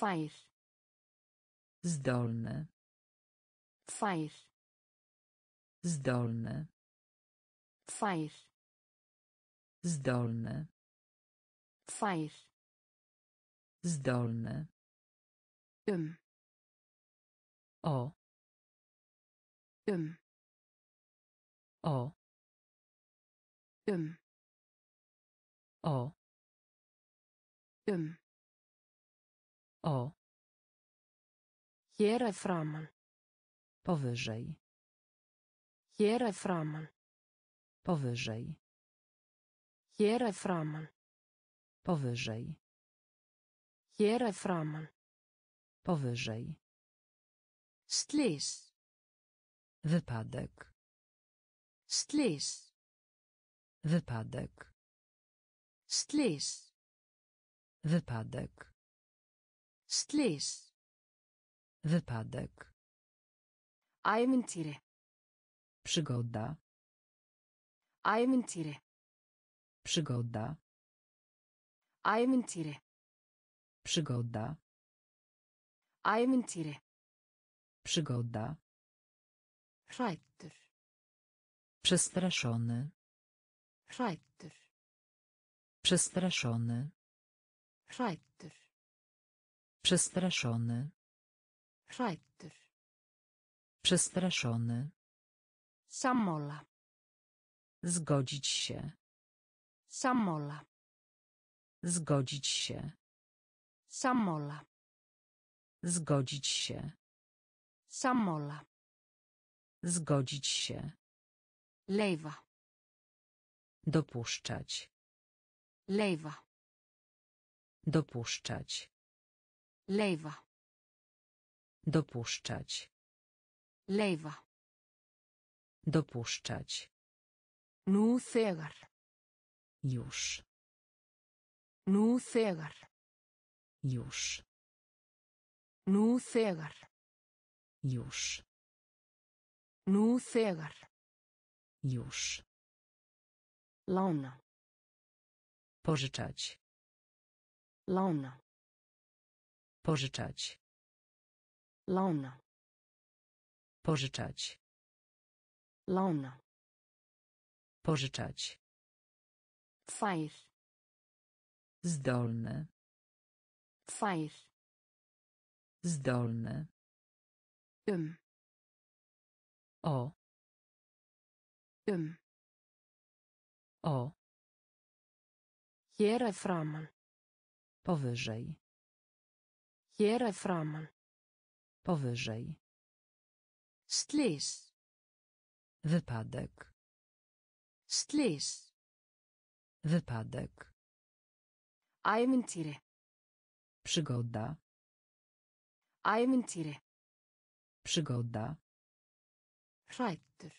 Fær. Zdolny. Fær. Zdolny. Fær. Zdolny. Fær. Zdolny. Um. O. Um. O. Um. O. Um. O. Hér að framan. Powyżej. Hér að framan. Powyżej. Hér að framan. Powyżej. Hér að framan. Powyżej. Slys. Wypadek. Slys. Wypadek. Slys. Wypadek. Slys. Wypadek. Ævintýri. Przygoda. Ævintýri. Przygoda. Ævintýri. Przygoda. Ævintýri. Przygoda. Hrættur. Przestraszony. Hrættur. Przestraszony. Hrættur. Przestraszony. Hrættur. Przestraszony. Sammála. Zgodzić się. Sammála. Zgodzić się. Sammála. Zgodzić się. Sammála. Zgodzić się. Leyfa. Dopuszczać. Leyfa. Dopuszczać. Leyfa. Dopuszczać. Leyfa. Dopuszczać. Nú þegar. Już. Nú þegar. Już. Nú þegar. Już. Nú þegar. Już. Lána. Pożyczać. Lána. Pożyczać. Lána. Pożyczać. Lána. Pożyczać. Fær. Zdolny. Fær. Zdolny. Um. O. Um. O. Að framan. Powyżej. Hér að framan. Powyżej. Slys. Wypadek. Slys. Wypadek. Ævintýri. Przygoda. Ævintýri. Przygoda. Hrættur.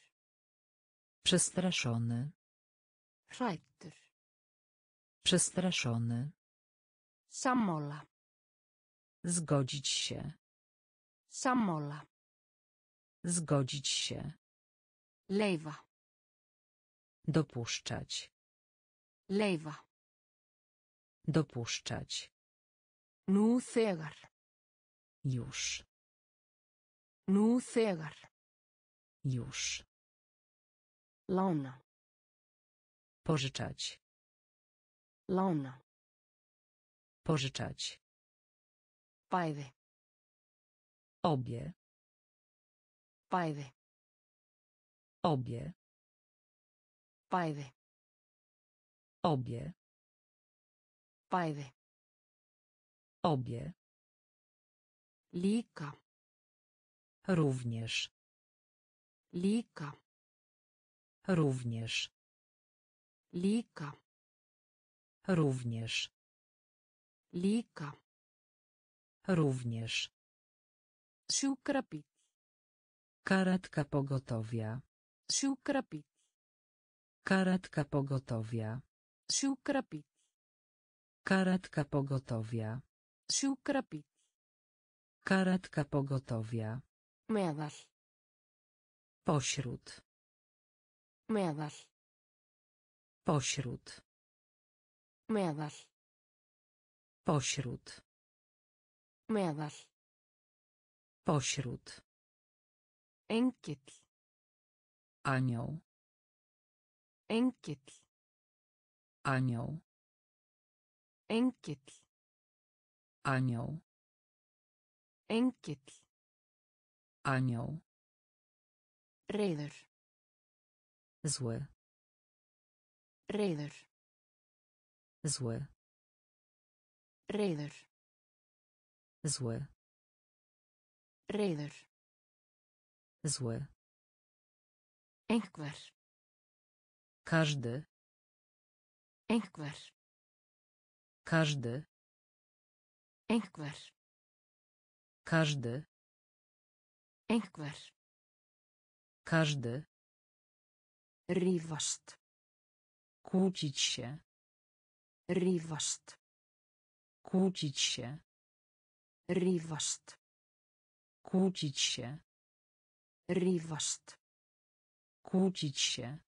Przestraszony. Hrættur. Przestraszony. Sammála. Zgodzić się. Sammála. Zgodzić się. Leyfa. Dopuszczać. Leyfa. Dopuszczać. Nú þegar. Już. Nú þegar. Już. Lána. Pożyczać. Lána. Pożyczać. Bæði. Obie. Bæði. Obie. Bæði. Obie. Bæði. Obie. Líka. Również. Líka. Również. Líka. Również. Líka. Również. Sjúkrabíll. Karetka pogotowia. Sjúkrabíll. Karetka pogotowia. Sjúkrabíll. Karetka pogotowia. Sjúkrabíll. Karetka pogotowia. Meðal. Pośród. Meðal. Pośród. Meðal. Pośród. Meðal. Pośród. Engill. Anioł. Engill. Anioł. Engill. Anioł. Engill. Anioł. Reiður. Zły. Reiður. Zły. Reiður. Zły. Reiður. Zły. Einhver. Każdy. Einhver. Każdy. Einhver. Każdy. Einhver. Każdy. Rífast. Kłócić się. Rífast. Kłócić się. Rífast. Kłócić się. Rífast. Kłócić się.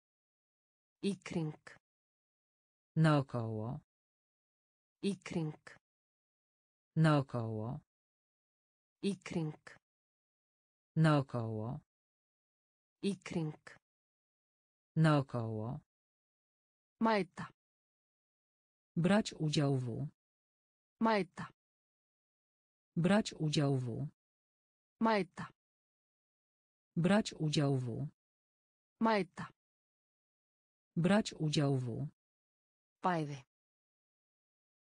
Í kring. Naokoło. Í kring. Naokoło. Í kring. Naokoło. Í kring. Naokoło. Mæta. Brać udział w. Mæta. Brać udział w. Mæta. Brać udział w. Mæta. Brać udział w. Bæði.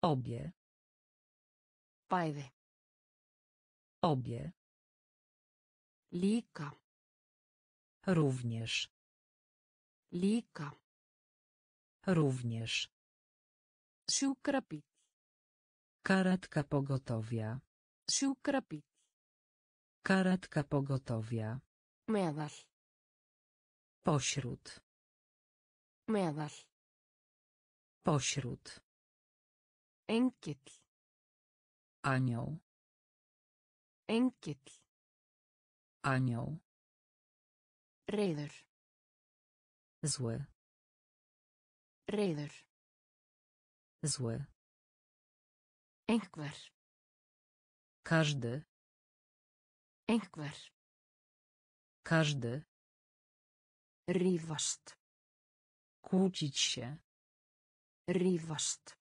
Obie. Bæði. Obie. Líka. Również. Líka. Również. Sjúkrabíll. Karetka pogotowia. Sjúkrabíll. Karetka pogotowia. Meðal. Pośród. Meðal. Pośród. Engill. Anioł. Engill. Anioł. Reiður. Zły. Reiður. Zły. Einhver. Każdy. Einhver. Każdy. Rífast. Kłócić się. Rífast.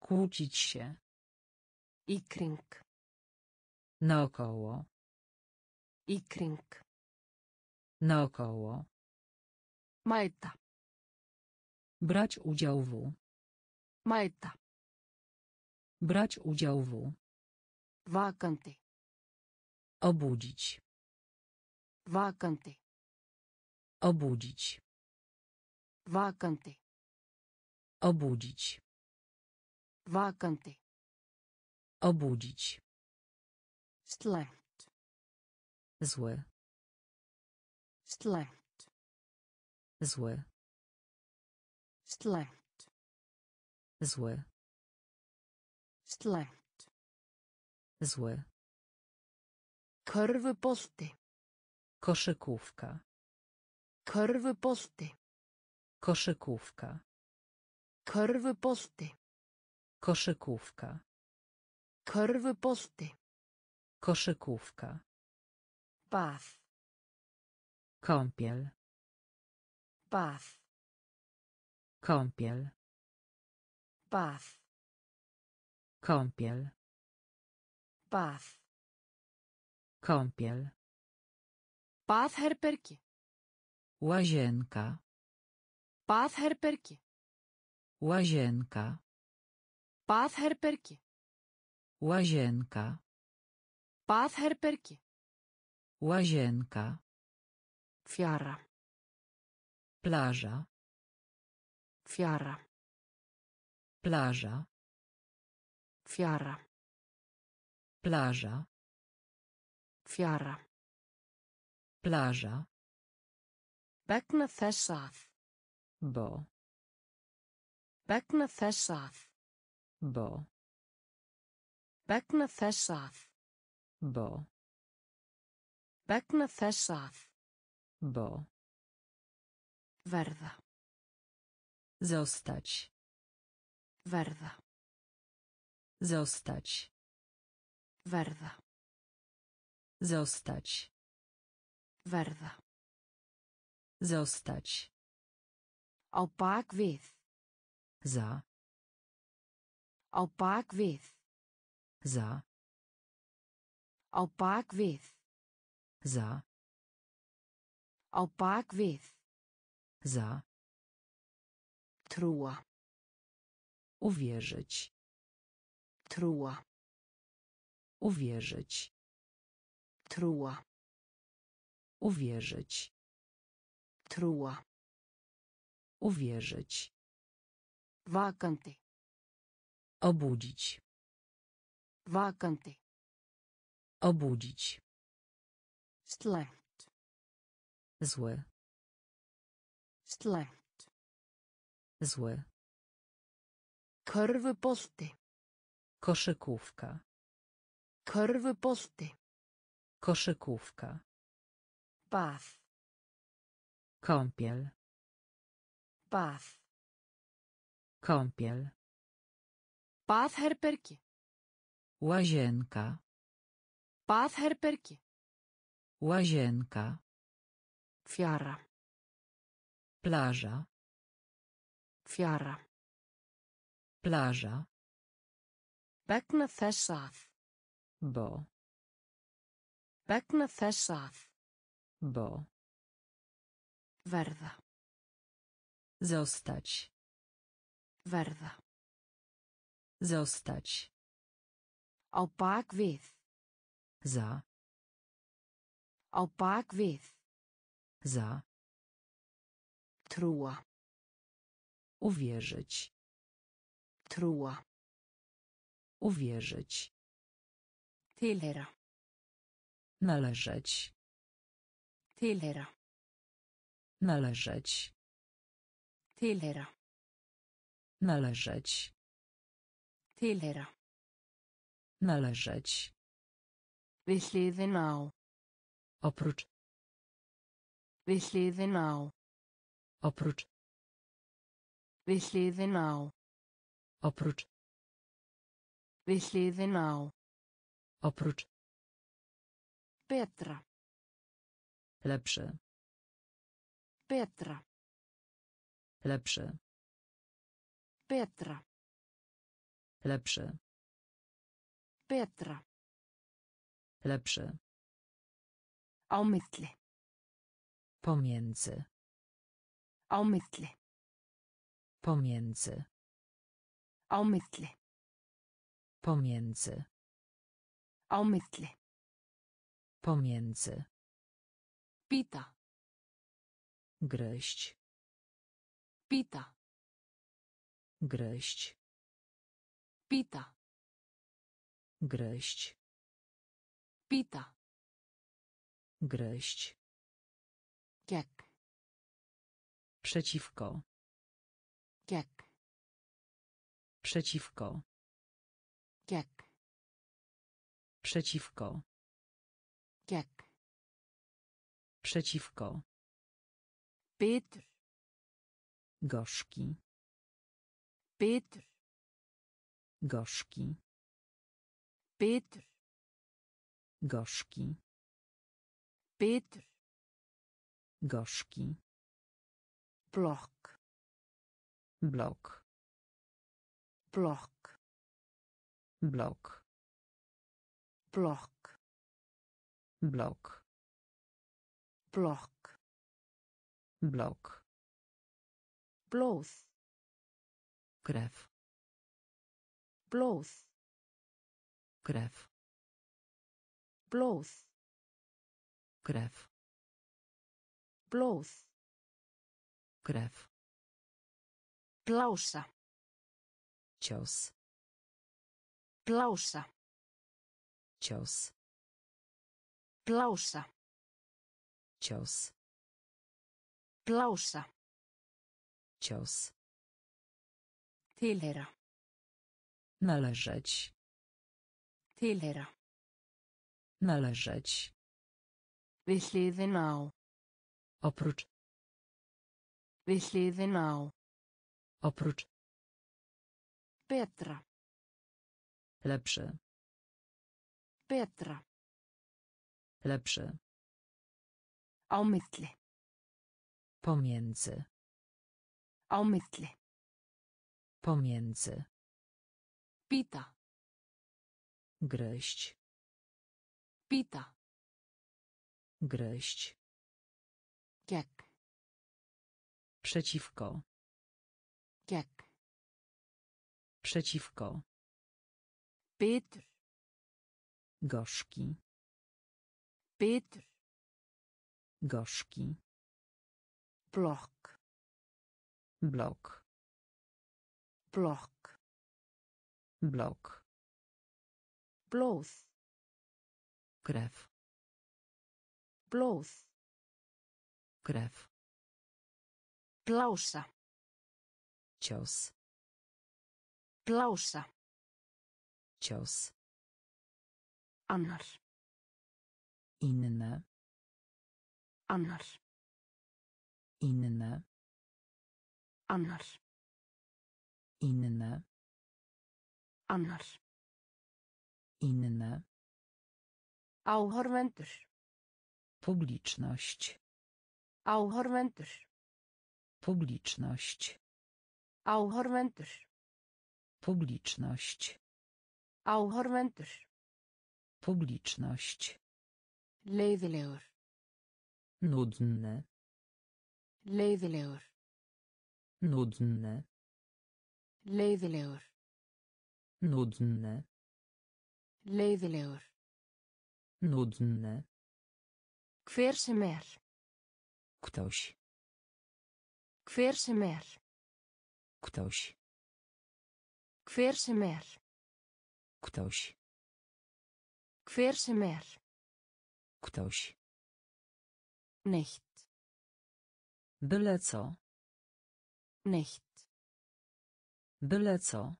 Kłócić się. Í kring. Naokoło. Í kring. Naokoło. Mæta. Brać udział w. Mæta. Brać udział w. Vakandi. Obudzić. Vakandi. Obudzić. Vakandi. Obudzić. Vakandi. Obudzić. Slæmt. Zły. Slæmt. Zły. Slæmt. Zły. Slæmt. Zły. Körfubolti. Koszykówka. Körfubolti. Koszykówka. Körfubolti. Koszykówka. Körfubolti. Koszykówka. Bað. Kąpiel. Bað. Kąpiel. Bað. Kąpiel. Bað. Kąpiel. Baðherbergi. Łazienka. Baðherbergi. Łazienka. Baðherbergi. Łazienka. Baðherbergi. Łazienka. Fjara. Plaża. Fjara. Plaża. Fjara. Plaża. Fjara. Plaża. Vegna þess að. Bo. Vegna þess að. Bo. Vegna þess að. Bo. Vegna þess að. Bo. Verða. Zostać. Verða. Zostać. Verða. Zostać. Verða. Zostać. Á bak við. Za. Á bak við. Za. Á bak við. Za. Á bak við. Za. Trúa. Uwierzyć. Trúa. Uwierzyć. Trúa. Uwierzyć. Trúa. Uwierzyć. Vakandi. Obudzić. Vakandi. Obudzić. Slæmt. Zły. Slæmt. Zły. Körfubolti. Koszykówka. Körfubolti. Koszykówka. Bað. Kąpiel. Bað. Kąpiel. Baðherbergi. Łazienka. Baðherbergi. Łazienka. Fjara. Plaża. Fjara. Plaża. Vegna þess að. Bo. Vegna þess að. Bo. Verða. Zostać. Verða. Zostać. Á bak við. Za. Á bak við. Za. Trúa. Uwierzyć. Trúa. Uwierzyć. Tilheyra. Należeć. Tilheyra. Należeć. Tilheyra. Należeć. Tilheyra. Należeć. Við hliðina á. Oprócz. Við hliðina á. Oprócz. Við hliðina á. Oprócz. Við hliðina á. Oprócz. Betra. Lepszy. Betra. Lepszy. Betra. Lepszy. Betra. Lepszy. Á milli. Pomiędzy. Á milli. Pomiędzy. Á milli. Pomiędzy. Á milli. Pomiędzy. Bíta. Gryźć. Bíta. Gryźć. Bíta. Gryźć. Bíta. Gryźć. Gegn. Przeciwko. Gegn. Przeciwko. Gegn. Przeciwko. Gegn. Przeciwko. Bitur. Gorzki. Bitur. Gorzki. Bitur. Gorzki. Bitur. Gorzki. Blokk. Blok. Blokk. Blok. Blokk. Blok. Blokk. Blok. Blóð. Krew. Blóð. Krew. Blóð. Krew. Blóð. Krew. Blása. Cios. Blása. Cios. Blása. Cios. Blása. Cios. Tilheyra. Należeć. Tilheyra. Należeć. Við hliðina á. Oprócz. Við hliðina á. Oprócz. Betra. Lepszy. Betra. Lepszy. Á milli. Pomiędzy. Á milli. Pomiędzy. Bíta. Gryźć. Bíta. Gryźć. Gegn. Przeciwko. Gegn. Przeciwko. Bitur. Gorzki. Bitur. Gorzki. Blokk. Blok. Blokk. Blok. Blóð. Krew. Blóð. Krew. Blása. Cios. Blása. Cios. Annar. Inne. Annar. Inne. Annar. Inne. Annar. Inne. Áhorfendur. Publiczność. Áhorfendur. Publiczność. Áhorfendur. Publiczność. Áhorfendur. Publiczność. Leiðilegur. Nudny. Leiðilegur. Nudny. Leiðilegur. Nudny. Leiðilegur. Nudny. Hver sem er. Ktoś. Hver sem er. Ktoś. Hver sem er. Ktoś. Hver sem er. Ktoś. Neitt. Byle co. Neitt. Byle co.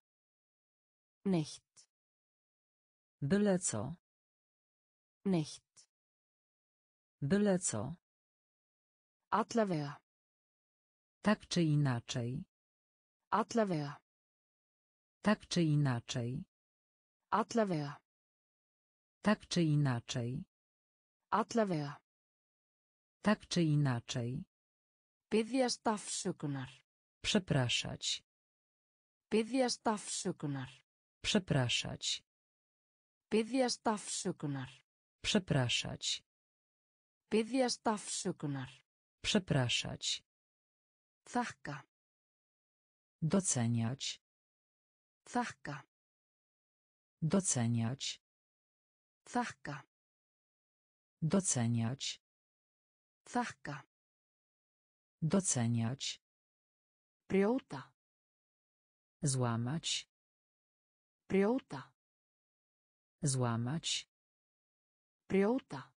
Neitt. Byle co. Neitt. Byle co. Allavega. Tak czy inaczej. Allavega. Tak czy inaczej. Allavega. Tak czy inaczej. Allavega. Tak czy inaczej. Biðjast afsökunar. Przepraszać. Biðjast afsökunar. Przepraszać. Biðjast afsökunar. Przepraszać. Biðjast afsökunar. Przepraszać. Þakka. Doceniać. Þakka. Doceniać. Þakka. Doceniać. Þakka. Doceniać. Brjóta. Złamać. Brjóta. Złamać. Brjóta.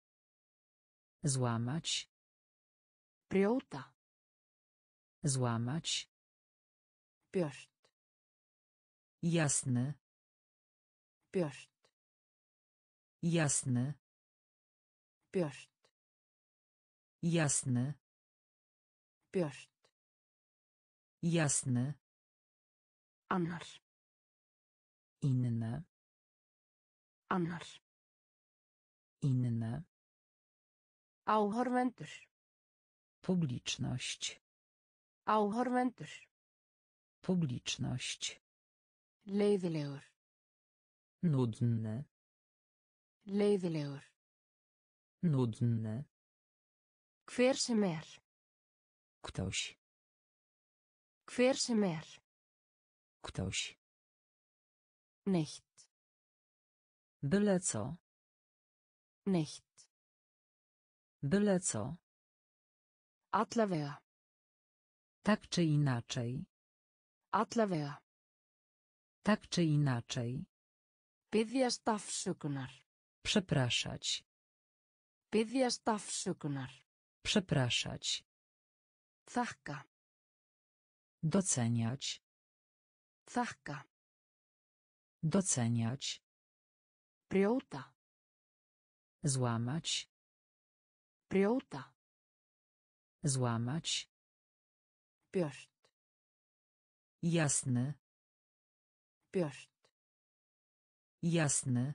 Złamać. Brjóta. Złamać. Björt. Jasny. Björt. Jasny. Björt. Jasny. Björt. Jasny. Annar. Inne. Annar. Inne. Áhorfendur. Publiczność. Áhorfendur. Publiczność. Leiðilegur. Nudny. Leiðilegur. Nudny. Hver sem er. Ktoś. Hver sem er. Ktoś. Neitt. Byle co. Neitt. Byle co. Allavega. Tak czy inaczej. Allavega. Tak czy inaczej. Biðjast afsökunar. Przepraszać. Biðjast afsökunar. Przepraszać. Þakka. Doceniać. Þakka. Doceniać. Brjóta. Złamać. Brjóta. Złamać. Björt. Jasny. Björt. Jasny.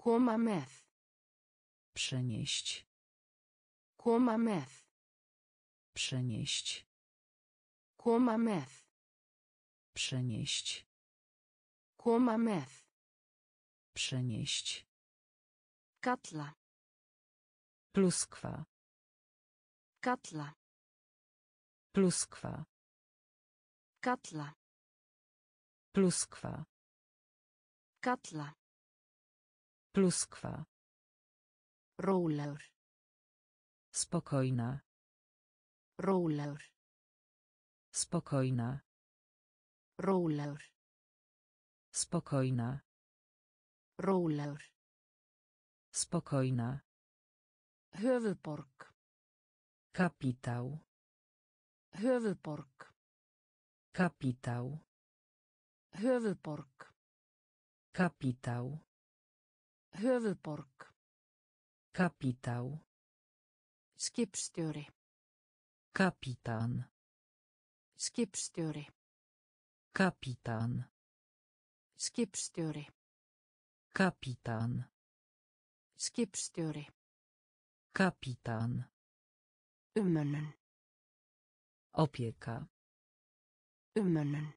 Koma með. Przenieść. Koma með. Przenieść. Koma með. Przenieść. Koma með. Przenieść. Kalla. Pluskwa. Kalla. Pluskwa. Kalla. Pluskwa. Kalla. Pluskwa. Rólegur. Spokojna. Rólegur. Spokojna. Rólegur. Spokojna. Rólegur. Spokojna. Höfuðborg. Kapitał. Höfuðborg. Kapitał. Höfuðborg. Kapitał. Höfuðborg. Kapitał. Skipstjóri. Kapitan. Skipstjóri. Kapitan. Skipstjóri. Kapitan. Skipstjóri. Kapitan. Umönnun. Opieka. Umönnun.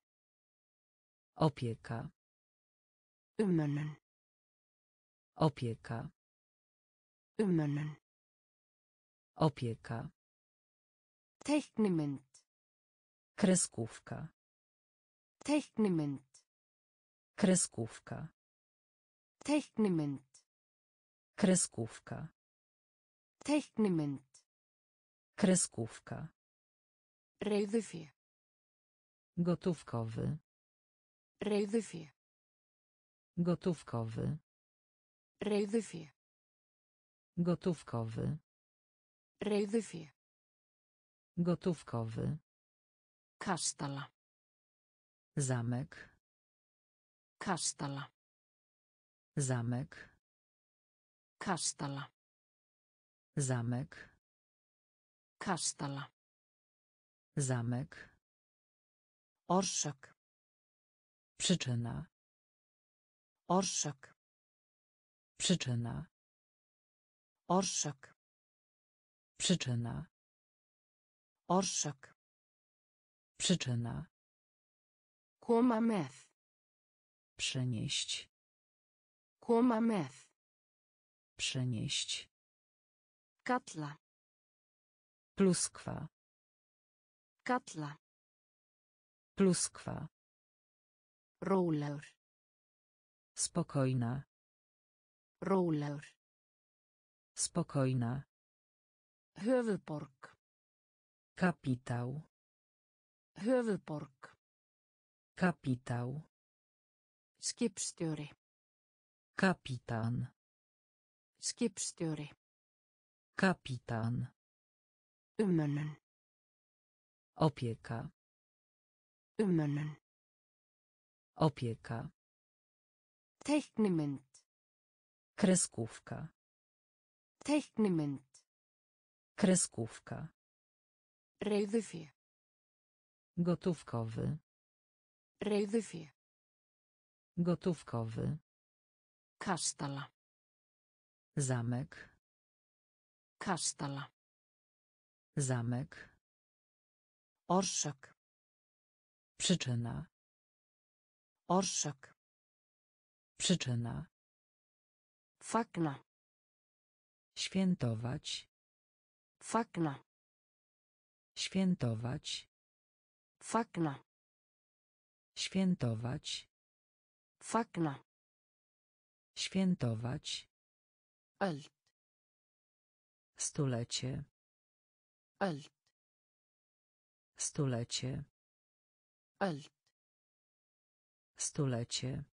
Opieka. Umönnun. Opieka. Umönnun. Opieka. Teiknimynd. Kreskówka. Teiknimynd. Kreskówka. Teiknimynd. Kreskówka. Teiknimynd. Kreskówka. Reiðufé. Gotówkowy. Reiðufé. Gotówkowy. Reiðufé. Gotówkowy. Reiðufé. Gotówkowy. Kastala. Zamek. Kastala. Zamek. Kastala. Zamek. Kastala. Zamek. Orsök. Przyczyna. Orsök. Przyczyna. Orsök. Przyczyna. Orsök. Przyczyna. Koma með. Przenieść. Koma með. Przenieść. Kalla. Pluskwa. Kalla. Pluskwa. Rólegur. Spokojna. Rólegur. Spokojna. Höfuðborg. Kapitał. Höfuðborg. Kapitał. Skipstjóri. Kapitan. Skipstjóri. Kapitan. Umönnun. Opieka. Umönnun. Opieka. Teiknimynd. Kreskówka. Teiknimynd. Kreskówka. Reiðufé. Gotówkowy. Reiðufé. Gotówkowy. Kastala. Zamek. Kastala. Zamek. Orsök. Przyczyna. Orsök. Przyczyna. Fagna. Świętować. Fagna. Świętować. Fagna. Świętować. Fagna. Świętować. Öld. Stulecie. Öld. Stulecie. Öld. Stulecie.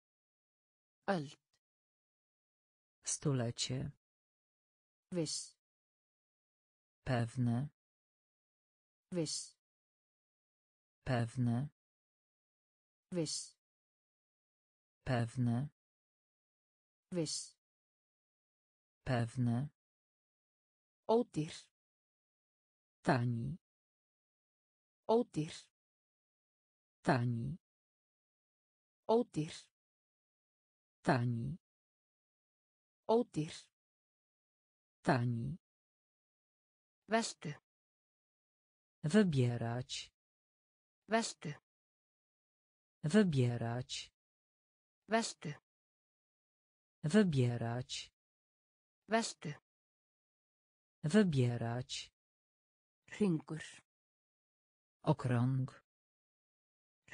Öld. Stulecie. Viss. Pewne. Viss. Pewne. Viss. Pewne. Viss. Pewne. Ódýr. Tani. Ódýr. Tani. Ódýr. Tani. Ódýr. Tani. Vesty. Wybierać. Westy. Wybierać. Westy. Wybierać. Westy. Wybierać. Ringur. Okrąg.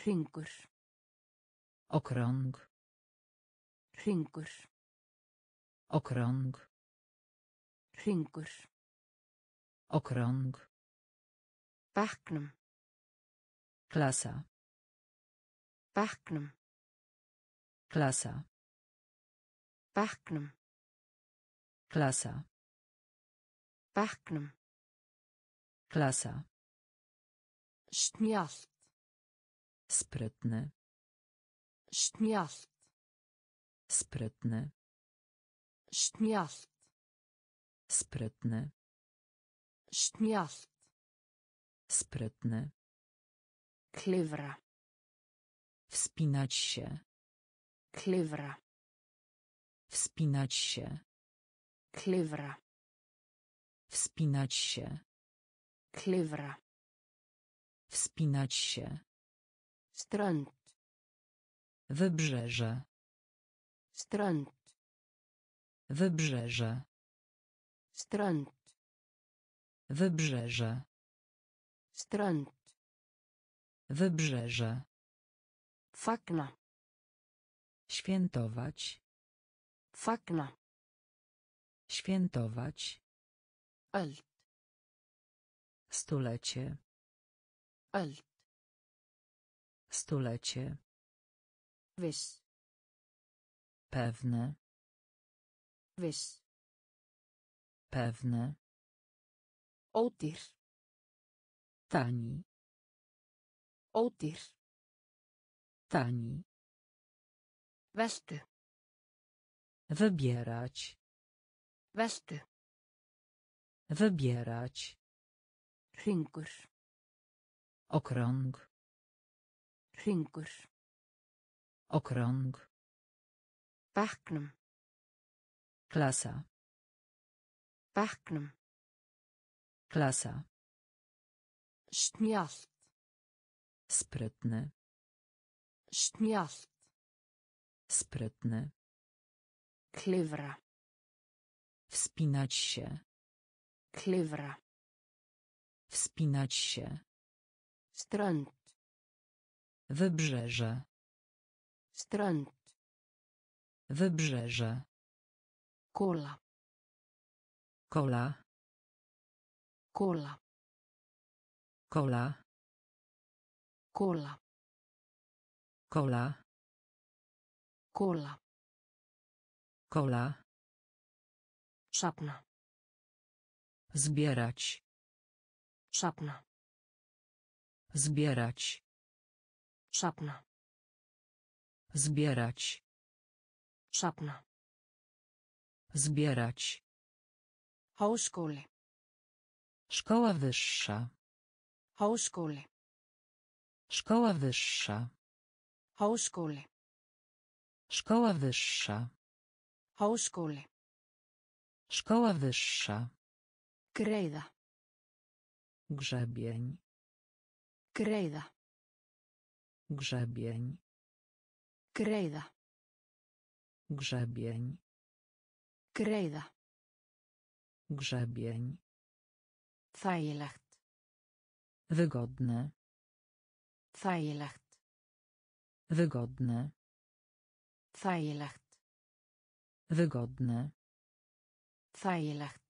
Ringur. Okrąg. Ringur. Okrąg. Hringur. Okrąg. Bekknum. Klasa. Bekknum. Klasa. Bekknum. Klasa. Bekknum. Klasa. Snjallt. Sprytny. Snjallt. Sprytny. Śmiast. Sprytny. Śmiast. Sprytny. Klywra. Wspinać się. Klywra. Wspinać się. Klywra. Wspinać się. Klywra. Wspinać się. Strand. Wybrzeże. Strand. Wybrzeże. Strand. Wybrzeże. Strand. Wybrzeże. Fakna. Świętować. Fakna. Świętować. Alt. Stulecie. Alt. Stulecie. Wys. Pewne. Viss. Pewne. Ódýr. Tani. Ódýr. Tani. Vestu. Wybierać. Vestu. Wybierać. Hringur. Okrąg. Hringur. Okrąg. Bekknum. Klasa. Bekknum. Klasa. Snjallt. Sprytny. Snjallt. Sprytny. Klifra. Wspinać się. Klifra. Wspinać się. Strönd. Wybrzeże. Strönd. Wybrzeże. Kola. Kola. Kola. Kola. Kola. Kola. Kola. Kola. Sapna. Zbierać. Sapna. Zbierać. Sapna. Zbierać. Sapna. Zbierać. Háskóli. Szkoła wyższa. Háskóli. Szkoła wyższa. Háskóli. Szkoła wyższa. Háskóli. Szkoła wyższa. Greiða. Grzebień. Greiða. Grzebień. Greiða. Grzebień. Greiða. Grzebień. Þægilegt. Wygodne. Þægilegt. Wygodne. Þægilegt. Wygodne. Þægilegt.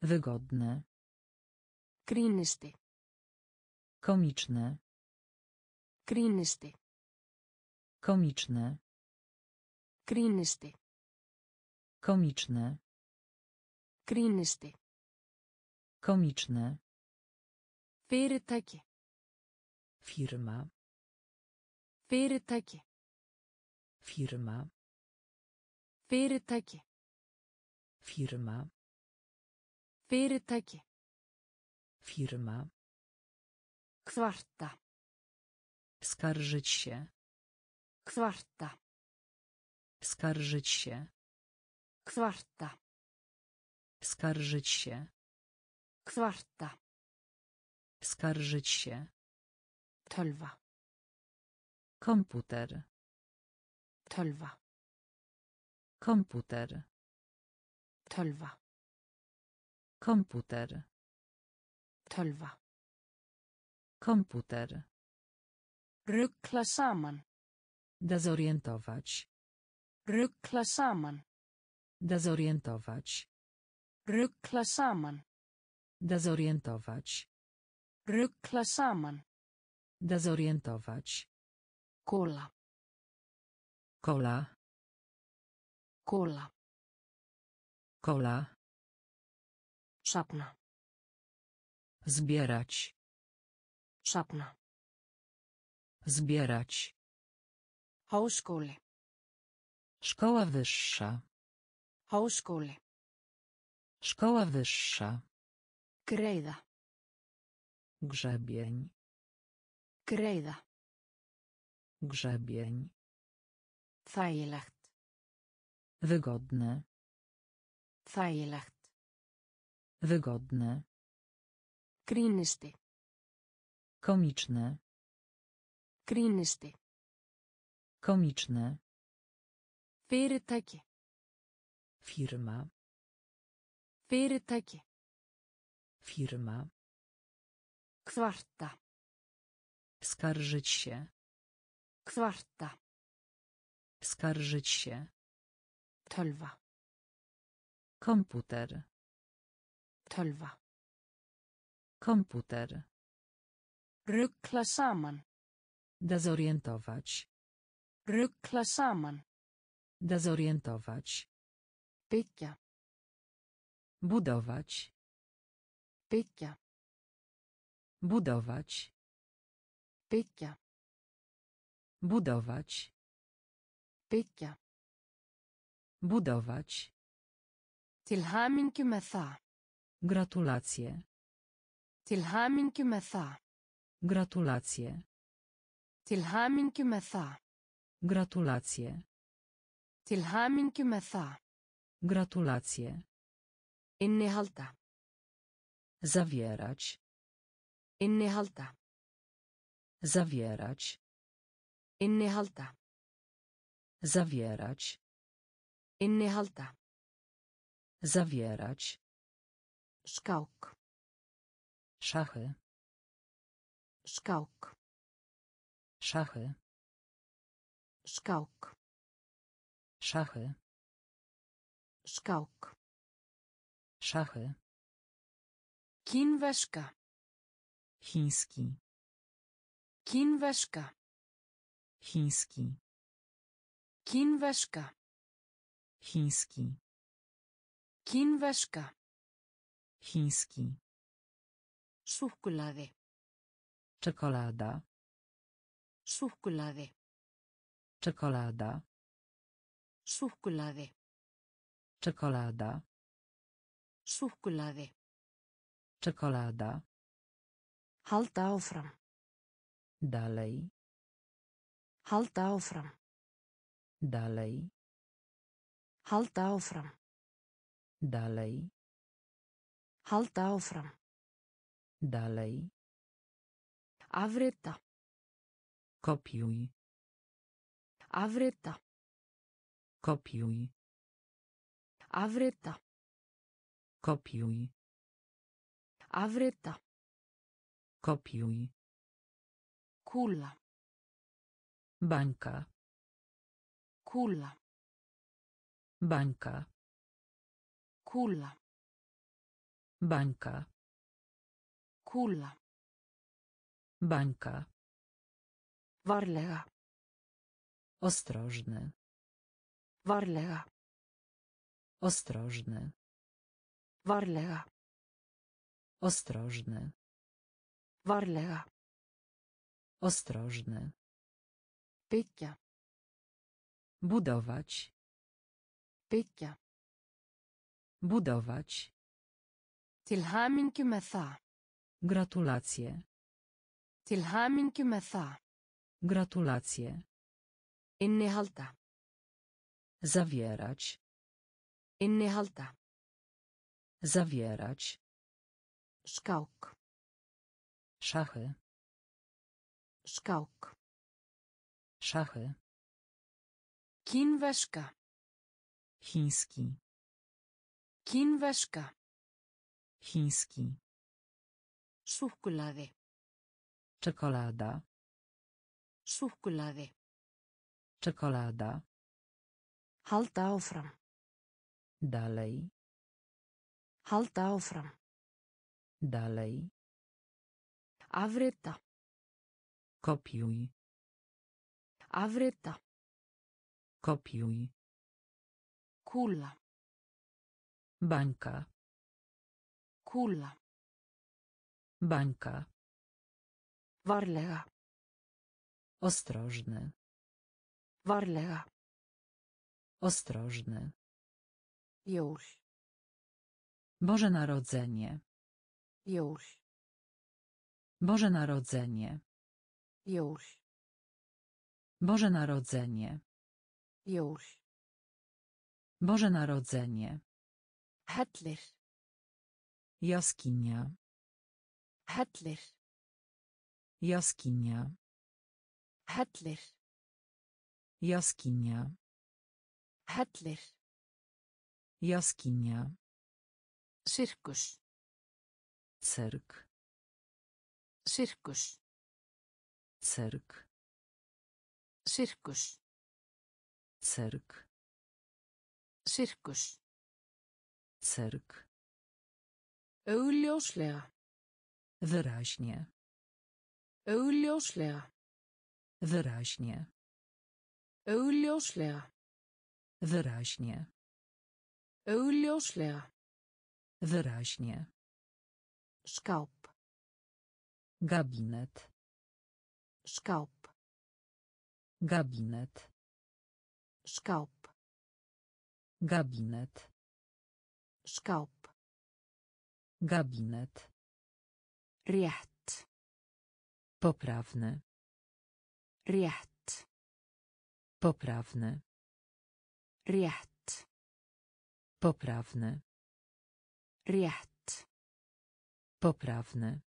Wygodne. Grínisti. Komiczne. Grínisti. Komiczne. Grínisti. Komiczne. Grínisti. Komiczne. Fyrirtæki. Firma. Fyrirtæki. Firma. Fyrirtæki. Firma. Fyrirtæki. Firma. Kvarta. Skarżyć się. Kvarta. Skarżyć się. Kvarta. Skarżyć się. Kvarta. Skarżyć się. Tölva. Komputer. Tölva. Komputer. Tölva. Komputer. Tölva. Komputer. Ruggla saman. Dezorientować. Ruggla saman. Dezorientować. Ruggla saman. Dezorientować. Ruggla saman. Dezorientować. Kola. Kola. Kola. Kola. Sapna. Zbierać. Sapna. Zbierać. Háskóli. Szkoła wyższa. Háskóli. Szkoła wyższa. Greiða. Grzebień. Greiða. Grzebień. Þægilegt. Wygodne. Þægilegt. Wygodne. Grínisti. Komiczne. Grínisti. Komiczne. Fyrirtæki. Firma. Fyrirtæki. Firma. Kvarta. Skarżyć się. Kvarta. Skarżyć się. Tölva. Komputer. Tölva. Komputer. Ruggla saman. Dezorientować. Ruggla saman. Dezorientować. Byggja. Budować. Byggja. Budować. Byggja. Budować. Byggja. Budować. Til hamingju með það. Gratulacje. Til hamingju með það. Gratulacje. Til hamingju með það. Gratulacje. Til hamingju með það. Gratulacje. Innihalda. Zawierać. Innihalda. Zawierać. Innihalda. Zawierać. Innihalda. Zawierać. Skák. Szachy. Skák. Szachy. Skák. Szachy. Skák. Szachy. Kínverska. Chiński. Kínverska. Chiński. Kínverska. Chiński. Kínverska. Chiński. Súkkulaði. Czekolada. Súkkulaði. Czekolada. Súkkulaði. Czekolada. Súkkulaði. Czekolada. Halda áfram. Dalej. Halda áfram. Dalej. Halda áfram. Dalej. Halda áfram. Dalej. Afrita. Kopiuj. Afrita. Kopiuj. Afrita. Kopiuj. Afrita. Kopiuj. Kúla. Bańka. Kúla. Bańka. Kúla. Bańka. Kúla. Bańka. Varlega. Ostrożny. Varlega. Ostrożny. Varlega. Ostrożny. Varlega. Ostrożny. Byggja. Budować. Byggja. Budować. Til hamingju með það. Gratulacje. Til hamingju með það. Gratulacje. Innihalda. Zawierać. Innihalda. Zawierać. Skák. Szachy. Skák. Szachy. Kínverska. Chiński. Kínverska. Chiński. Súkkulaði. Czekolada. Súkkulaði. Czekolada. Halda áfram. Dalej. Halda áfram. Dalej. Afrita. Kopiuj. Afrita. Kopiuj. Kúla. Bańka. Kúla. Bańka. Varlega. Ostrożny. Varlega. Ostrożny. Jól. Boże Narodzenie. Jól. Boże Narodzenie. Jól. Boże Narodzenie. Jól. Boże Narodzenie. Hellir. Jaskinia. Hellir. Jaskinia. Hellir. Jaskinia. Hellir. Jaskinia. Sirkus. Cyrk. Sirkus. Cyrk. Sirkus. Cyrk. Sirkus. Cyrk. Augljóslega. Wyraźnie. Augljóslega. Wyraźnie. Augljóslega. Wyraźnie. Augljóslega. Wyraźnie. Skáp. Gabinet. Skáp. Gabinet. Skáp. Gabinet. Skáp. Gabinet. Rétt. Poprawny. Rétt. Poprawny. Rétt. Poprawny. Rétt. Poprawny.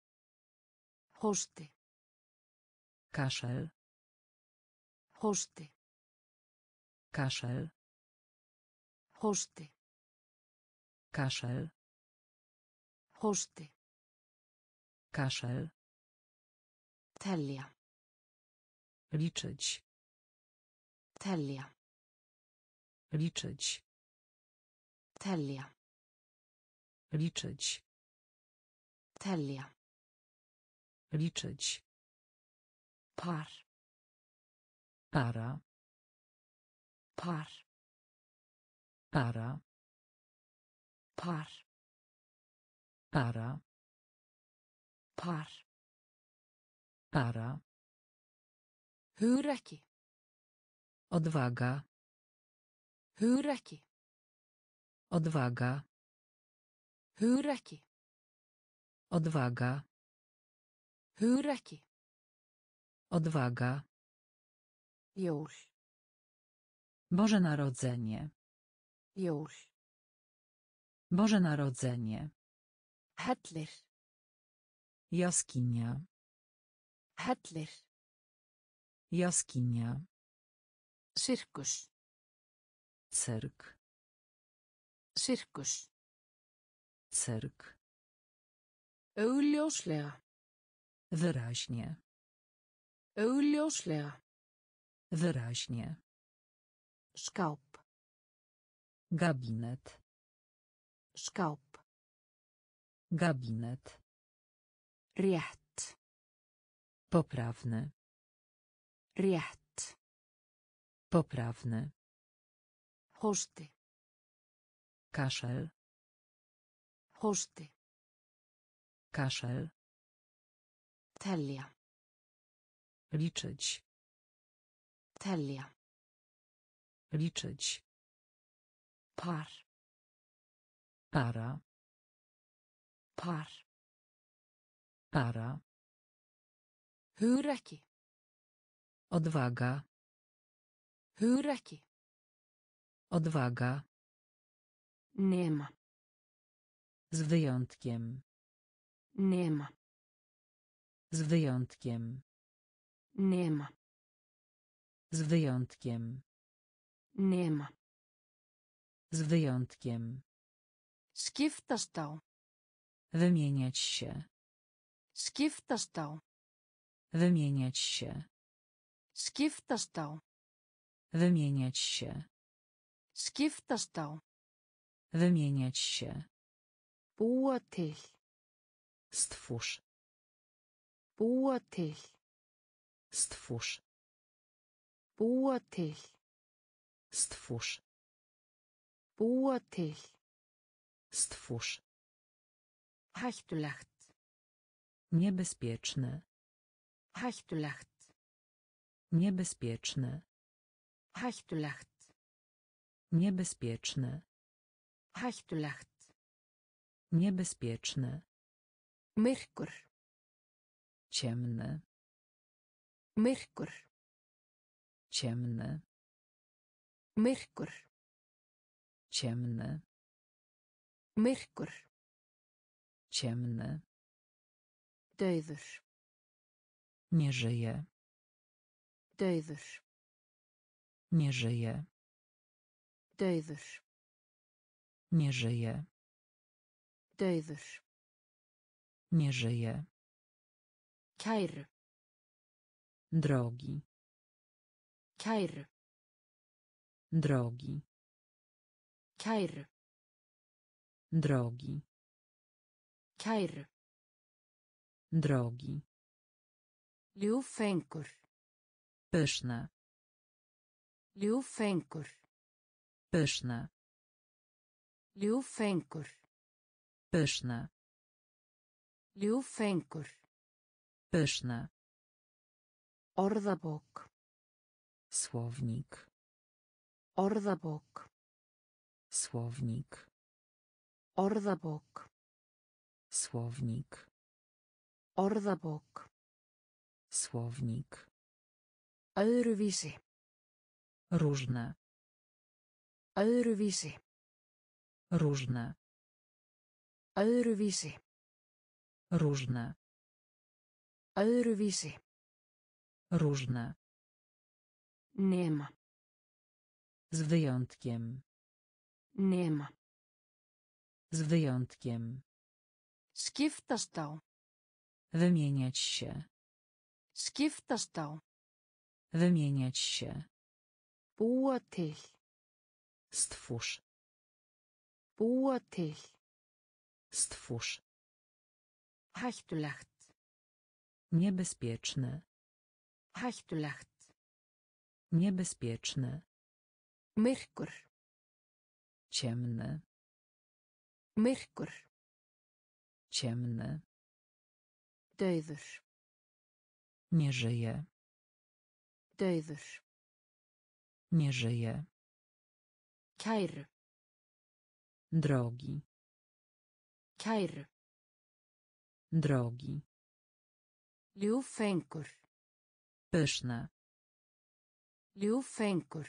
Hósti. Kaszel. Hósti. Kaszel. Hósti. Kaszel. Hósti. Kaszel. Telja. Liczyć. Telja. Liczyć. Telja. Liczyć. Telja. Liczyć. Par. Para. Par. Para. Par. Para. Par. Para. Hugrekki. Odwaga. Hugrekki. Odwaga. Hugrekki. Odwaga. Hugrekki. Odwaga. Jól. Boże Narodzenie. Jól. Boże Narodzenie. Hellir. Jaskinia. Hellir. Jaskinia. Sirkus. Cyrk. Sirkus. Cyrk. Augljóslega. Wyraźnie. Augljóslega. Wyraźnie. Skáp. Gabinet. Skáp. Gabinet. Rétt. Poprawny. Rétt. Poprawny. Hósti. Kaszel. Hósti. Kaszel. Telja. Liczyć. Telja. Liczyć. Par. Para. Par. Para. Hugrekki. Odwaga. Hugrekki. Odwaga. Nema. Z wyjątkiem. Nema. Z wyjątkiem. Nema. Z wyjątkiem. Nema. Z wyjątkiem. Skiptast á. Wymieniać się. Skiptast á. Wymieniać się. Skiptast á. Wymieniać się. Skiptast á. Wymieniać się. Búa til. Stwórz. Búa til. Stwórz. Búa til. Stwórz. Búa til. Stwórz. Hættulegt. Niebezpieczne. Hættulegt. Niebezpieczne. Hættulegt. Niebezpieczne. Hættulegt. Niebezpieczne. Myrkur. Ciemne. Myrkur. Ciemne. Myrkur. Ciemne. Myrkur. Ciemne. Dauður. Nie żyje. Dauður. Nie żyje. Dauður. Nie żyje. Dauður. Nie żyje. Kæru. Drogi. Kæru. Drogi. Kæru. Drogi. Kæru. Drogi. Ljúfengur. Pyszne. Ljúfengur. Pyszne. Ljúfengur. Pyszne. Ljúfengur. Pyszne. Orðabók. Słownik. Orðabók. Słownik. Orðabók. Słownik. Orðabók. Słownik. Öðruvísi. Różne. Öðruvísi. Różne. Öðruvísi. Różne. Öðruvísi. Różne. Nema. Z wyjątkiem. Nema. Z wyjątkiem. Skiptast á. Wymieniać się. Skiptast á. Wymieniać się. Búa til. Stwórz. Búa til. Stwórz. Hættulegt. Niebezpieczne. Hættulegt. Niebezpieczne. Myrkur. Ciemne. Myrkur. Ciemne. Dauður. Nie żyje. Dauður. Nie żyje. Kæru. Drogi. Kæru. Drogi. Ljúfengur. Pyszne. Ljúfengur.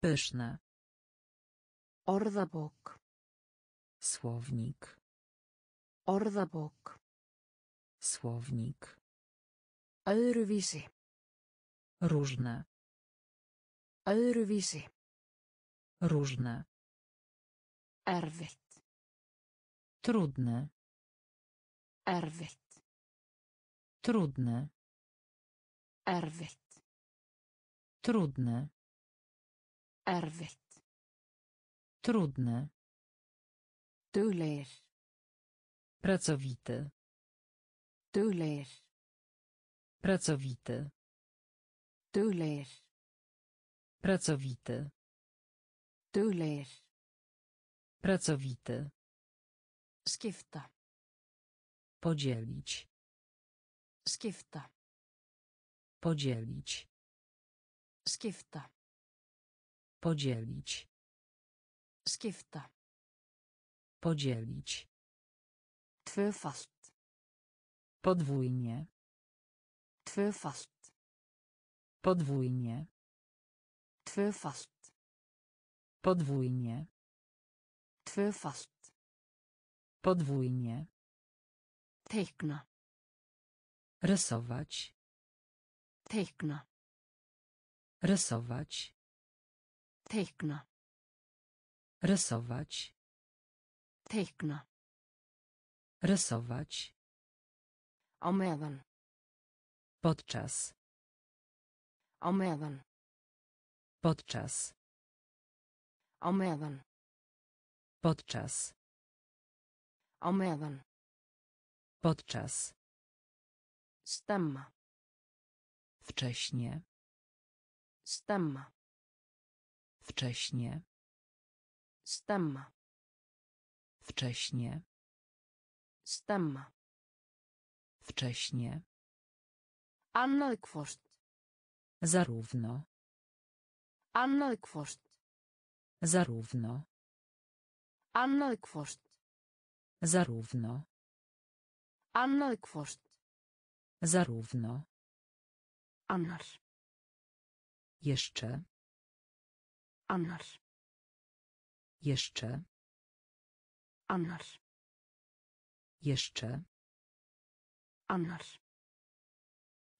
Pyszne. Orðabók. Słownik. Orðabók. Słownik. Öðruvísi. Różne. Öðruvísi. Różne. Erfitt. Trudne. Erfitt. Trudne. Erfitt. Trudne. Erfitt. Trudne. Duglegir. Pracowity. Duglegir. Pracowity. Duglegir. Pracowity. Duglegir. Pracowity. Skipta. Podzielić. Skipta. Podzielić. Skipta. Podzielić. Skipta. Podzielić. Tvöfalt. Podwójnie. Tvöfalt. Podwójnie. Tvöfalt. Podwójnie. Tvöfalt. Podwójnie. Teikna. Rysować. Teikna. Rysować. Teikna. Rysować. Teikna. Rysować. Á meðan. Podczas. Á meðan. Podczas. Á meðan. Podczas. Á meðan. Podczas. Stemma. Wcześnie. Stemma. Wcześnie. Stemma. Wcześnie. Stemma. Wcześnie. Annað hvort. Zarówno. Annað hvort. Zarówno. Annað hvort. Zarówno. Annað hvort. Zarówno. Annar. Jeszcze. Annar. Jeszcze. Annar. Jeszcze. Annar.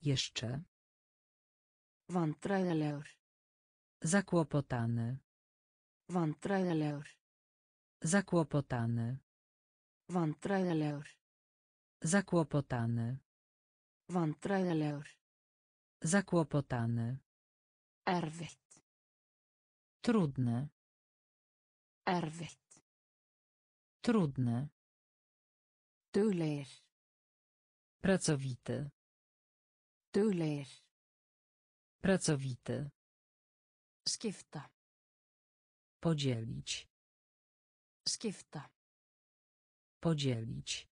Jeszcze. Vandræðalegur. Zakłopotany. Vandræðalegur. Zakłopotany. Vandræðalegur. Zakłopotany. Vandræðalegur. Zakłopotany. Erfitt. Trudny. Erfitt. Trudny. Duglegir. Pracowity. Duglegir. Pracowity. Skipta. Podzielić. Skipta. Podzielić.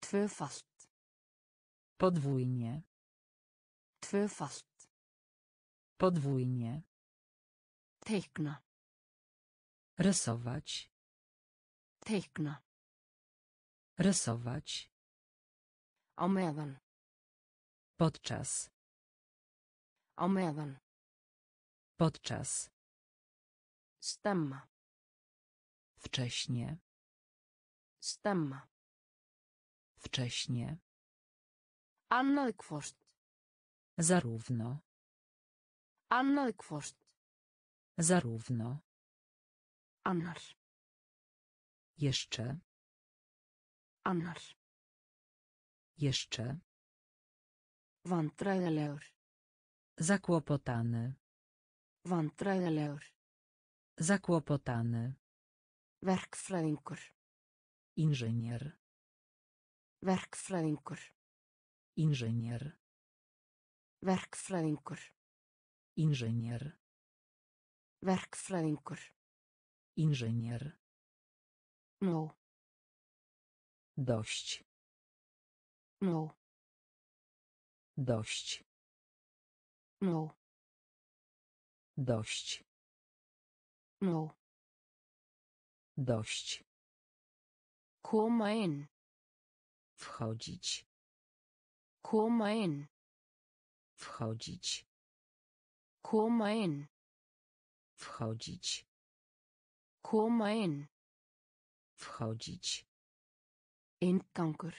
Tvöfalt. Podwójnie. Tvöfalt. Podwójnie. Teikna. Rysować. Teikna. Rysować. Á meðan. Podczas. Á meðan. Podczas. Stemma. Wcześnie. Stemma. Wcześnie. Annað hvort. Zarówno. Annað hvort. Zarówno. Annar. Jeszcze. Annar. Jeszcze. Vandræðalegur. Zakłopotany. Vandræðalegur. Zakłopotany. Verkfræðingur. Inżynier. Verkfræðingur. Inżynier. Verkfræðingur. Inżynier. Verkfræðingur. Inżynier. Nó. Dość. Nó. Dość. Nó. Dość. Nó. Dość. Koma. Wchodzić. Koma. Wchodzić. Koma. Wchodzić. Koma. Wchodzić. Inngangur.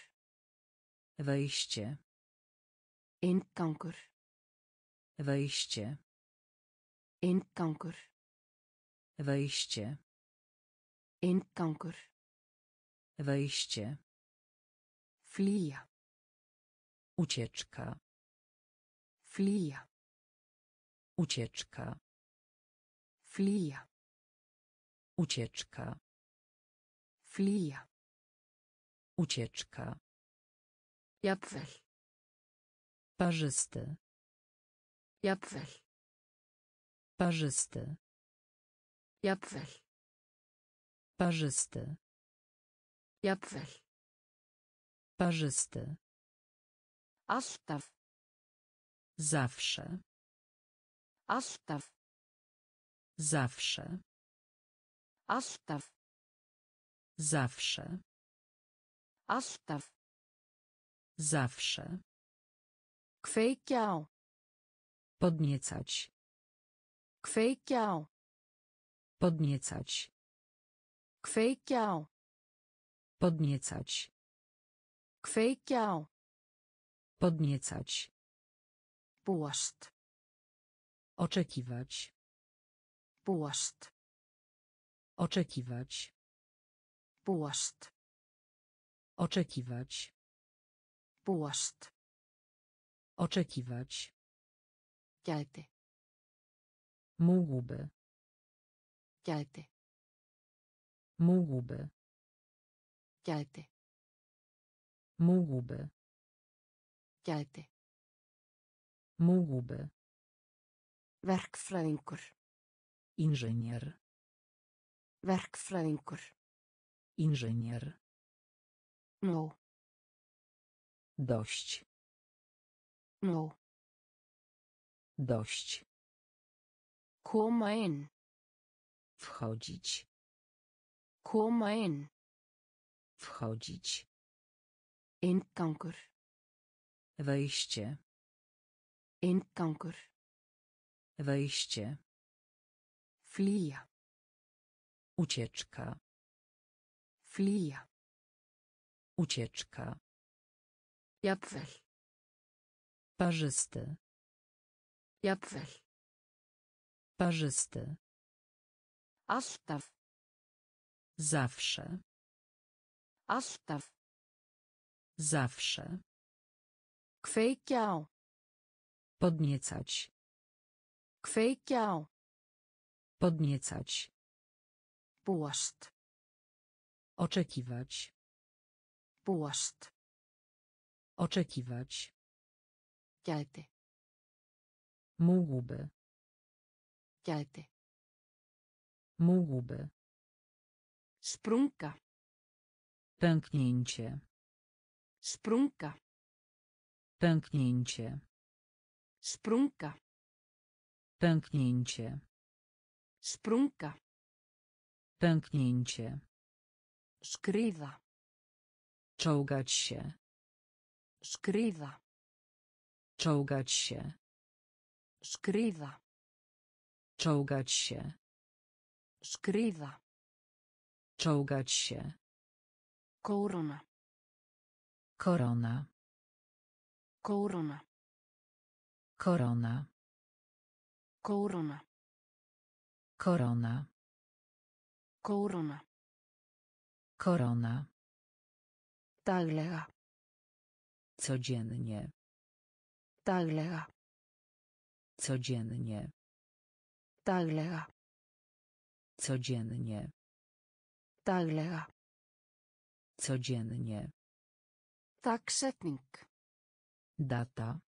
Wejście. Inngangur. Wejście. Inngangur. Wejście. Inngangur. Wejście. Flýja. Ucieczka. Flýja. Ucieczka. Flýja. Ucieczka. Flýja. Ucieczka. Jafnvel. Parzysty. Jafnvel. Parzysty. Jafnvel. Parzysty. Jafnvel. Parzysty. Alltaf. Zawsze. Alltaf. Zawsze. Alltaf. Zawsze. Alltaf. Zawsze. Kveikja á. Podniecać. Kveikja á. Podniecać. Kveikja á. Podniecać. Kveikja á. Podniecać. Búast. Oczekiwać. Búast. Oczekiwać. Búast. Oczekiwać. Búast. Oczekiwać. Gæti. Mógłby. Gæti. Mógłby. Gæti. Mógłby. Gæti. Mógłby. Verkfræðingur. Inżynier. Verkfræðingur. Inżynier. Nó. Dość. Nó. Dość. Koma inn. Wchodzić. Koma inn. Wchodzić. Inngangur. Wejście. Inngangur. Wejście. Flýja. Ucieczka. Flýja. Ucieczka. Jafnvel. Parzysty. Jafnvel. Parzysty. Alltaf. Zawsze. Alltaf. Zawsze. Kveikja á. Podniecać. Kveikja á. Podniecać. Búast. Oczekiwać. Búast. Oczekiwać. Gæti. Mógłby. Gæti. Mógłby. Sprunga. Pęknięcie. Sprunga. Pęknięcie. Sprunga. Pęknięcie. Sprunga. Pęknięcie. Skriða. Czołgać się. Skriða. Czołgać się. Skriða. Czołgać się. Skriða. Czołgać się. Kóruna. Korona. Kóruna. Korona. Kóruna. Korona. Kóruna. Korona. Daglega. Codziennie. Daglega. Codziennie. Daglega. Codziennie. Daglega. Codziennie. Dagsetning. Data.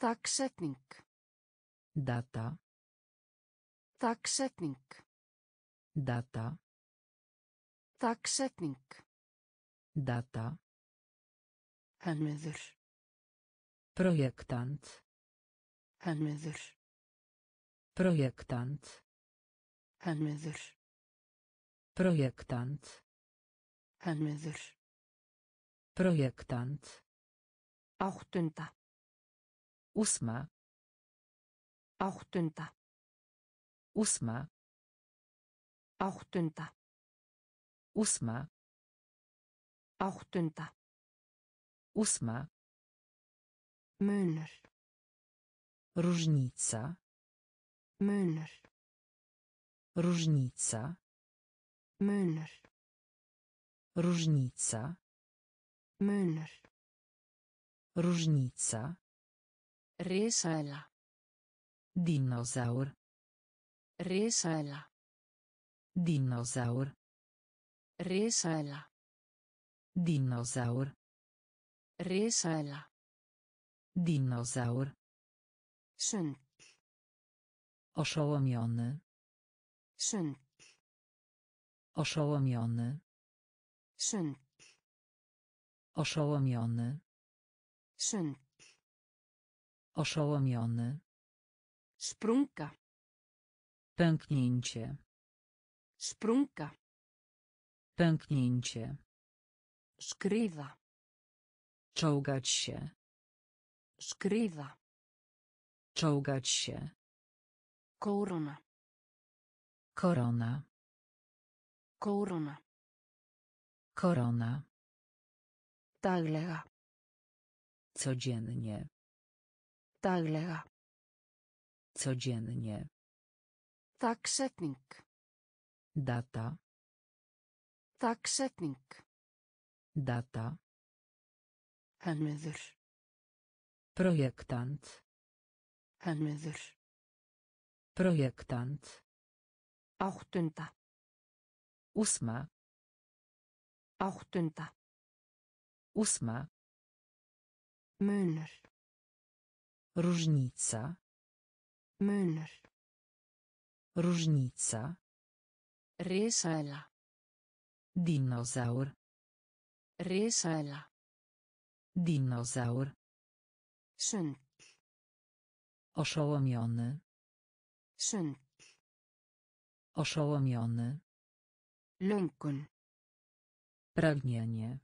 Dagsetning. Data. Dagsetning. Data. Dagsetning. Data. Hönnuður. Projektant. Hönnuður. Projektant. Hönnuður. Projektant. Hönnuður. Projektant. Áttunda. Ósma. Áttunda. Ósma. Áttunda. Ósma. Áttunda. Ósma. Munur. Różnica. Munur. Różnica. Munur. Różnica. Munur. Różnica. Risaela. Dinozaur. Risaela. Dinozaur. Risaela. Dinozaur. Risaela. Dinozaur. Sund. Oszołomiony. Sund. Oszołomiony. Sund. Oszołomiony. Sund. Oszołomiony. Sprunga. Pęknięcie. Sprunga. Pęknięcie. Skriða. Czołgać się. Skriða. Czołgać się. Kóruna. Korona. Kóróna. Korona. Daglega. Codziennie. Daglega. Codziennie. Dagsetning. Data. Dagsetning. Data. Hönnuður. Projektant. Hönnuður. Projektant. Áttunda. Ósma. Áttunda. Ósma. Munur. Różnica. Munur. Różnica. Risaela. Dinozaur. Risaela. Dinozaur. Sund. Oszołomiony. Sund. Oszołomiony. Löngun. Pragnienie.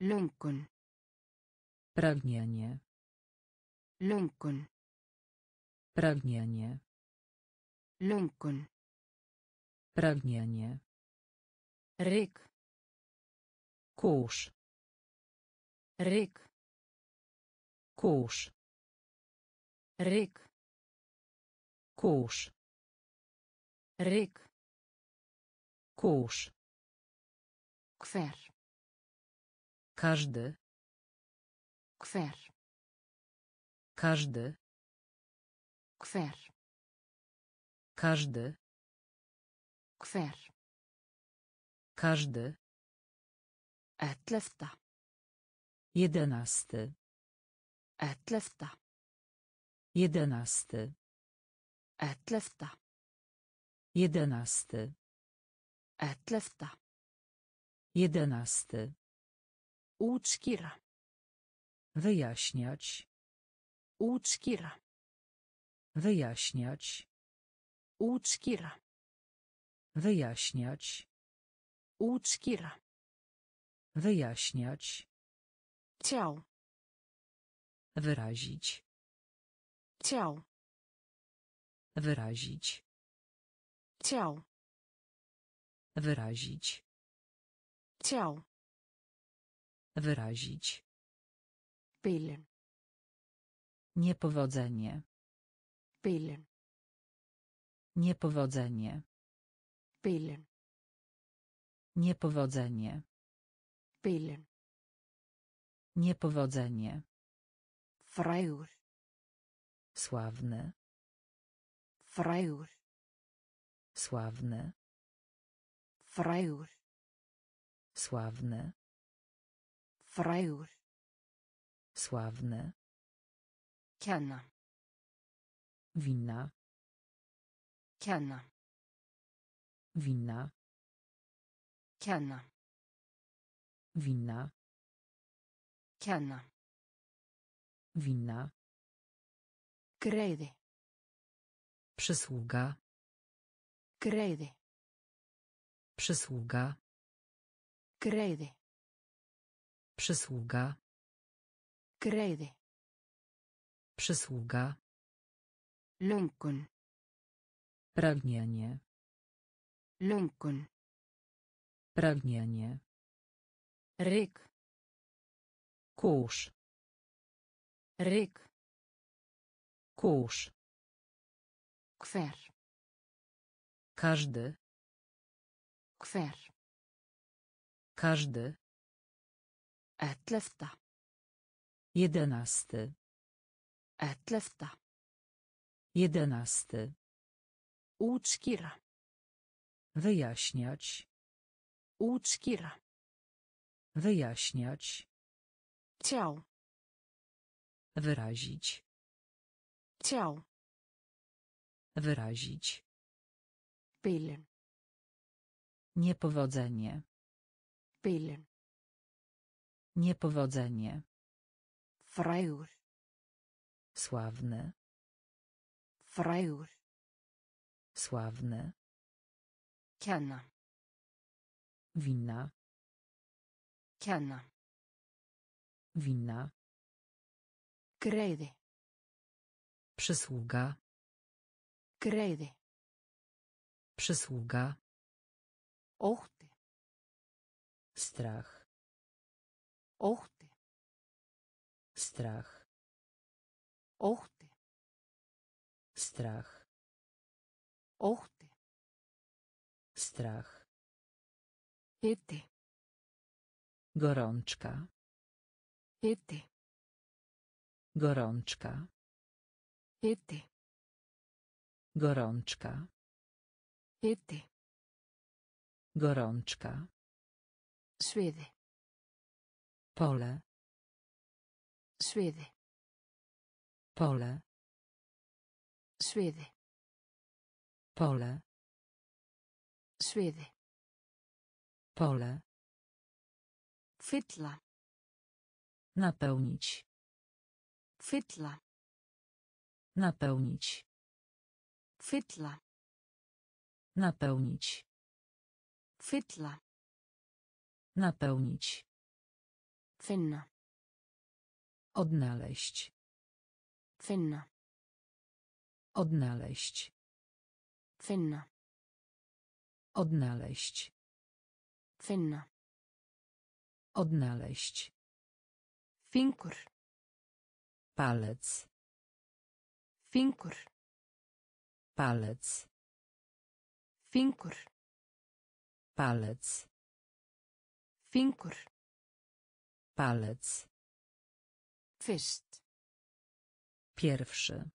Löngun. Pragnienie. Löngun. Pragnienie. Löngun. Pragnienie. Ryk. Kurz. Ryk. Kurz. Ryk. Kurz. Ryk. Kurz. Hver. Każdy. Hver. Każdy. Hver. Każdy. Hver. Każdy. Ellefta. Jedenasty. Ellefta. Jedenasty. Ellefta. Jedenasty. Ellefta. Jedenasty. Útskýra. Wyjaśniać. Útskýra. Wyjaśniać. Útskýra. Wyjaśniać. Útskýra. Wyjaśniać. Tjá. Wyrazić. Tjá. Wyrazić. Tjá. Wyrazić. Tjá. Wyrazić. Bilun. Niepowodzenie. Bilun. Niepowodzenie. Bilun. Niepowodzenie. Bilun. Niepowodzenie. Frægur. Sławny. Frægur. Sławny. Frægur. Sławny. Frægur. Sławny. Kenna. Winna. Kenna. Winna. Kenna. Winna. Kenna. Winna. Greiði. Przysługa. Greiði. Przysługa. Greiði. Przysługa. Greiði. Przysługa. Löngun. Pragnienie. Löngun. Pragnienie. Ryk. Kurz. Ryk. Kurz. Hver. Każdy. Hver. Każdy. Ellefta. Jedenasty. Ellefta. Jedenasty. Útskýra. Wyjaśniać. Útskýra. Wyjaśniać. Tjá. Wyrazić. Tjá. Wyrazić. Bilun. Niepowodzenie. Bilun. Niepowodzenie. Frægur. Sławny. Frægur. Sławny. Kenna. Winna. Kenna. Winna. Greiði. Przysługa. Greiði. Przysługa. Ótti. strach Ótti. strach Ótti. strach Ótti. strach Hiti. gorączka Hiti. gorączka Hiti. gorączka Hiti. Gorączka Sviði. pole Sviði. pole Sviði. pole Sviði. pole Fylla. napełnić Fylla. napełnić Fylla. napełnić Fylla. napełnić Finna. odnaleźć Finna. odnaleźć Finna. odnaleźć Finna. odnaleźć Fingur. palec Fingur. palec Fingur. Palec Fingur. palec Fyrst. pierwszy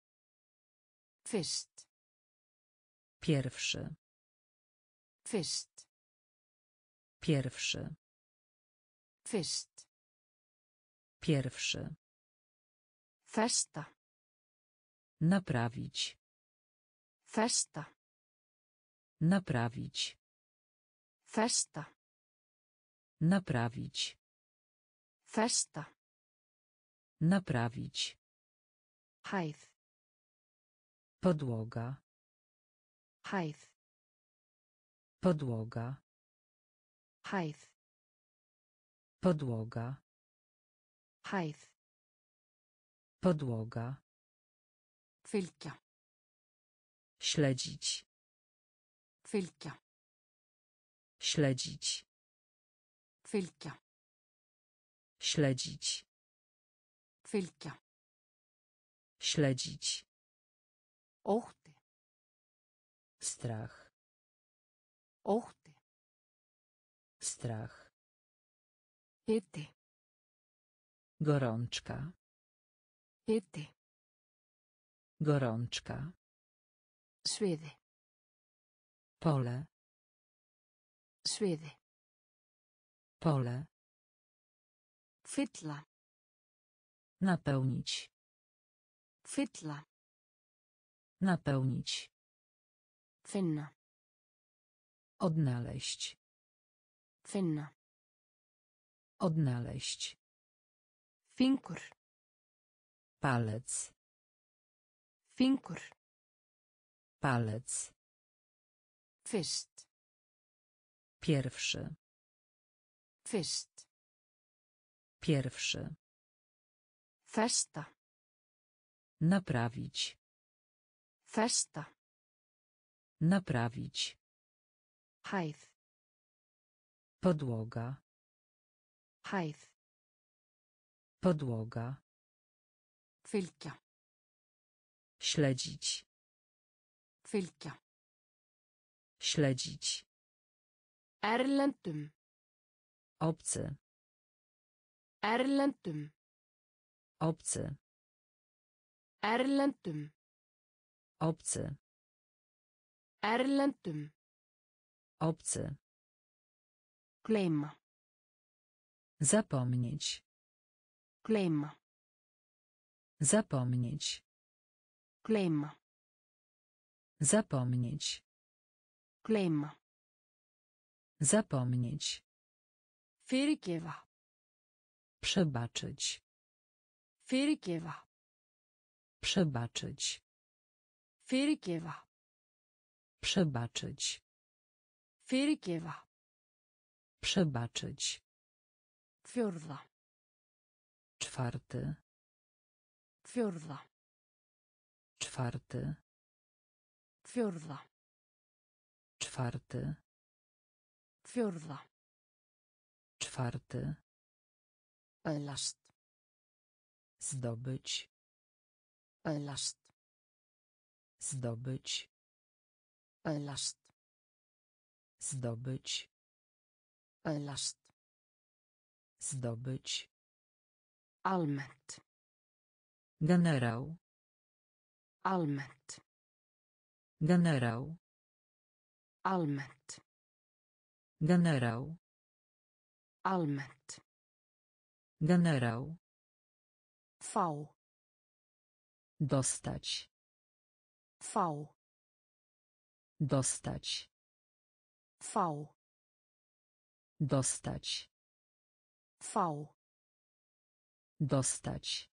Fyrst. pierwszy Fyrst. pierwszy Fyrst. pierwszy Festa. naprawić Festa. naprawić Festa. naprawić Festa. naprawić Hæð. podłoga Hæð. podłoga Hæð. podłoga Hæð. podłoga Fylgja. śledzić Fylgja. Śledzić Fylgja. śledzić Fylgja. śledzić Ótti. strach Ótti. strach Hiti. gorączka Hiti. gorączka Sviði. pole Sviði. pole Fylla. napełnić Fylla. napełnić Finna. odnaleźć Finna. odnaleźć Fingur. palec Fingur. palec Fyrst. Pierwszy Fyrst. pierwszy Festa. naprawić Festa. naprawić Hæð. podłoga Hæð. podłoga Fylgja. śledzić Fylgja. śledzić Erlendum. obcy Erlendum. obcy Erlendum. obcy Erlendum. obcy Gleyma. zapomnieć Gleyma. zapomnieć Gleyma. zapomnieć Gleyma. Zapomnieć Fyrirgefa. przebaczyć Fyrirgefa. przebaczyć Fyrirgefa. przebaczyć Fyrirgefa. przebaczyć Fjórða. czwarty Fjórða. czwarty Fjórða. czwarty Fjórða. Czwarty. Öðlast. Zdobyć. Öðlast. Zdobyć. Öðlast. Zdobyć. Öðlast. Zdobyć. Almennt. Generał. Almennt. Generał. Almennt. Generał. Almennt. Generał. Fá. Dostać. Fá. Dostać. Fá. Dostać. Fá. Dostać.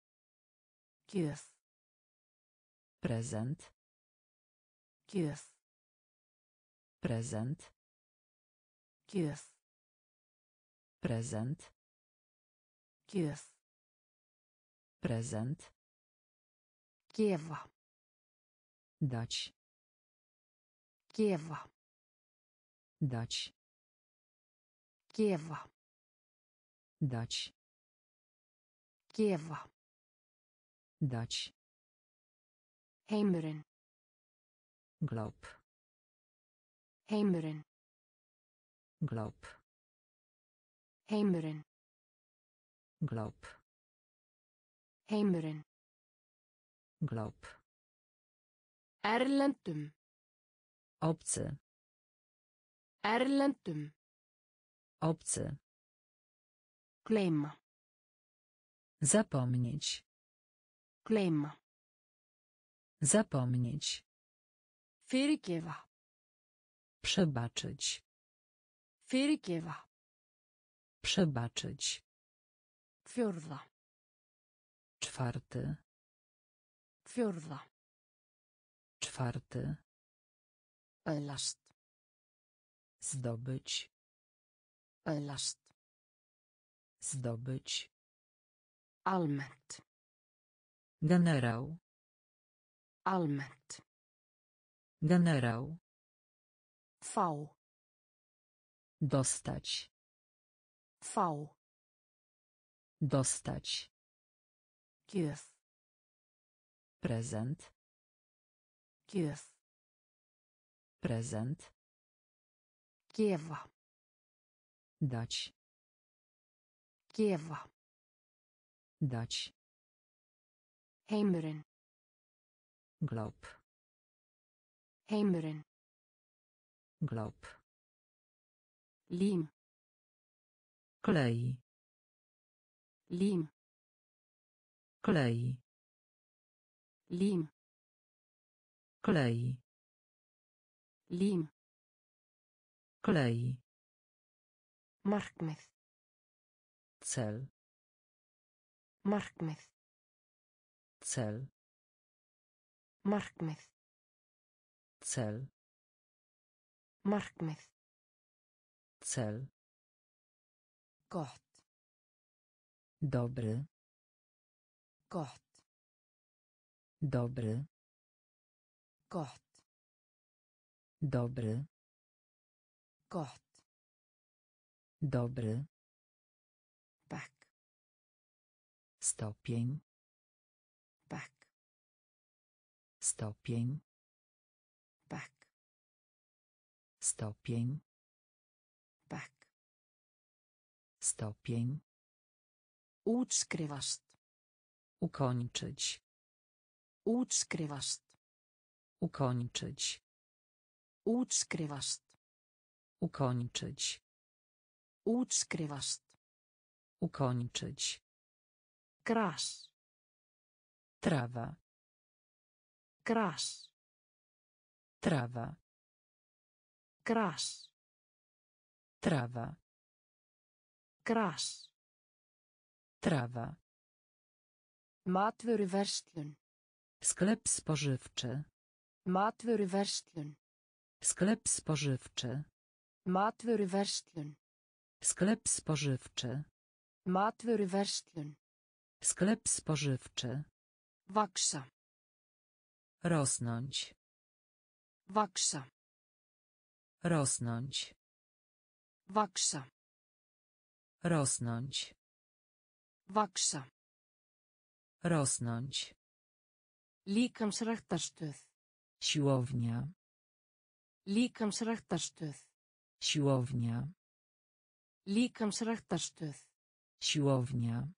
Gjöf. Prezent. Gjöf. Prezent. Gjöf. Prezent. Gjöf. Prezent. Gefa. Dać. Gefa. Dać. Gefa. Dać. Gefa. Dać. Heimurinn. Glob. Heimurinn. Glob. Heimurinn. Glob. Heimurinn. Glob. Erlendum. Obcy. Erlendum. Obcy. Gleyma. Zapomnieć. Gleyma. Zapomnieć. Fyrirgefa. Przebaczyć. Fyrirgefa. Przebaczyć. Fjórða. Czwarty. Fjórða. Czwarty. Öðlast. Zdobyć. Öðlast. Zdobyć. Almennt. Generał. Almennt. Generał. Fá. Dostać. Fá. Dostać. Gjöf. Prezent. Gjöf. Prezent. Gefa. Dać. Gefa. Dać. Heimurinn. Glob. Heimurinn. Glob. Lim. klej Lim. klej Lim. klej Lim. klej markmið cel markmið cel markmið cel markmið Cel. Gott. Dobry. Gott. Dobry. Gott. Dobry. Gott. Dobry. Back. Stopień. Back. Stopień. Back. Stopień. Back. Stopień. Útskrifast. Ukończyć. Útskrifast. Ukończyć. Útskrifast. Ukończyć. Útskrifast. Ukończyć. Gras. Trawa. Gras. Trawa. Gras. Trawa. Gras. Trawa. Matvöruverslun. Sklep spożywczy. Matvöruverslun. Sklep spożywczy. Matvöruverslun. Sklep spożywczy. Matvöruverslun. Sklep spożywczy. Vaksa. Rosnąć. Vaksa. Rosnąć. Vaksa. Rosnąć. Vaksa. Rosnąć. Líkamsræktarstöð. Siłownia. Líkamsræktarstöð. Siłownia. Líkamsræktarstöð. Siłownia.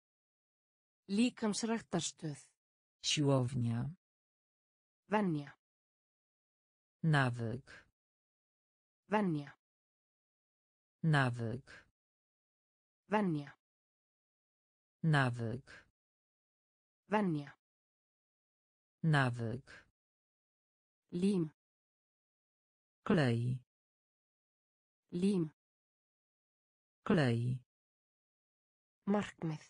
Líkamsræktarstöð. Siłownia. Venja. Nawyk. Venja. Nawyk. Venja. Nawyk. Venja. Nawyk. Lím. Klej. Lím. Klej. Markmið.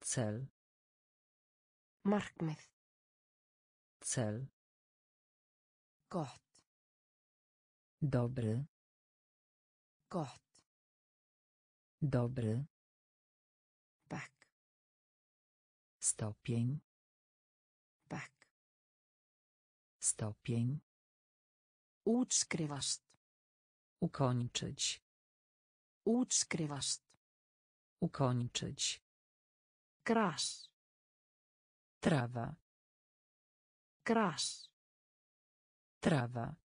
Cel. Markmið. Cel. Gott. Dobry. Gott. Dobry. Bekk. Stopień. Bekk. Stopień. Útskrifast. Ukończyć. Útskrifast. Ukończyć. Gras. Trawa. Gras. Trawa.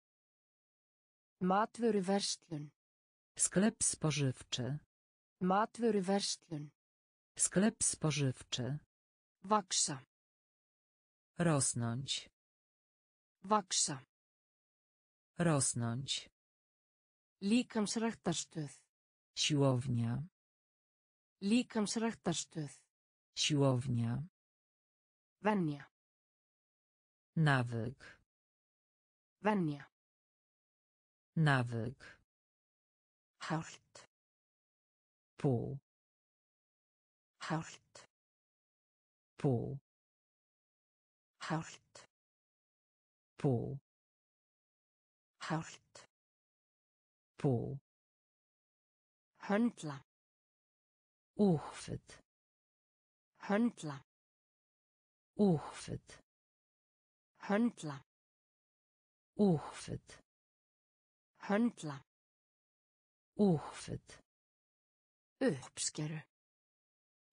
Matvöruverslun. Sklep spożywczy. Matvöruverslun. Sklep spożywczy. Vaksa. Rosnąć. Vaksa. Rosnąć. Líkamsræktarstöð. Siłownia. Líkamsræktarstöð. Siłownia. Venja. Nawyk. Venja. Nawyk. Hált. Bú. Hált. Bú. Hált. Bú. Hált. Bú. Höndla. Úhfud. Höndla. Úhfud. Höndla. Úhfud. Höndla. Uchwyt. Uppskeru.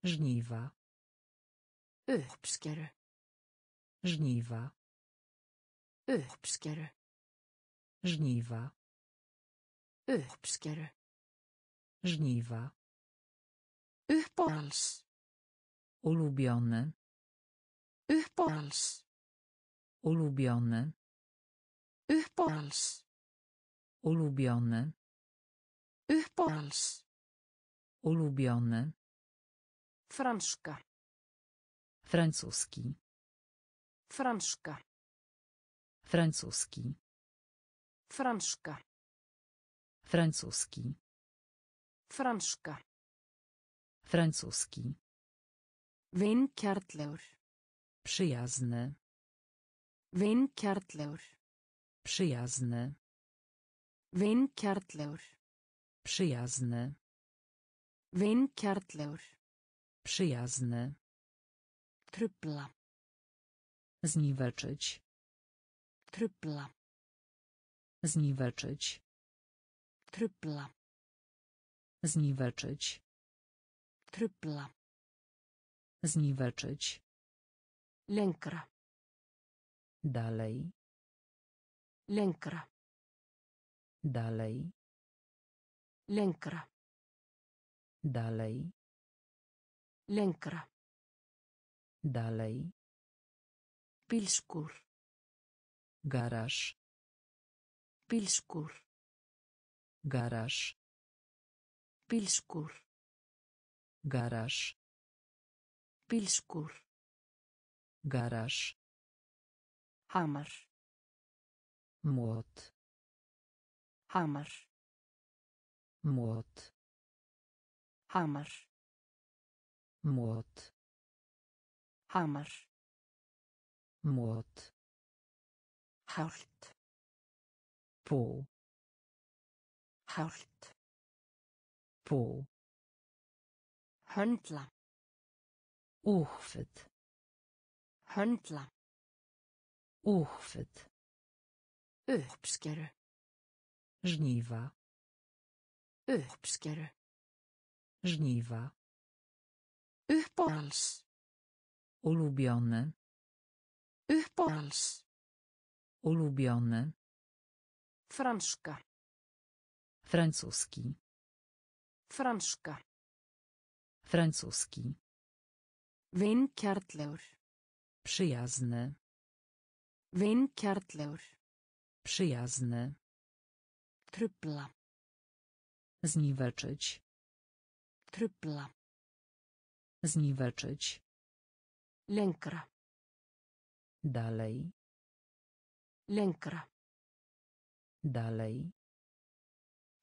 Żniwa. Uppskeru. Żniwa. Uppskeru. Żniwa. Uppskeru. Żniwa. Uppáhalds. Ulubiony. Uppáhalds. Ulubiony. Uppáhalds. Ulubiony. Uppáhalds. Ulubiony. Franska. Francuski. Franska. Francuski. Franska. Francuski. Franska. Francuski. Vinkjartlegur. Przyjazny. Vinkjartlegur. Przyjazny. Vinkjartlegur. Przyjazny. Vinkjartlegur. Przyjazny. Trubla. Zniweczyć. Trubla. Zniweczyć. Trubla. Zniweczyć. Trubla. Zniweczyć. Lengra. Dalej. Lengra. Dalej. Lengra. Dalej. Lengra. Dalej. Bílskúr. Garaż. Bílskúr. Garaż. Bílskúr. Garaż. Bílskúr. Garaż. Hamar. Młot. Hamar. Młot. Hamar. Młot. Hamar. Młot. Hált. Pół. Hált. Pół. Höndla. Uchwyt. Höndla. Uchwyt. Uppskeru. Żniwa. Uppskeru. Żniwa. Uppáhalds. Ulubiony. Uppáhalds. Ulubiony. Franska. Francuski. Franska. Francuski. Vinkjartlegur. Przyjazny. Vinkjartlegur. Przyjazny. Trubla. Zniweczyć. Trubla. Zniweczyć. Lengra. Dalej. Lengra. Dalej.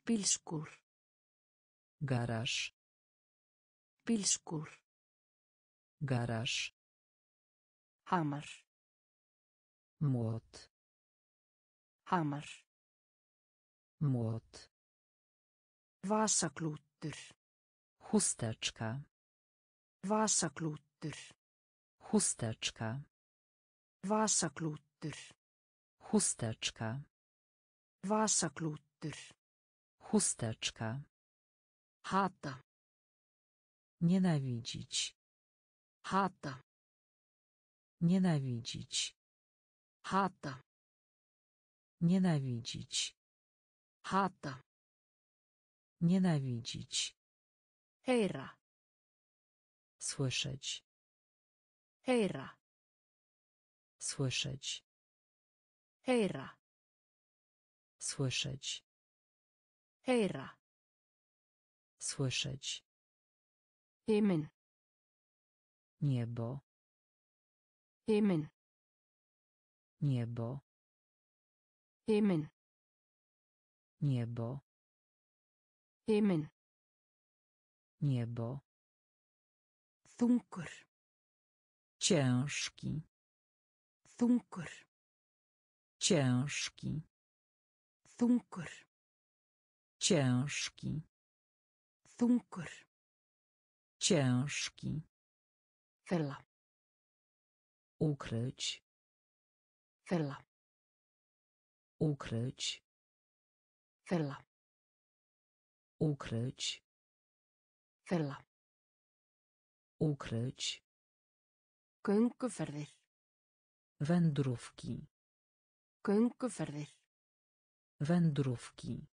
Bílskúr. Garaż. Bílskúr. Garaż. Hamar. Młot. Hamar. Młot. Vasaklútur. Chusteczka. Vasaklútur. Chusteczka. Vasaklútur. Chusteczka. Vasaklútur. Chusteczka. Hata. Nienawidzić. Hata. Nienawidzić. Hata. Nienawidzić. Hata. Nienawidzić. Heyra. Słyszeć. Heyra. Słyszeć. Heyra. Słyszeć. Heyra. Słyszeć. Himin. Niebo. Himin. Niebo. Himin. Niebo. Himin. Niebo. Þungur. Ciężki. Þungur. Ciężki. Þungur. Ciężki. Þungur. Ciężki. Fela. Ukryć. Fela. Ukryć. Fela. Ukryć. Fela. Ukryć. Gönguferðir. Wędrówki. Gönguferðir. Wędrówki.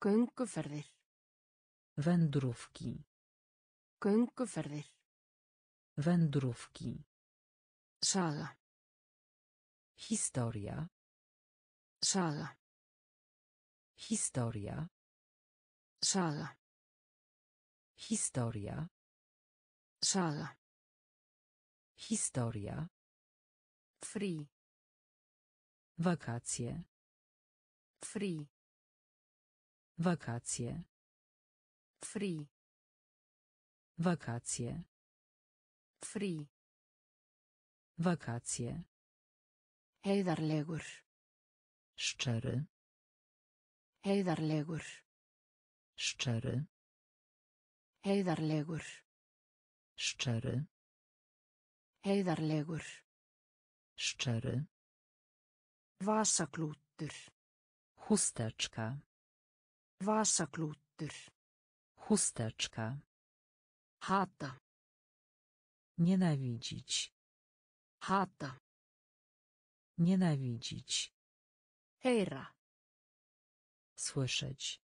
Gönguferðir. Wędrówki. Gönguferðir. Wędrówki. Saga. Historia. Saga. Historia. Saga. Historia. Saga. Historia. Frí. Wakacje. Frí. Wakacje. Frí. Wakacje. Frí. Wakacje. Heiðarlegur. Szczery. Heiðarlegur. Szczery. Heiðarlegur. Szczery. Heiðarlegur. Szczery. Vasaklútur. Chusteczka. Vasaklútur. Chusteczka. Hata. Nienawidzić. Hata. Nienawidzić. Heyra. Słyszeć.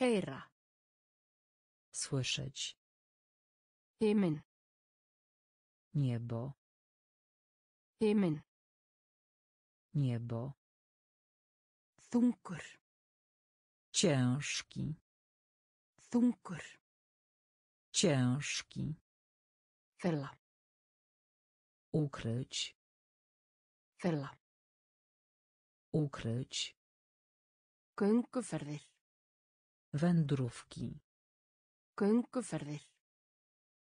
Heyra. Słyszeć. Himin. Niebo. Himin. Niebo. Þungur. Ciężki. Þungur. Ciężki. Fela. Ukryć. Fela. Ukryć. Gönguferðir. Wędrówki. Gönguferðir.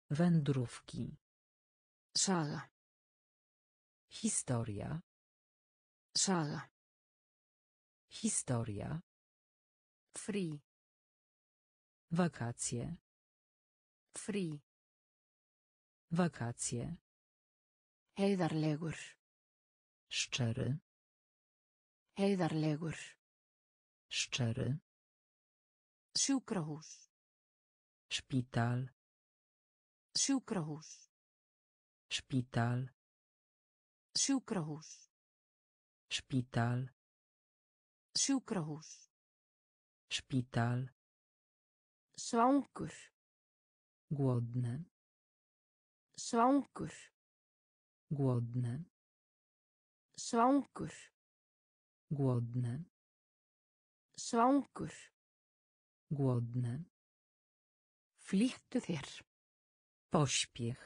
Wędrówki. Saga. Historia. Saga. Historia. Frí. Wakacje. Frí. Wakacje. Heiðarlegur. Sjúkrahús. Szpital. Sjúkrahús. Szpital. Sjúkrahús. Szpital. Sjúkrahús. Szpital. Svangur. Głodny. Svangur. Głodny. Svangur. Głodny. Svangur. Głodny. Flýttu þér. Pośpiech.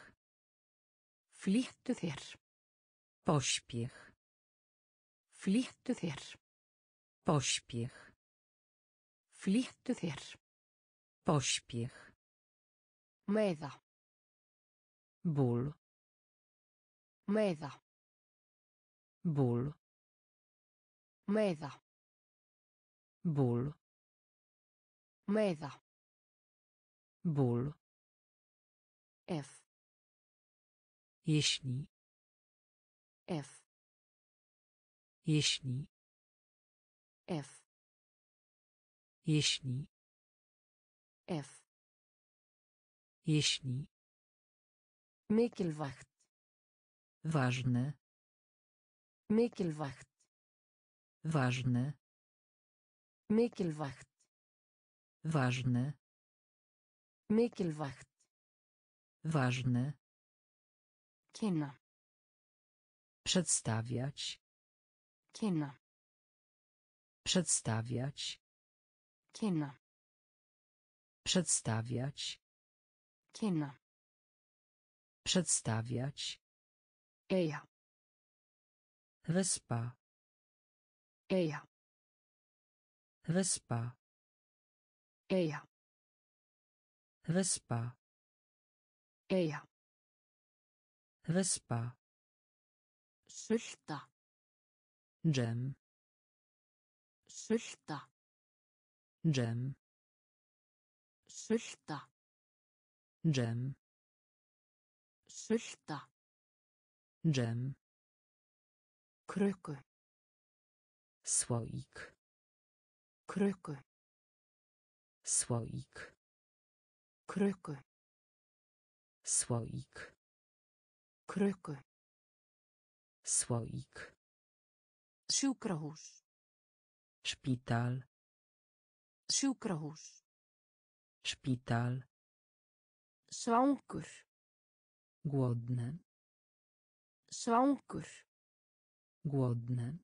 Flýttu þér. Pośpiech. Flýttu þér. Pośpiech. Flýttu þér. Pośpiech. Meða. Ból. Meða. Ból. Meða. Ból. Meða. Ból. Ef. Jeśli. Ef. Jeśli. Ef. Jeśli. Ef. Jeśli. Mikilvægt. Ważne. Mikilvægt. Ważne. Mikilvægt. Ważne. Mikilvægt. Ważne. Kynna. Przedstawiać. Kynna. Przedstawiać. Kynna. Przedstawiać. Kynna. Przedstawiać. Eja. Wyspa. Eja. Wyspa. Eja. Wyspa. Eja. Wyspa. Sulta. Dżem. Sulta. Dżem. Sulta. Dżem. Sulta. Dżem. Krukku. Słoik. Krukku. Słoik. Krukku. Słoik. Krukku. Słoik. Sjúkrahús. Szpital. Sjúkrahús. Szpital. Svangur. Głodny. Svangur. Głodny.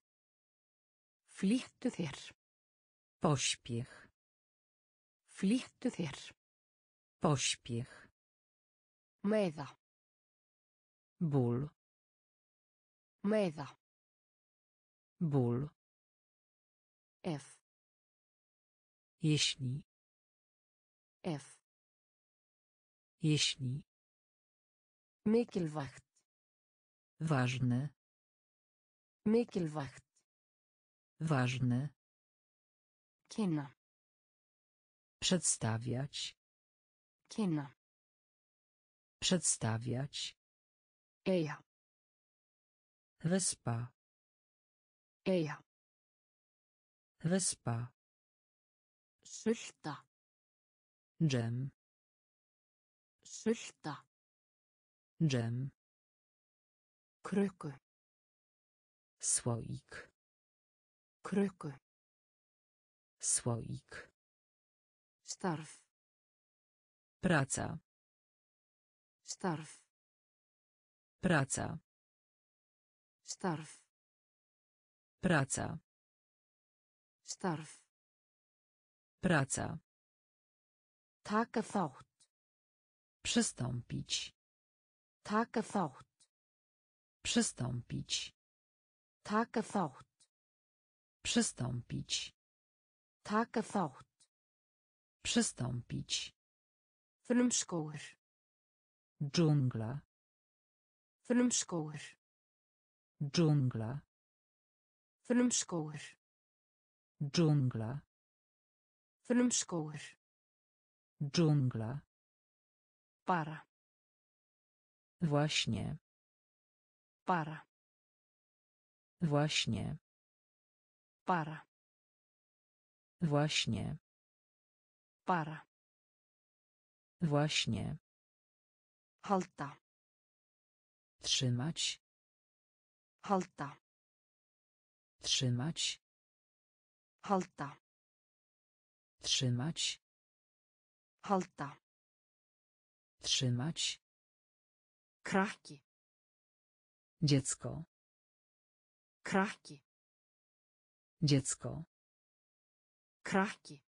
Flýttu þér. Pośpiech. Flýttu þér. Pośpiech. Meða. Ból. Meða. Ból. Ef. Jeśli. Ef. Jeśli. Mikilvægt. Ważne. Mikilvægt. Ważne. Kynna. Przedstawiać. Kynna. Przedstawiać. Eja. Wyspa. Eja. Wyspa. Sulta. Dżem. Sulta. Dżem. Krukku. Słoik. Krukku. Słoik. Starf. Praca. Starf. Praca. Starf. Praca. Starf. Praca. Taka þátt. Przystąpić. Taka þátt. Przystąpić. Taka þátt. Przystąpić. Taka þátt. Przystąpić. Frumskógur. Dżungla. Frumskógur. Dżungla. Frumskógur. Dżungla. Frumskógur. Dżungla. Bara. Właśnie. Bara. Właśnie. Bara. Właśnie. Bara. Właśnie. Halda. Trzymać. Halda. Trzymać. Halda. Trzymać. Halda. Trzymać. Krakki. Dziecko. Krakki. Dziecko. Krakki.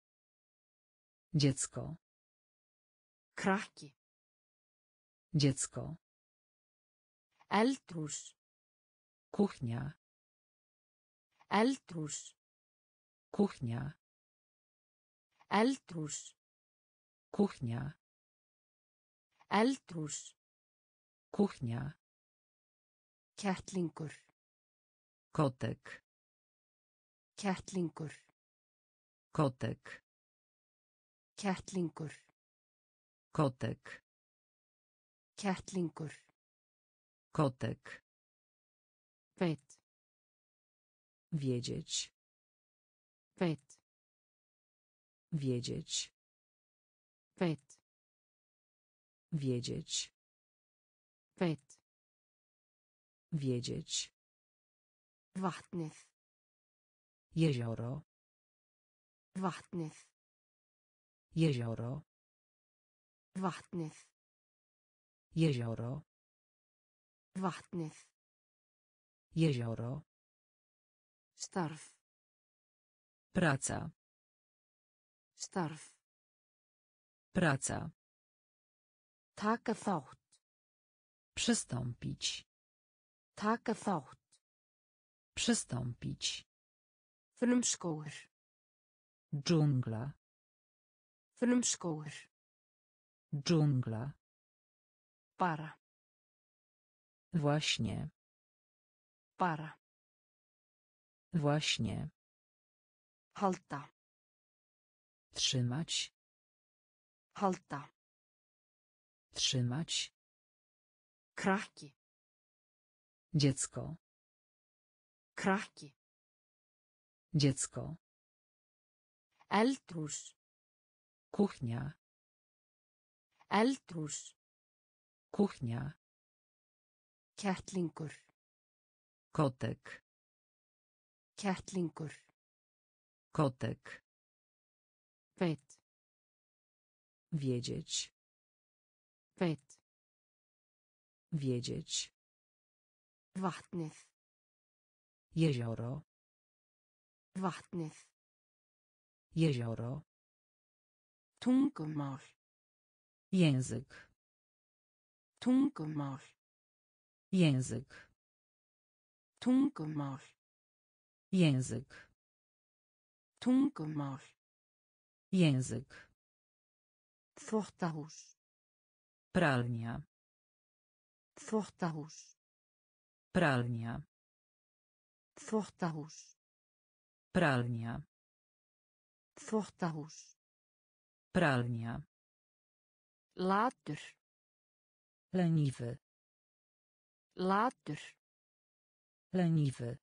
Dziecko. Krakki. Dziecko. Eldhús. Kuchnia. Eldhús. Kuchnia. Eldhús. Kuchnia. Eldhús. Kuchnia. Kettlingur. Kotek. Kettlingur. Kotek. Kettlingur. Kotek. Kettlingur. Kotek. Beit. Wiedzieć. Beit. Wiedzieć. Beit. Wiedzieć. Beit. Wiedzieć. Vatnið. Jezioro. Vatnið. Jezioro. Vatnið. Jezioro. Vatnið. Jezioro. Starf. Praca. Starf. Praca. Taka þátt. Przystąpić. Taka þátt. Przystąpić. Frumskógur. Dżungla. Frumskógur. Dżungla. Bara. Właśnie. Bara. Właśnie. Halda. Trzymać. Halda. Trzymać. Krakki. Dziecko. Krakki. Dziecko. Eldhús. Kuchnia. Eldhús. Kuchnia. Kettlingur. Kotek. Kettlingur. Kotek. Beit. Wiedzieć. Beit. Wiedzieć. Vatnið. Jezioro. Vatnið. Jezioro. Tungumál. Język. Tungumál. Język. Tungumál. Język. Tungumál. Język. Þvottahús. Pralnia. Þvottahús. Pralnia. Þvottahús. Pralnia. Þvottahús. Pralnia. Latur. Leniwy. Latur. Leniwy.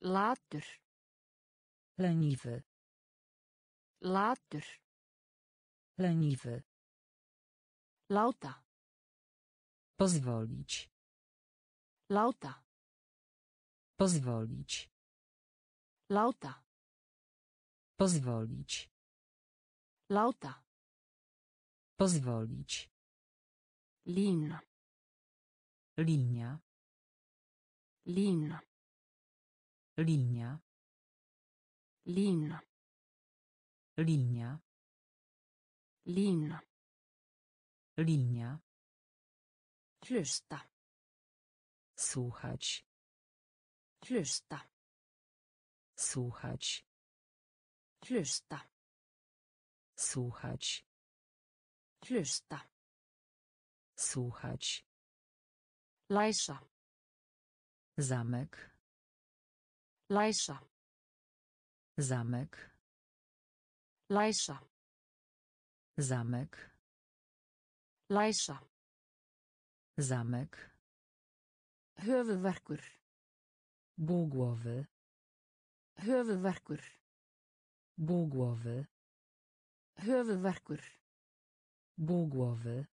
Latur. Leniwy. Latur. Leniwy. Láta. Pozwolić. Láta. Pozwolić. Láta. Pozwolić. Láta. Pozwolić. Lína. Linia. Lína. Linia. Lína. Linia. Lína. Linia. Hlusta. Słuchać. Hlusta. Słuchać. Hlusta. Słuchać. Hlusta. Słuchać. Læsa. Zamek. Læsa. Zamek. Læsa. Zamek. Læsa. Zamek. Höfuðverkur. Ból głowy. Höfuðverkur. Ból głowy. Höfuðverkur. Ból głowy.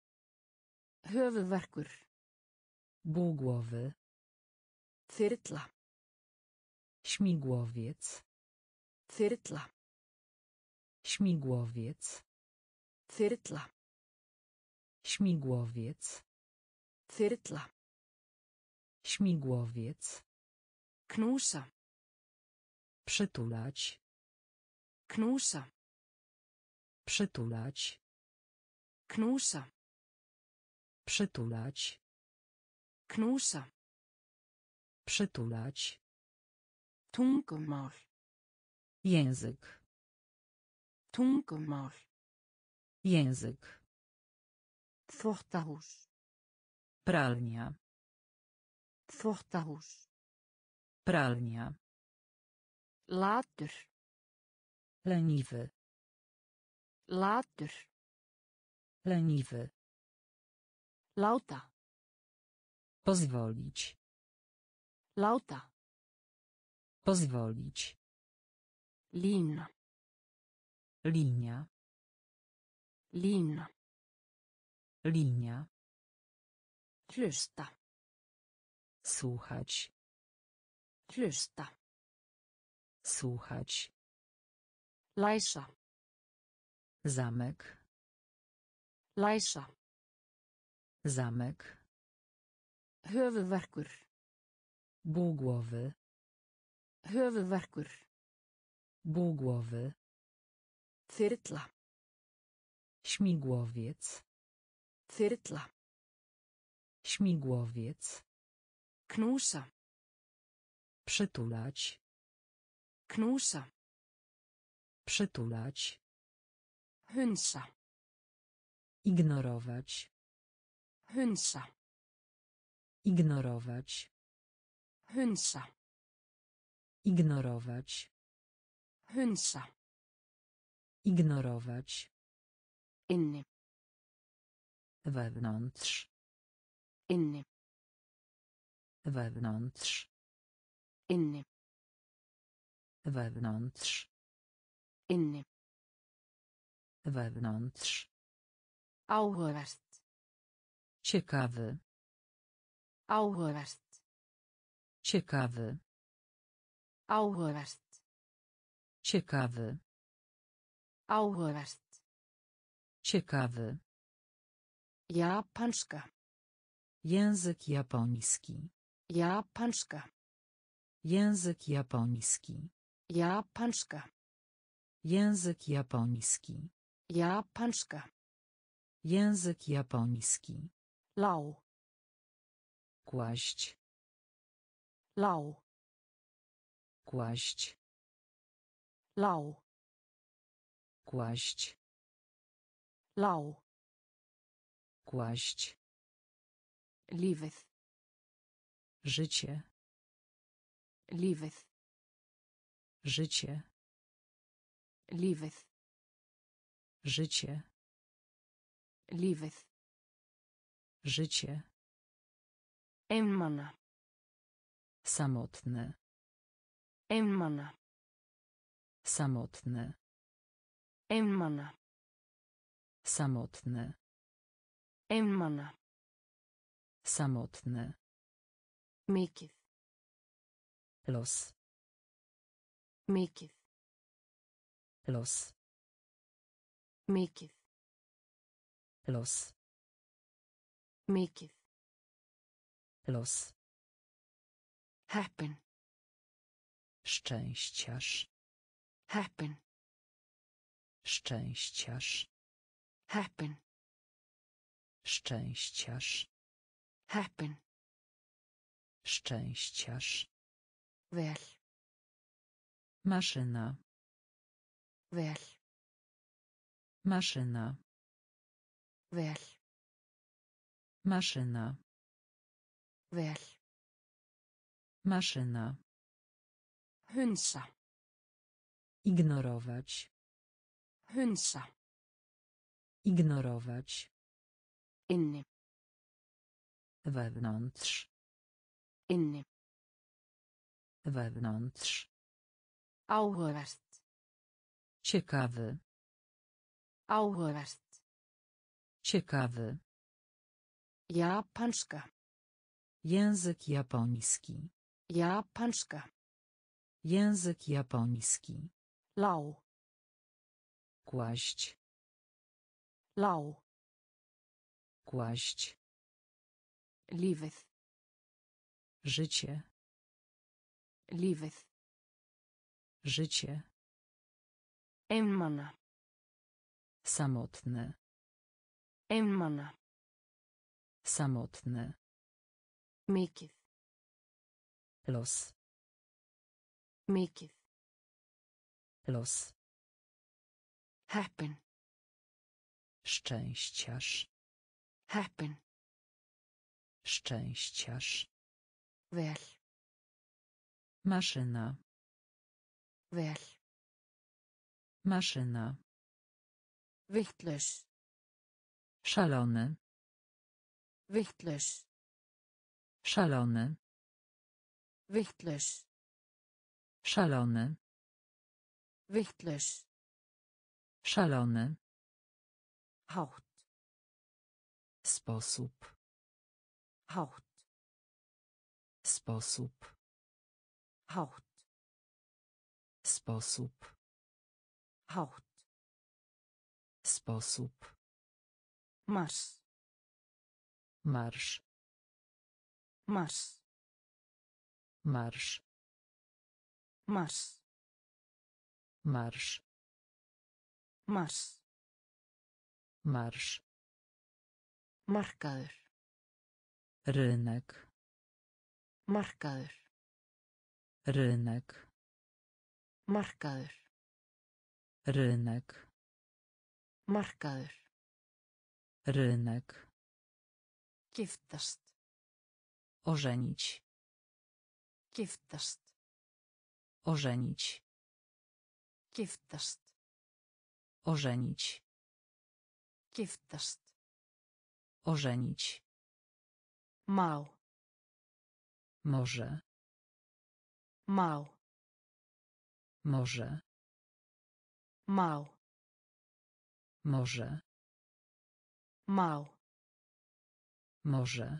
Höfuðverkur. Ból głowy. Śmigłowiec. Þyrla. Śmigłowiec. Þyrla. Śmigłowiec. Þyrla. Śmigłowiec. Knúsa. Przytulać. Knúsa. Przytulać. Knúsa. Przytulać. Knúsa. Przytulać. Tungumál. Język. Tungumál. Język. Þvottahús. Pralnia. Þvottahús. Pralnia. Latur. Leniwy. Latur. Leniwy. Láta. Pozwolić. Láta. Pozwolić. Lína. Linia. Lína. Linia. Hlusta. Słuchać. Hlusta. Słuchać. Læsa. Zamek. Læsa. Zamek. Höfuðverkur. Ból głowy. Höfuðverkur. Ból głowy. Þyrla. Śmigłowiec. Þyrla. Śmigłowiec. Knúsa. Przytulać. Knúsa. Przytulać. Hunsa. Ignorować. Hunsa. Ignorować. Hunsa. Ignorować. Hunsa. Ignorować. Inni. Wewnątrz. Inni. Wewnątrz. Inni. Wewnątrz. Inni. Wewnątrz. Áhugavert. Ciekawy. Áhugavert. Ciekawy. Áhugavert. Ciekawy. Áhugavert. Ciekawy. Japanska. Język japoński. Japanska. Język japoński. Japanska. Język japoński. Japanska. Język japoński. Lág. Kłaść. Lág. Kłaść. Lág. Kłaść. Lág. Kłaść. Lífið. Życie. Lífið. Życie. Lífið. Życie. Lífið. Życie. Einmana. Samotny. Einmana. Samotny. Einmana. Samotny. Einmana. Samotny. Mikið. Los. Mikið. Los. Mikið. Los. Mikið. Los. Heppin. Szczęściarz. Heppin. Szczęściarz. Heppin. Szczęściarz. Heppin. Szczęściarz. Vel. Maszyna. Vel. Maszyna. Vel. Maszyna. Vel. Maszyna. Hunsa. Ignorować. Hunsa. Ignorować. Inni. Wewnątrz. Inni. Wewnątrz. Áhugavert. Ciekawy. Áhugavert. Ciekawy. Japanska. Język japoński. Japanska. Język japoński. Lág. Kłaść. Lág. Kłaść. Lífið. Życie. Lífið. Życie. Einmana. Samotny. Einmana. Samotny. Mikið. Los. Mikið. Los. Heppin. Szczęściarz. Heppin. Szczęściarz. Vel. Maszyna. Vel. Maszyna. Vittlaus. Szalony. Vittlaus. Szalony. Vittlaus. Szalony. Vittlaus. Szalony. Hátt. Sposób. Hátt. Sposób. Hátt. Sposób. Hátt. Sposób. Mars. Marsz. Mars. Marsz. Mars. Marsz. Mars. Marsz. Markaður. Rynek. Markaður. Rynek. Markaður. Rynek. Markaður. Rynek. Giftast. Ożenić. Giftast. Ożenić. Giftast. Ożenić. Giftast. Ożenić. Má. Może. Má. Może. Má. Może. Má. Może.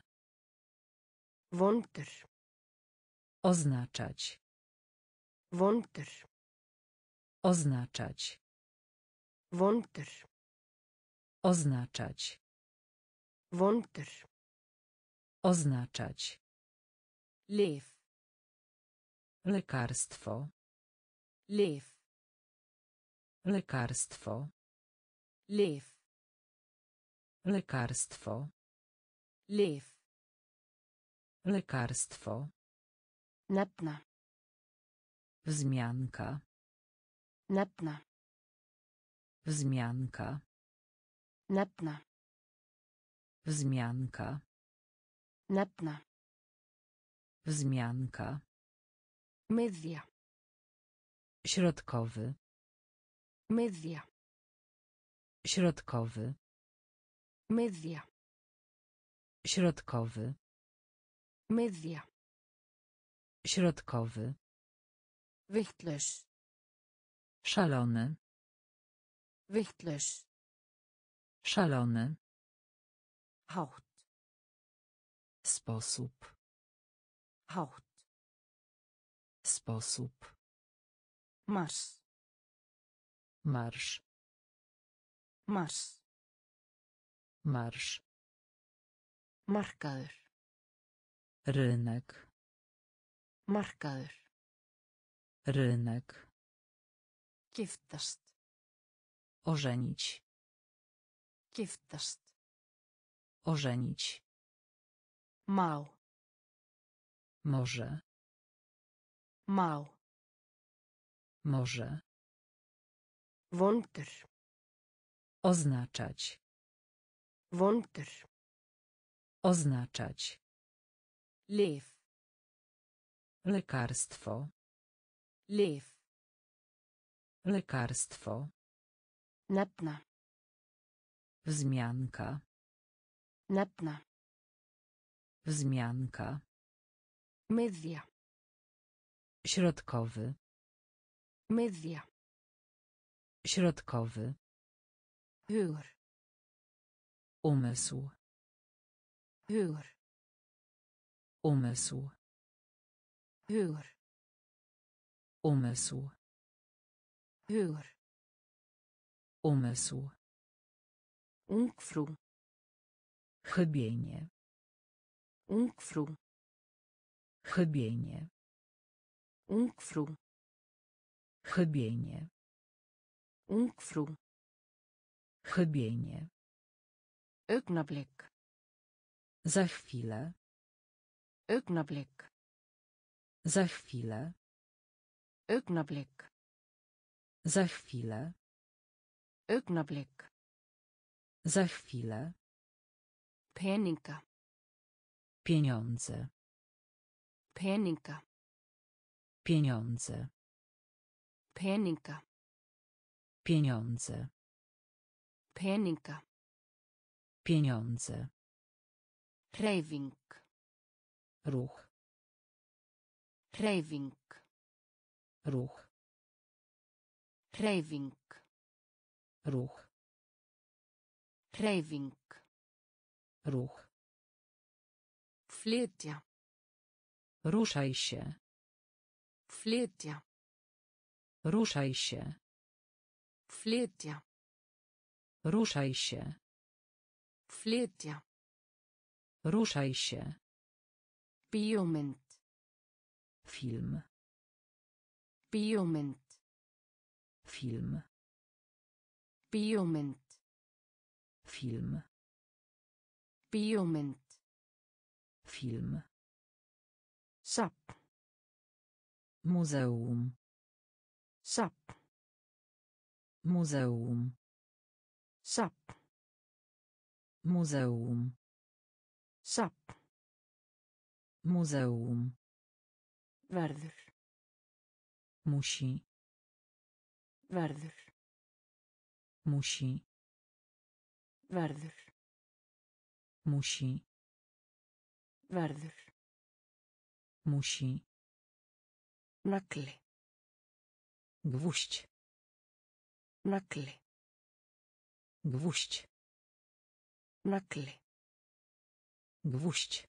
Vondur. Oznaczać. Vondur. Oznaczać. Vondur. Oznaczać. Vondur. Oznaczać. Lyf. Lekarstwo. Lyf. Lekarstwo. Lyf. Lekarstwo. Lyf. Lekarstwo. Nefna. Wzmianka. Nefna. Wzmianka. Nefna. Wzmianka. Nefna. Wzmianka. Miðja. Środkowy. Miðja. Środkowy. Miðja. Środkowy. Miðja. Środkowy. Vittlaus. Szalony. Vittlaus. Szalony. Hátt. Sposób. Hátt. Sposób. Mars. Marsz. Mars. Marsz. Markaður. Rynek. Markaður. Rynek. Giftast. Ożenić. Giftast. Ożenić. Má. Może. Má. Może. Vondur. Oznaczać. Vondur. Oznaczać. Lyf. Lekarstwo. Lyf. Lekarstwo. Nefna. Wzmianka. Nefna. Wzmianka. Miðja. Środkowy. Miðja. Środkowy. Hugur. Umysł. Hugur. Umysł. Hugur. Umysł. Hugur. Umysł. Ungfrú. Chybienie. Ungfrú. Chybienie. Ungfrú. Chybienie. Ungfrú. Chybienie. Augnablik. Za chwilę. Augnablik. Za chwilę. Augnablik. Za chwilę. Augnablik. Za chwilę. Peninga. Pieniądze. Peninga. Pieniądze. Peninga. Pieniądze. Peninga. Pieniądze. Hreyfing. Ruch. Hreyfing. Ruch. Hreyfing. Ruch. Hreyfing. Ruch. Flytja. Ruszaj się. Flytja. Ruszaj się. Flytja. Ruszaj się. Flytja. Ruszaj się. Bíómynd. Film. Bíómynd. Film. Bíómynd. Film. Bíómynd. Film. Safn. Muzeum. Safn. Muzeum. Safn. Muzeum. Safn. Muzeum. Verður. Musi. Verður. Musi. Verður. Musi. Verður. Musi. Nagli. Gwóźdź. Nagli. Gwóźdź. Nagli. Gwóźdź.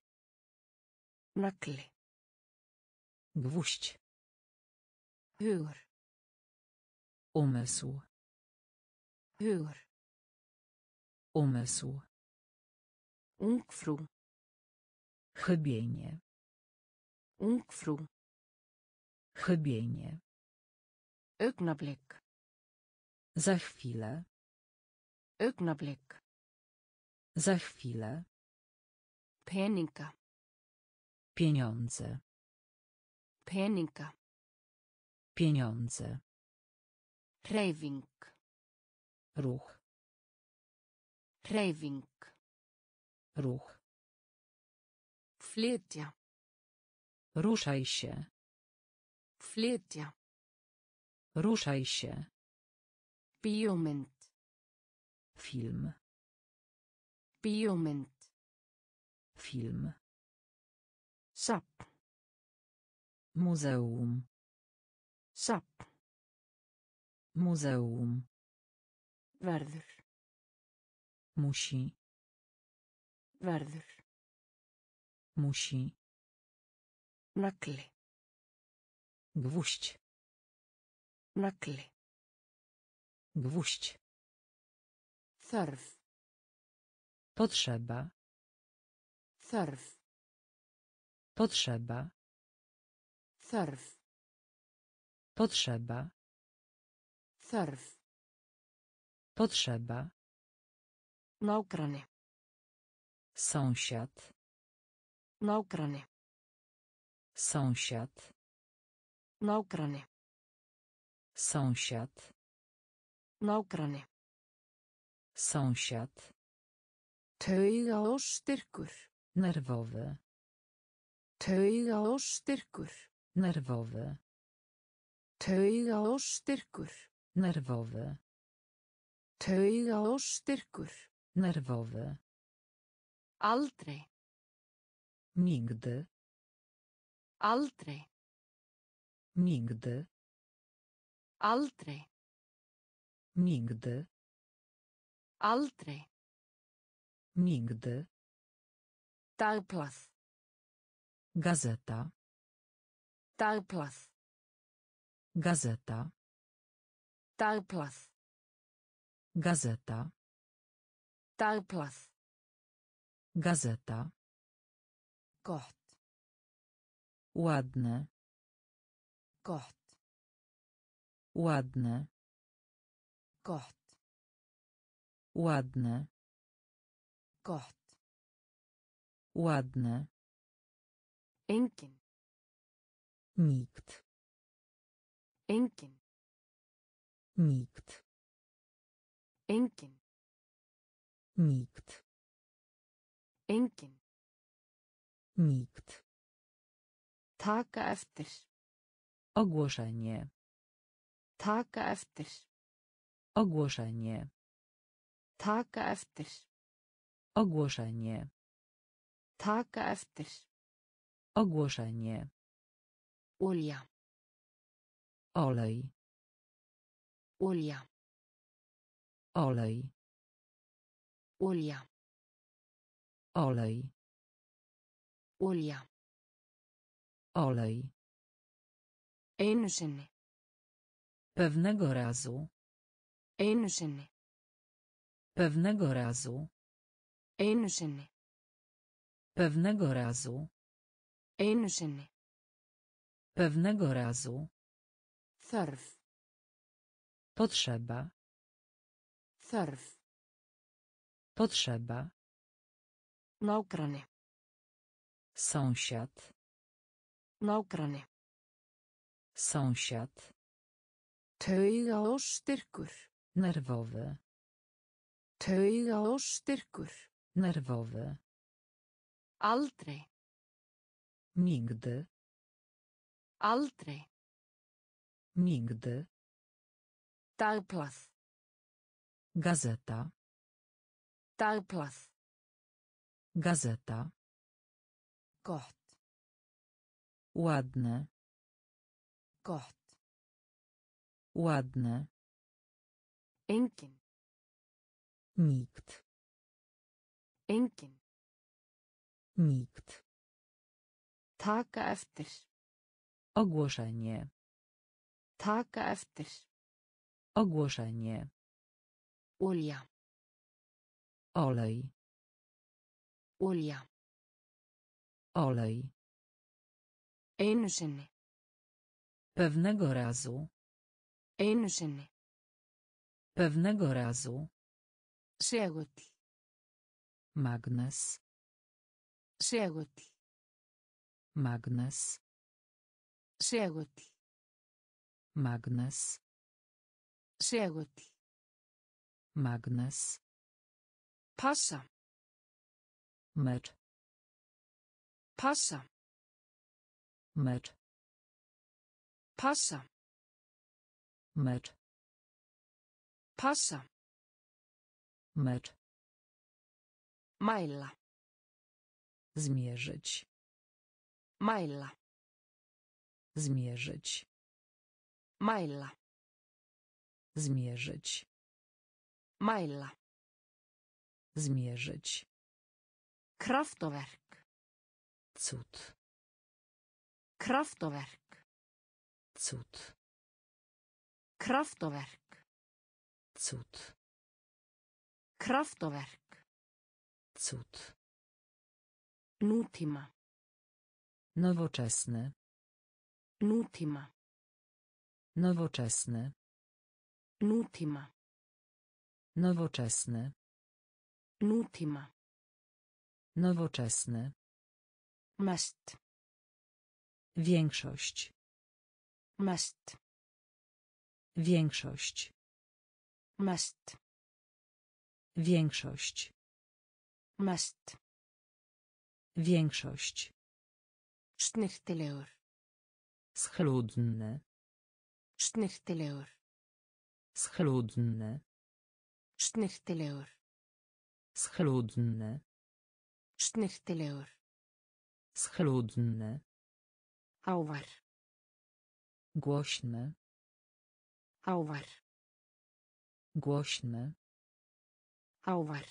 Nagli. Gwóźdź. Hugur. Umysł. Hugur. Umysł. Ungfrú. Chybienie. Ungfrú. Chybienie. Augnablik. Za chwilę. Augnablik. Za chwilę. Peninga. Pieniądze. Peninga. Pieniądze. Hreyfing. Ruch. Hreyfing. Ruch. Flytja. Ruszaj się. Flytja. Ruszaj się. Bíómynd. Film. Bíómynd. Film. Safn. Muzeum. Safn. Muzeum. Verður. Musi. Verður. Musi. Nagli. Gwóźdź. Nagli. Gwóźdź. Þörf. Potrzeba. Þörf. Potrzeba. Þörf. Potrzeba. Þörf. Potrzeba. Nágranni. Sąsiad. Nágranni. Sąsiad. Nágranni. Sąsiad. Nágranni. Sąsiad. Tauga og styrkur. Nerwowy. Tauga og styrkur. Nerwowy. Tauga og styrkur. Nerwowy. Tauga og styrkur. Nerwowy. Aldrei. Nigdy. Aldrei. Nigdy. Aldrei. Nigdy. Aldrei. Nigdy. Dagblað. Gazeta. Dagblað. Gazeta. Dagblað. Gazeta. Dagblað. Gazeta. Gott. Ładne. Gott. Ładne. Gott. Ładne. Gott. Ładne. Engin. Nikt. Engin. Nikt. Engin. Nikt. Engin. Nikt. Taka eftir. Ogłoszenie. Taka eftir. Ogłoszenie. Taka eftir. Ogłoszenie. Taka eftir. Ogłoszenie. Olja. Olej. Olja. Olej. Olja. Olej. Olja. Olej. Einu sinni. Pewnego razu. Einu sinni. Pewnego razu. Einu sinni. Pewnego razu. Einu sinni. Pewnego razu. Þörf. Potrzeba. Þörf. Potrzeba. Nágranni. Sąsiad. Nágranni. Sąsiad. Tauga og styrkur. Nerwowy. Tauga og styrkur. Nerwowy. Aldrei. Nigdy. Aldrei. Nigdy. Dagblað. Gazeta. Dagblað. Gazeta. Gott. Ładne. Gott. Ładne. Engin. Nikt. Engin. Nikt. Taka eftir. Ogłoszenie. Taka eftir. Ogłoszenie. Olja. Olej. Olja. Olej. Einu sinni. Pewnego razu. Einu sinni. Pewnego razu. Segull. Magnes. Segull. Magnes. Segull. Magnes. Segull. Magnes. Passa. Mecz. Passa. Mecz. Passa. Mecz. Passa. Mecz. Mæla. Zmierzyć. Mæla. Zmierzyć. Mæla. Zmierzyć. Mæla. Zmierzyć. Kraftaverk. Cud. Kraftaverk. Cud. Kraftaverk. Cud. Kraftaverk. Cud. Nútíma. Nowoczesny. Nútíma. Nowoczesny. Nútíma. Nowoczesny. Nútíma. Nowoczesny. Mest. Większość. Mest. Większość. Mest. Większość. Mest. Większość. Snyrtilegur. Schludny. Snyrtilegur. Schludny. Snyrtilegur. Schludny. Snyrtilegur. Schludny. Hávær. Głośny. Hávær. Głośny. Hávær.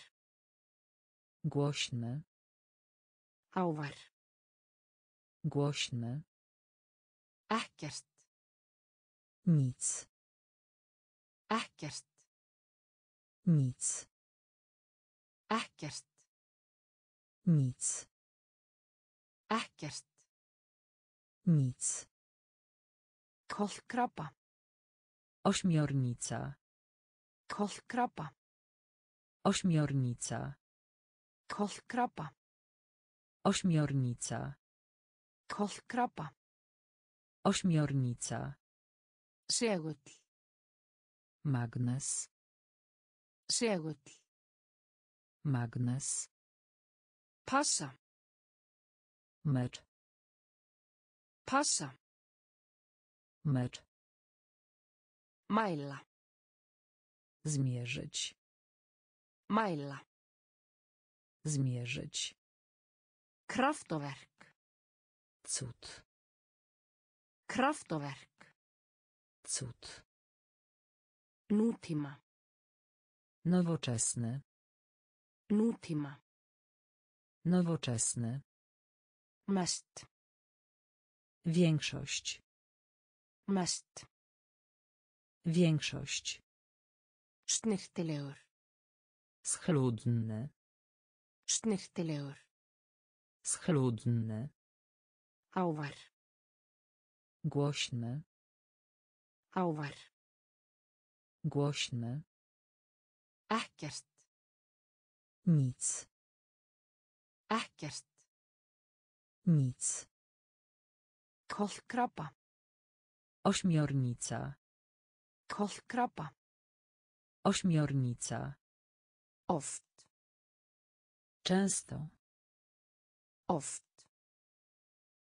Głośny. Hávær. Głośny. Ekkert. Nic. Ekkert. Nic. Ekkert. Nic. Ekkert. Nic. Kolkrabba. Ośmiornica. Kolkrabba. Ośmiornica. Kolkrabba. Ośmiornica. Kolkrabba. Ośmiornica. Segull. Magnes. Segull. Magnes. Passa. Mecz. Passa. Mecz. Mæla. Zmierzyć. Mæla. Zmierzyć. Kraftaverk. Cud. Kraftaverk. Cud. Nútíma. Nowoczesny. Nútíma. Nowoczesny. Mest. Większość. Mest. Większość. Snyrtilegur. Schludny. Snyrtilegur. Schludny. Hávær. Głośny. Hávær. Głośny. Ekkert. Nic. Ekkert. Nic. Kolkrabba. Ośmiornica. Kolkrabba. Ośmiornica. Oft. Często. Oft.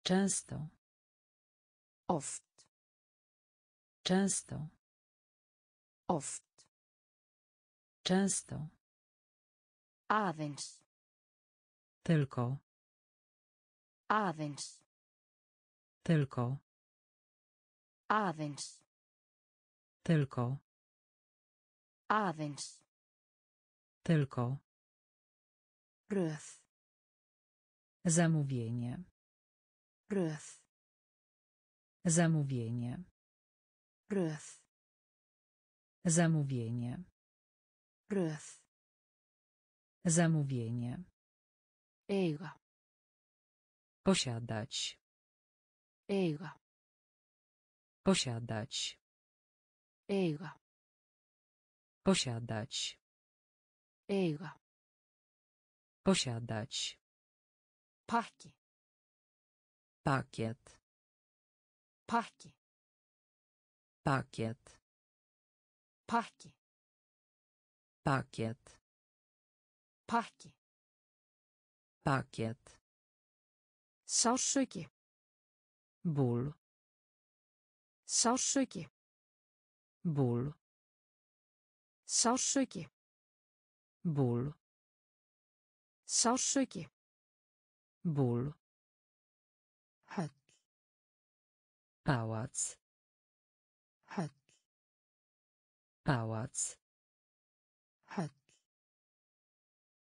Często. Oft. Często. Oft. Często. Aðeins. Tylko. Aðeins. Tylko. Aðeins. Tylko. Aðeins. Tylko. Röð. Zamówienie. Röð. Zamówienie. Röð. Zamówienie. Röð. Zamówienie. Eiga. Posiadać. Eiga. Posiadać. Eiga. Posiadać. Eiga. Posiadać. Pakki. Pakiet. Pakki. Pakiet. Pakki. Pakiet. Pakki. Pakiet. Sársauki. Ból. Sársauki. Ból. Sársauki. Ból. Sársauki. Ból. Höll. Pałac. Höll. Pałac. Höll.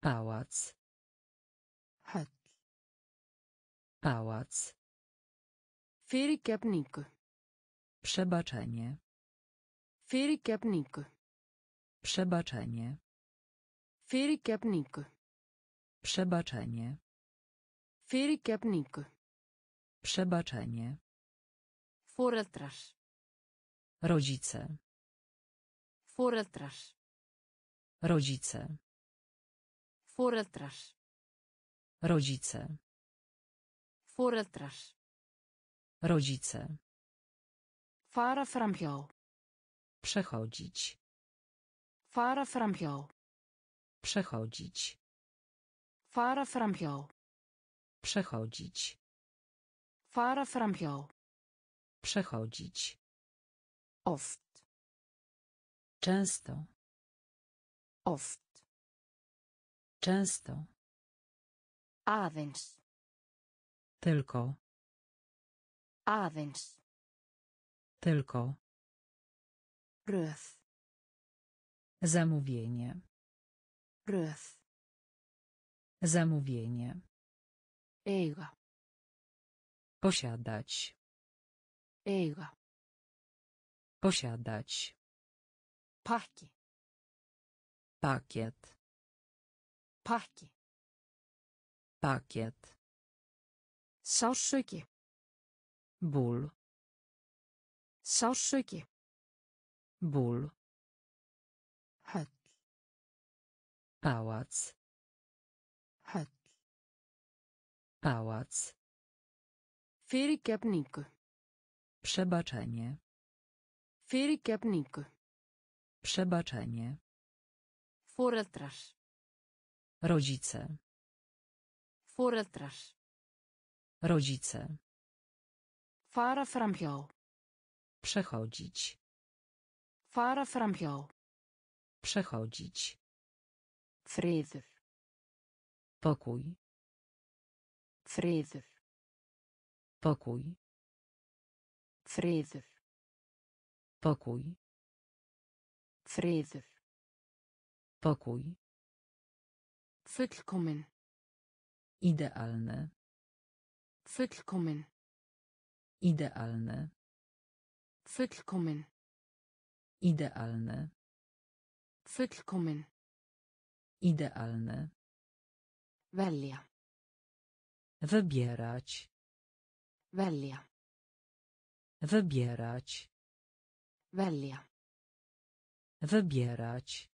Pałac. Höll. Pałac. Fyrirgefningu. Przebaczenie. Fyrirgefningu. Przebaczenie. Fyrirgefningu. Przebaczenie. Fyrirgefningu. Przebaczenie. Foreldrar. Rodzice. Foreldrar. Rodzice. Foreldrar. Rodzice. Foreldrar. Rodzice. Fara framhjá. Przechodzić. Fara framhjá. Przechodzić. Fara framhjá. Przechodzić. Fara framhjá. Przechodzić. Oft. Często. Oft. Często. Aðeins. Tylko. Aðeins. Tylko. Röð. Zamówienie. Röð. Zamówienie. Eiga. Posiadać. Eiga. Posiadać. Pakki. Pakiet. Pakki. Pakiet. Sársauki. Ból. Sársauki. Ból. Pałac. Höll. Pałac. Fyrirgefningu. Przebaczenie. Fyrirgefningu. Przebaczenie. Foreldrar. Rodzice. Foreldrar. Rodzice. Fara framhjá. Przechodzić. Fara framhjá. Przechodzić. Friður. Pokój. Friður. Pokój. Friður. Pokój. Friður. Pokój. Fullkomin. Idealne. Fullkomin. Idealne. Fullkomin. Idealne. Fullkomin. Idealne. Velja. Wybierać. Velja. Wybierać. Velja. Wybierać.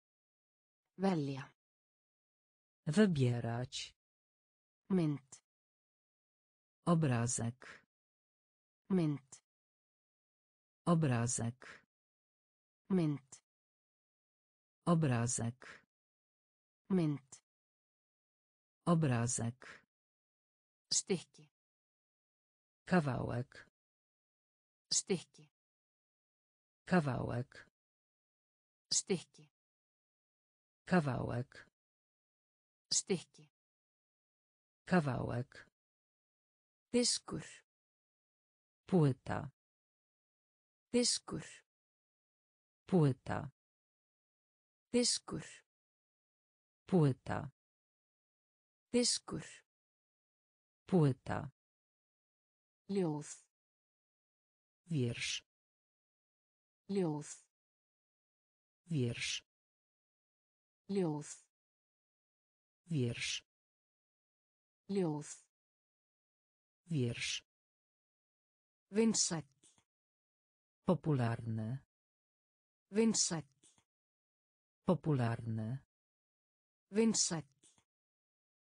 Velja. Wybierać. Mynd. Obrazek. Mynd. Obrazek. Mynd. Obrazek. Mynd. Obrazek. Stykki. Kawałek. Stykki. Kawałek. Stykki. Kawałek. Stykki. Kawałek. Dyskur. Płyta. Dyskur. Płyta. Dyskur. Płyta. Dyskur. Płyta. Ljóð. Wiersz. Ljóð. Wiersz. Ljóð. Wiersz. Ljóð. Wiersz. Vinsæll. Popularny. Vinsæll. Popularny. Vinsæll.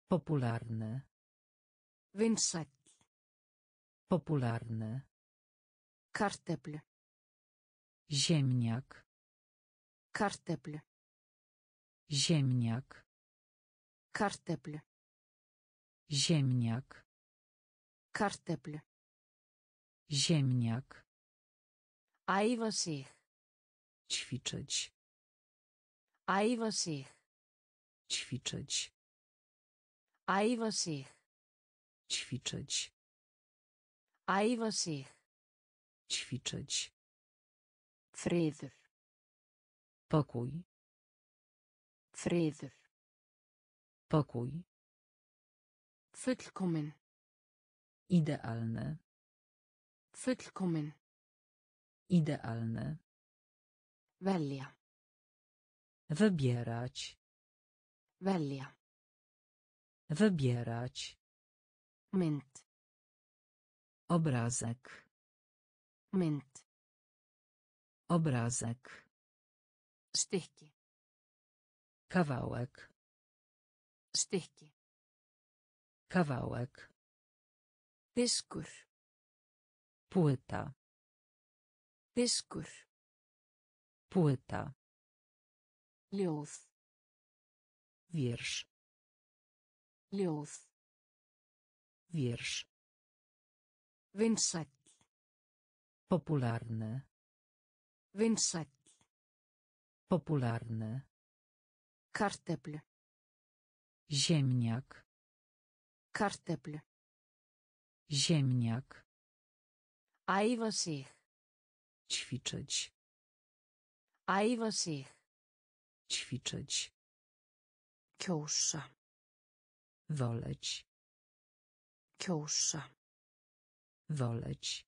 Popularny. Vinsæll. Popularny. Karteplu. Ziemniak. Karteplu. Ziemniak. Karteplu. Ziemniak. Karteplu. Ziemniak. Æfa sig. Ćwiczyć. Æfa sig. Ćwiczyć. Sig. Ćwiczyć. Sig. Ćwiczyć. Friður. Pokój. Friður. Pokój. Fullkomin. Idealne. Fullkomin. Idealne. Velja. Wybierać. Velja. Wybierać. Mynd. Obrazek. Mynd. Obrazek. Stykki. Kawałek. Stykki. Kawałek. Dyskur. Płyta. Dyskur. Płyta. Ljóð. Wiersz. Ljóð. Wiersz. Vinsæll. Popularny. Vinsæll. Popularny. Karteplu. Ziemniak. Karteplu. Ziemniak. Æfa sig. Ćwiczyć. Æfa sig. Ćwiczyć. Kjósa. Woleć. Kjósa. Woleć.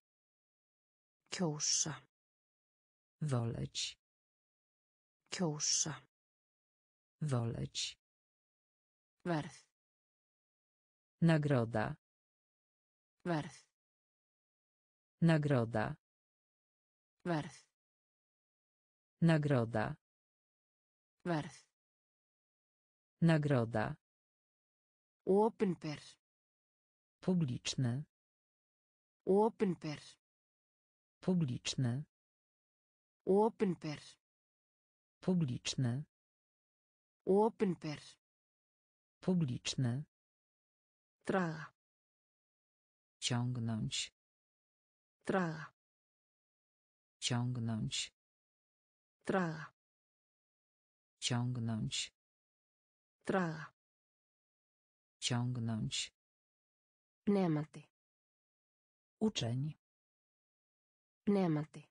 Kjósa. Woleć. Kjósa. Woleć. Verð. Nagroda. Verð. Nagroda. Verð. Nagroda. Verð. Nagroda. Opinber. Publiczny. Opinber. Publiczny. Opinber. Publiczny. Opinber. Publiczny. Draga. Ciągnąć. Draga. Ciągnąć. Draga. Ciągnąć. Draga. Ciągnąć. Nemandi. Uczeń. Nemandi.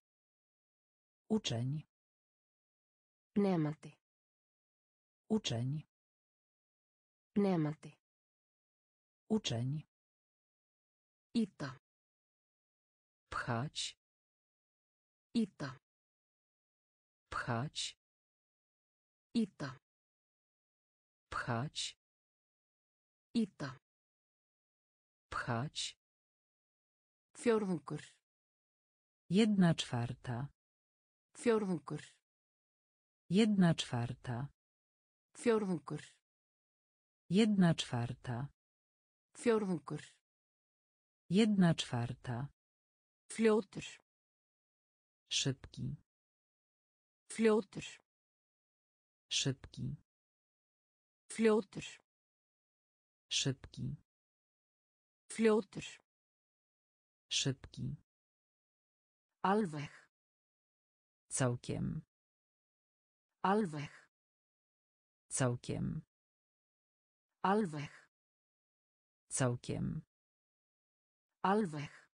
Uczeń. Nemandi. Uczeń. Nemandi. Uczeń. Ita. Pchać. Ita. Pchać. Ita. Pchać. Ita. Pchać. Fjórðungur. Jedna czwarta. Fjórðungur. Jedna czwarta. Fjórðungur. Jedna czwarta. Fjórðungur. Jedna czwarta. Fljótur. Szybki. Fljótur. Szybki. Fljótur. Szybki. Fljótur. Szybki. Alveg. Całkiem. Alveg. Całkiem. Alveg. Całkiem. Alveg.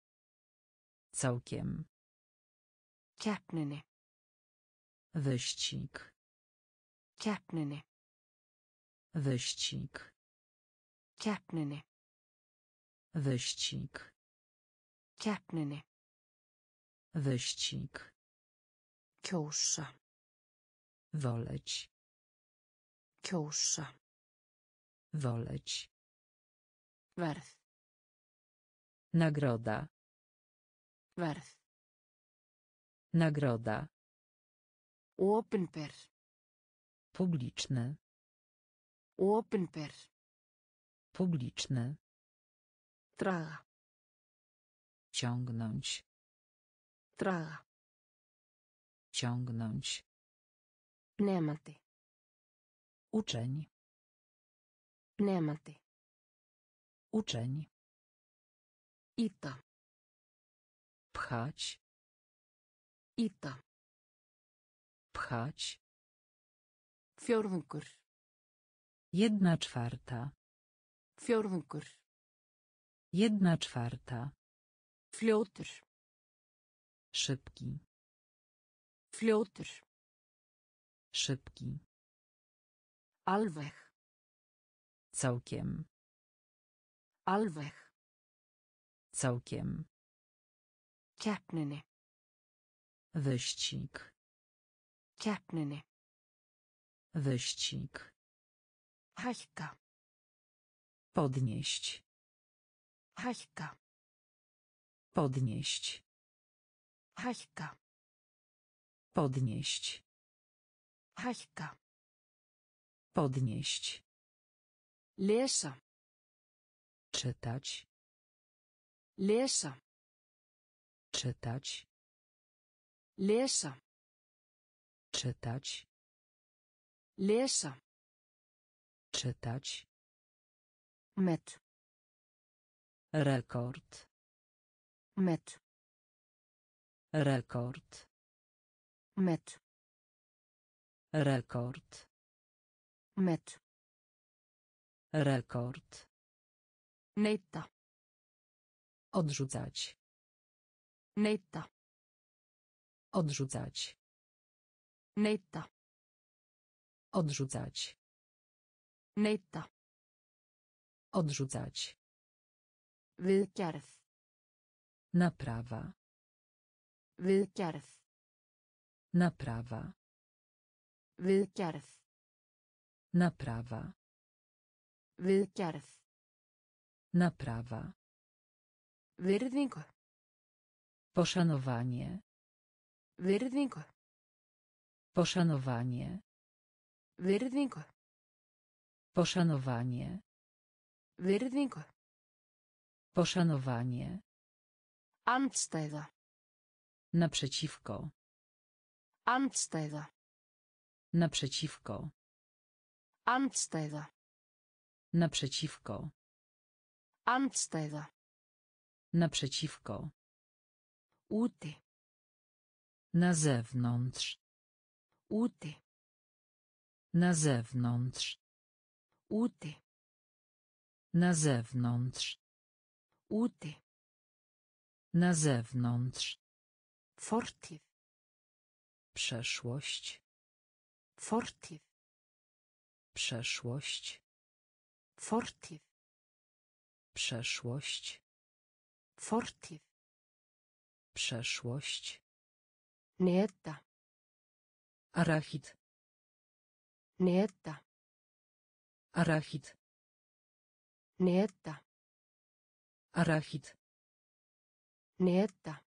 Całkiem. Keppninni. Wyścig. Keppninni. Wyścig. Keppninni. Wyścig. Keppninni. Wyścig. Kjósa. Woleć. Kjósa. Woleć. Verð. Nagroda. Verð. Nagroda. Opinber. Publiczny. Opinber. Publiczny. Draga. Ciągnąć. Draga. Ciągnąć. Nemandi. Uczeń. Nemandi. Uczeń. Ita. Pchać. Ita. Pchać. Fjórðungur. Jedna czwarta. Fjórðungur. Jedna czwarta. Fljótur. Szybki. Fljótur. Szybki. Alveg. Całkiem. Alveg. Całkiem. Keppninni. Wyścig. Keppninni. Wyścig. Hækka. Podnieść. Hækka. Podnieść. Hækka. Podnieść. Hækka. Podnieść. Lesa. Czytać. Lesa. Czytać. Lesa. Czytać. Lesa. Czytać. Met. Rekord. Met. Rekord. Met. Rekord. Met. Rekord. Neita. Odrzucać. Neita. Odrzucać. Neita. Odrzucać. Neita. Odrzucać. Viðgerð. Naprawa. Viðgerð. Naprawa. Viðgerð. Naprawa. Viðgerð. Naprawa. Virðingu. Poszanowanie. Virðingu. Poszanowanie. Virðingu. Poszanowanie. Virðingu. Poszanowanie. Andstæða. Naprzeciwko. Andstæða. Naprzeciwko. Andstæða. Naprzeciwko. Andstæða. Naprzeciwko. Úti. Na zewnątrz. Úti. Na zewnątrz. Úti. Na zewnątrz. Úti. Na zewnątrz. Fortíð. Przeszłość. Fortíð. Przeszłość. Fortíð. Przeszłość. Fortíð. Przeszłość. Neta. Arachid. Neta. Arachid. Neta. Arachid. Neta.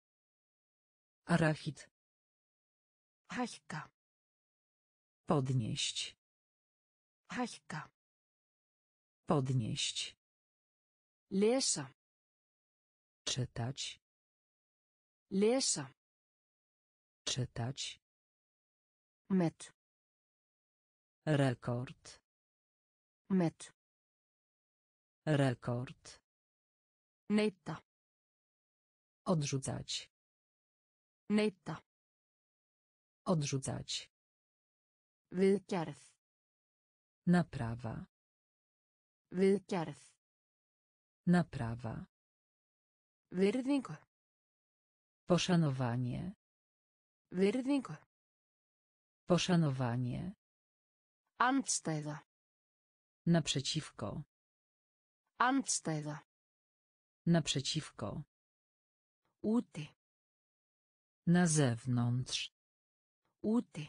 Arachid. Hækka. Podnieść. Hækka. Podnieść. Lesa. Czytać. Lesa. Czytać. Met. Rekord. Met. Rekord. Neita. Odrzucać. Neita. Odrzucać. Viðgerð. Naprawa. Viðgerð. Naprawa. Virðingu. Poszanowanie. Virðingu. Poszanowanie. Andstæða. Naprzeciwko. Andstæða. Naprzeciwko. Úti. Na zewnątrz. Úti.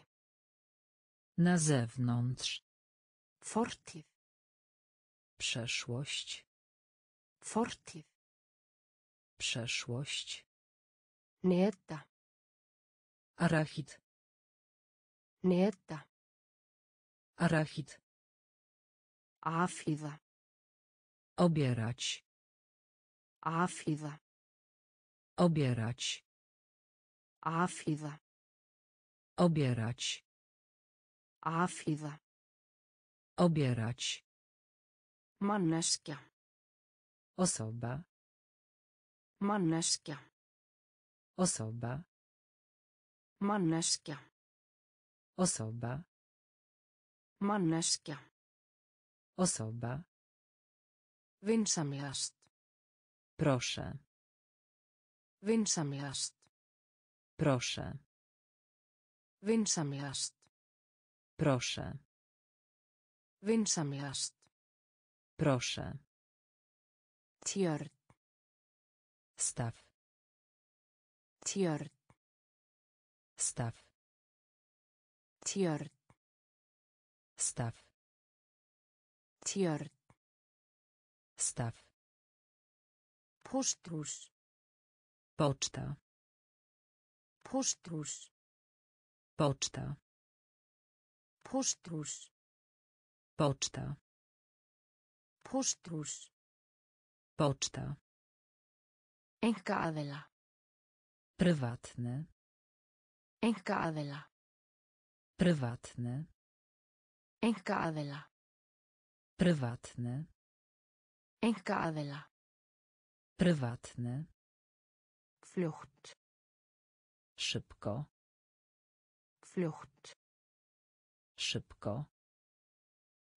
Na zewnątrz. Fortíð. Przeszłość. Fortíð. Przeszłość. Neta. Arachid. Neta. Arachid. Afhýða. Obierać. Afhýða. Obierać. Afhýða. Obierać. Afhýða. Obierać. Manneskja. Osoba. Manneskja. Osoba. Manneskja. Osoba. Manneskja. Osoba. Vinsamlegast. Proszę. Vinsamlegast. Proszę. Vinsamlegast. Proszę. Vinsamlegast. Proszę. Tjörn. Staw. Tjörn. Staw. Tjörn. Staw. Tjörn. Staw. Póstrús. Poczta. Póstrús. Poczta. Póstrús. Poczta. Póstrús. Poczta. Einkaaðila. Prywatny. Einkaaðila. Prywatny. Einkaaðila. Prywatny. Einkaaðila. Prywatny. Flucht. Szybko. Flucht. Szybko.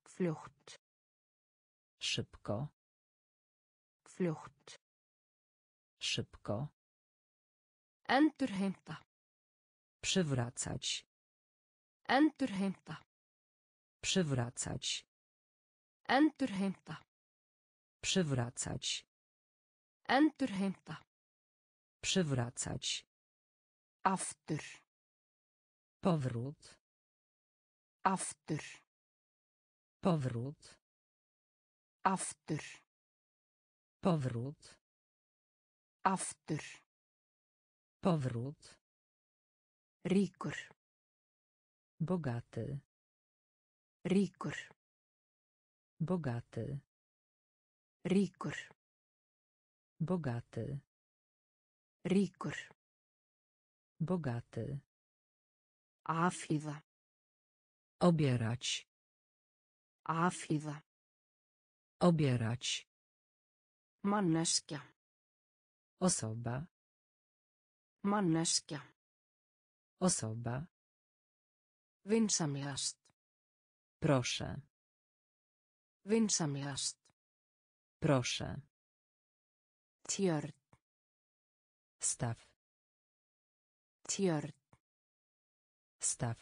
Flucht. Szybko. Flucht. Szybko. Endurheimta. Przywracać. Endurheimta. Przywracać. Endurheimta. Przywracać. Endurheimta. Przywracać. Aftur. Powrót. Aftur. Powrót. Aftur. Powrót. Aftur. Powrót. Ríkur. Bogaty. Ríkur. Bogaty. Ríkur. Bogaty. Ríkur. Bogaty. Afíða. Obierać. Afíða. Obierać. Manneskja. Osoba. Manneskja. Osoba. Vinsamlegast. Proszę. Vinsamlegast. Proszę. Tjörn. Staw. Tjörn. Staw.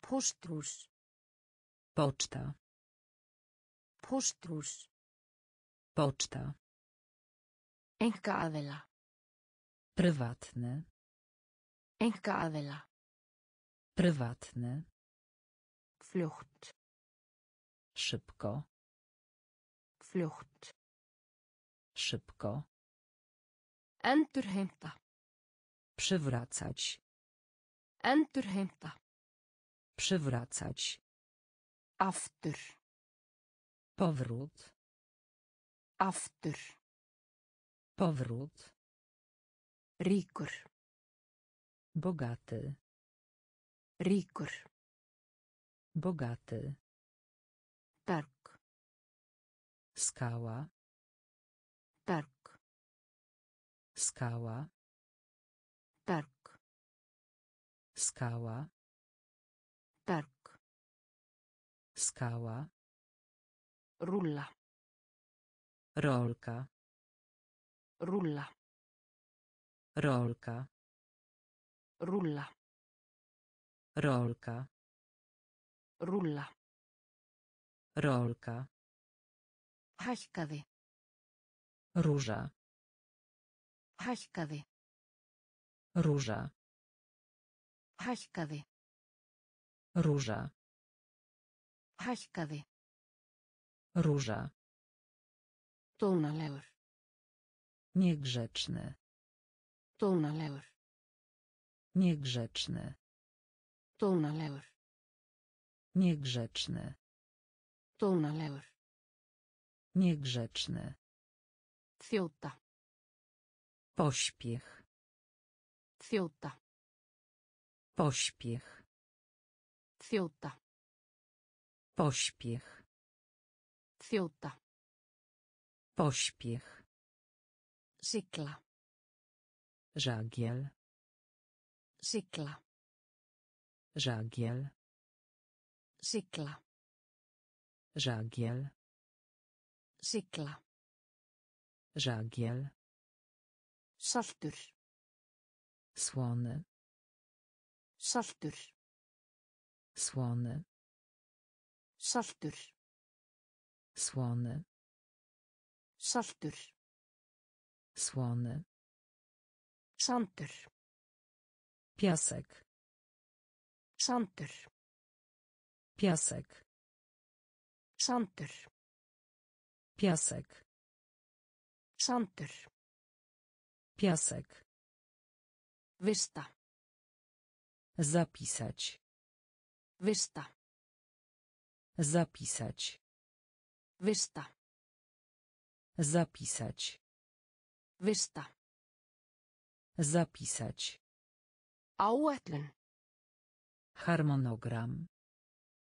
Póstrús. Poczta. Póstrús. Poczta. Einkaaðila. Prywatny. Einkaaðila. Prywatny. Flucht. Szybko. Flucht. Szybko. Endurheimta. Przywracać. Endurheimta. Przywracać. Aftur. Powrót. Aftur. Powrót. Ríkur. Bogaty. Ríkur. Bogaty. Skała. Berg. Skała. Berg. Skała. Berg. Skała. Rúlla. Rolka. Rúlla. Rolka. Rúlla. Rolka. Rúlla. Rolka. Hækkaði. Róża. Hækkaði. Róża. Hækkaði. Róża. Hækkaði. Róża. Dónalegur. Niegrzeczny. Dónalegur. Niegrzeczny. Dónalegur. Niegrzeczny. Dónalegur. Niegrzeczny. Þjóta. Pośpiech. Þjóta. Pośpiech. Þjóta. Pośpiech. Þjóta. Pośpiech. Sigla. Żagiel. Sigla. Żagiel. Sigla. Żagiel. Sigla. Żagiel. Saltur. Słony. Saltur. Słony. Saltur. Słony. Saltur. Słony. Sandur. Piasek. Sandur. Piasek. Sandur. Piasek. Sandur. Piasek. Vista. Zapisać. Vista. Zapisać. Vista. Zapisać. Vista. Zapisać. Áætlun. Harmonogram.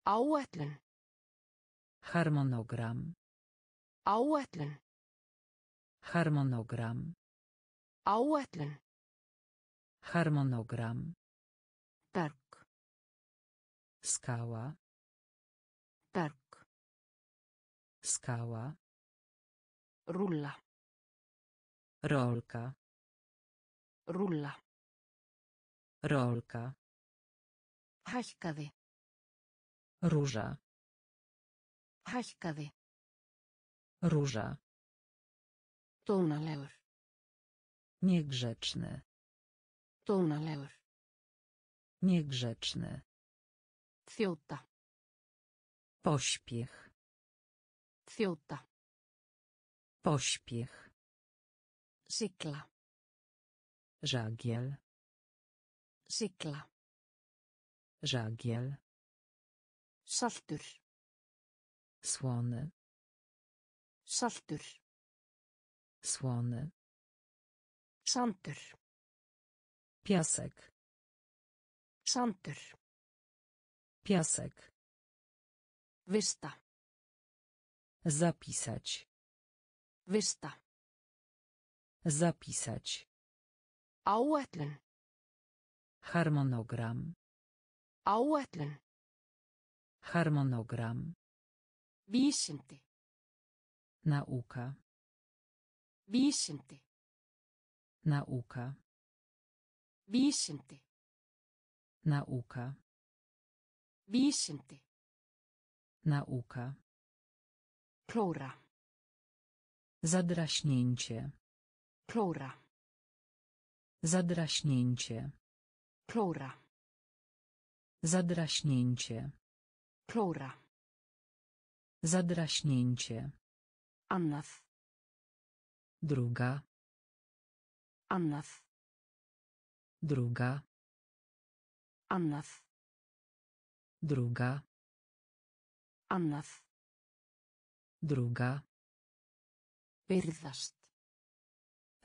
Áætlun. Harmonogram. Áætlun. Harmonogram. Áætlun. Harmonogram. Berg. Skała. Berg. Skała. Rúlla. Rolka. Rúlla. Rolka. Hækkaði. Róża. Hækkaði. Róża. Dónalegur. Niegrzeczny. Dónalegur. Niegrzeczny. Þjóta. Pośpiech. Þjóta. Pośpiech. Sigla. Żagiel. Sigla. Żagiel. Saltur. Słony. Saltur. Słony. Sandur. Piasek. Sandur. Piasek. Vista. Zapisać. Vista. Zapisać. Áætlun. Harmonogram. Áætlun. Harmonogram. Vísindi. Nauka. Vísindi. Nauka. Vísindi. Nauka. Vísindi. Nauka. Klóra. Zadraśnięcie. Klóra. Zadraśnięcie. Klóra. Zadraśnięcie. Klóra. Zadraśnięcie. Annað. Druga. Annað. Druga. Annað. Druga. Annað. Druga. Virðast.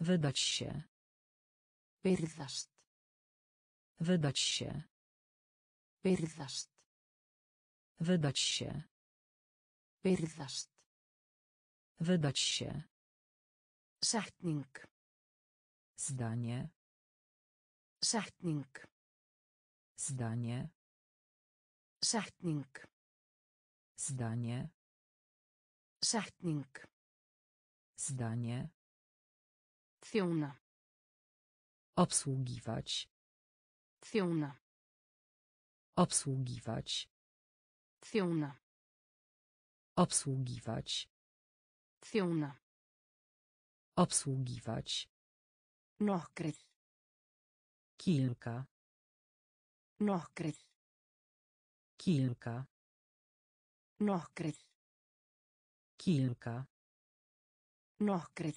Wydać się. Virðast. Wydać się. Virðast. Wydać się. Virðast. Wydać się. Setning. Zdanie. Setning. Zdanie. Setning. Zdanie. Setning. Zdanie. Þjóna. Obsługiwać. Þjóna. Obsługiwać. Þjóna. Obsługiwać. Þjóna. Obsługiwać. Nokkrir. Kilka. Nokkrir. Kilka. Nokkrir. Kilka. Nokkrir.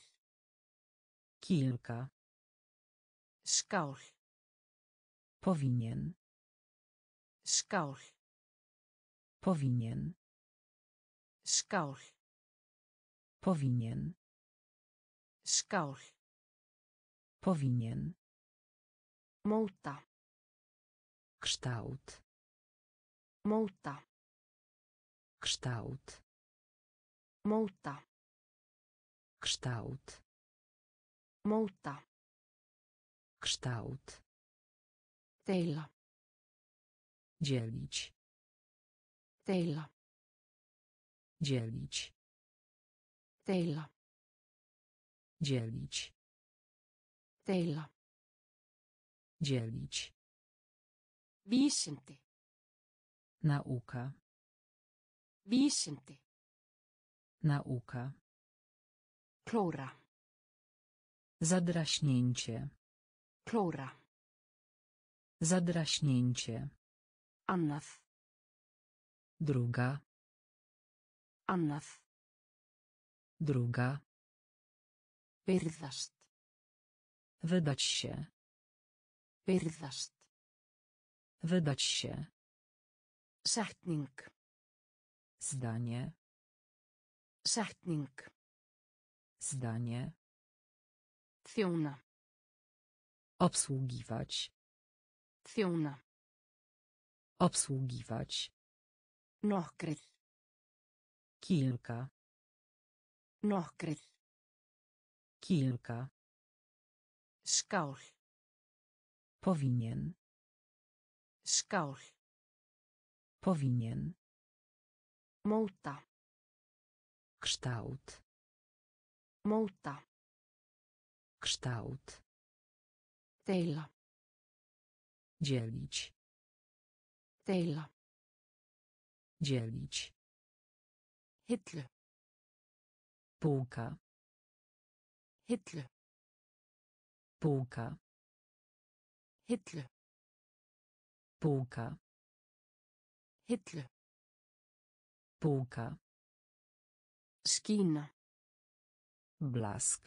Kilka. Skál. Powinien. Skál. Powinien. Skál. Powinien. Skál. Powinien. Móta. Kształt. Móta. Kształt. Móta. Kształt. Móta. Kształt. Deila. Dzielić. Deila. Dzielić. Deila. Dzielić. Deila. Dzielić. Vísindi. Nauka. Vísindi. Nauka. Klóra. Zadraśnięcie. Klóra. Zadraśnięcie. Annað. Druga. Annað. Druga. Virðast. Wydać się. Virðast. Wydać się. Setning. Zdanie. Setning. Zdanie. Þjóna. Obsługiwać. Þjóna. Obsługiwać. Nokkrir. Kilka. Nokkrir. Kilka. Skál. Powinien. Skál. Powinien. Móta. Kształt. Móta. Kształt. Deila. Dzielić. Deila. Dzielić. Hillu. Półka. Hillu. Półka. Hillu. Półka. Hillu. Półka. Skína. Blask.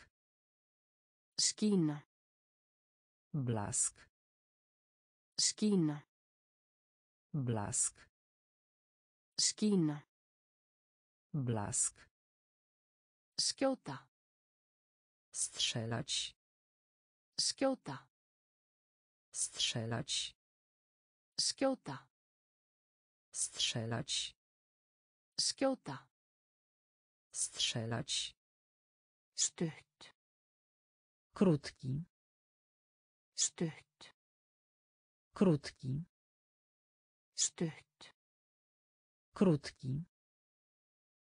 Skína. Blask. Skína. Blask. Skína. Blask. Skjóta. Strzelać. Skjóta. Strzelać. Skjóta. Strzelać. Skjóta. Strzelać. Stutt. Krótki. Stutt. Krótki. Stutt. Krótki.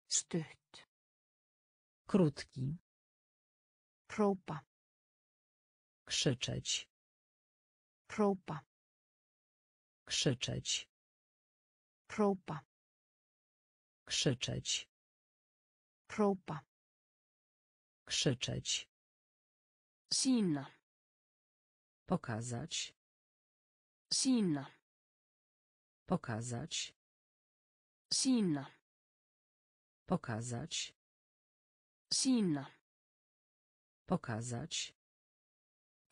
Stutt. Krótki. Própa. Krzyczeć. Própa. Krzyczeć. Própa. Krzyczeć. Própa. Krzyczeć. Sína. Pokazać. Sína. Pokazać. Sína. Pokazać. Sína. Pokazać.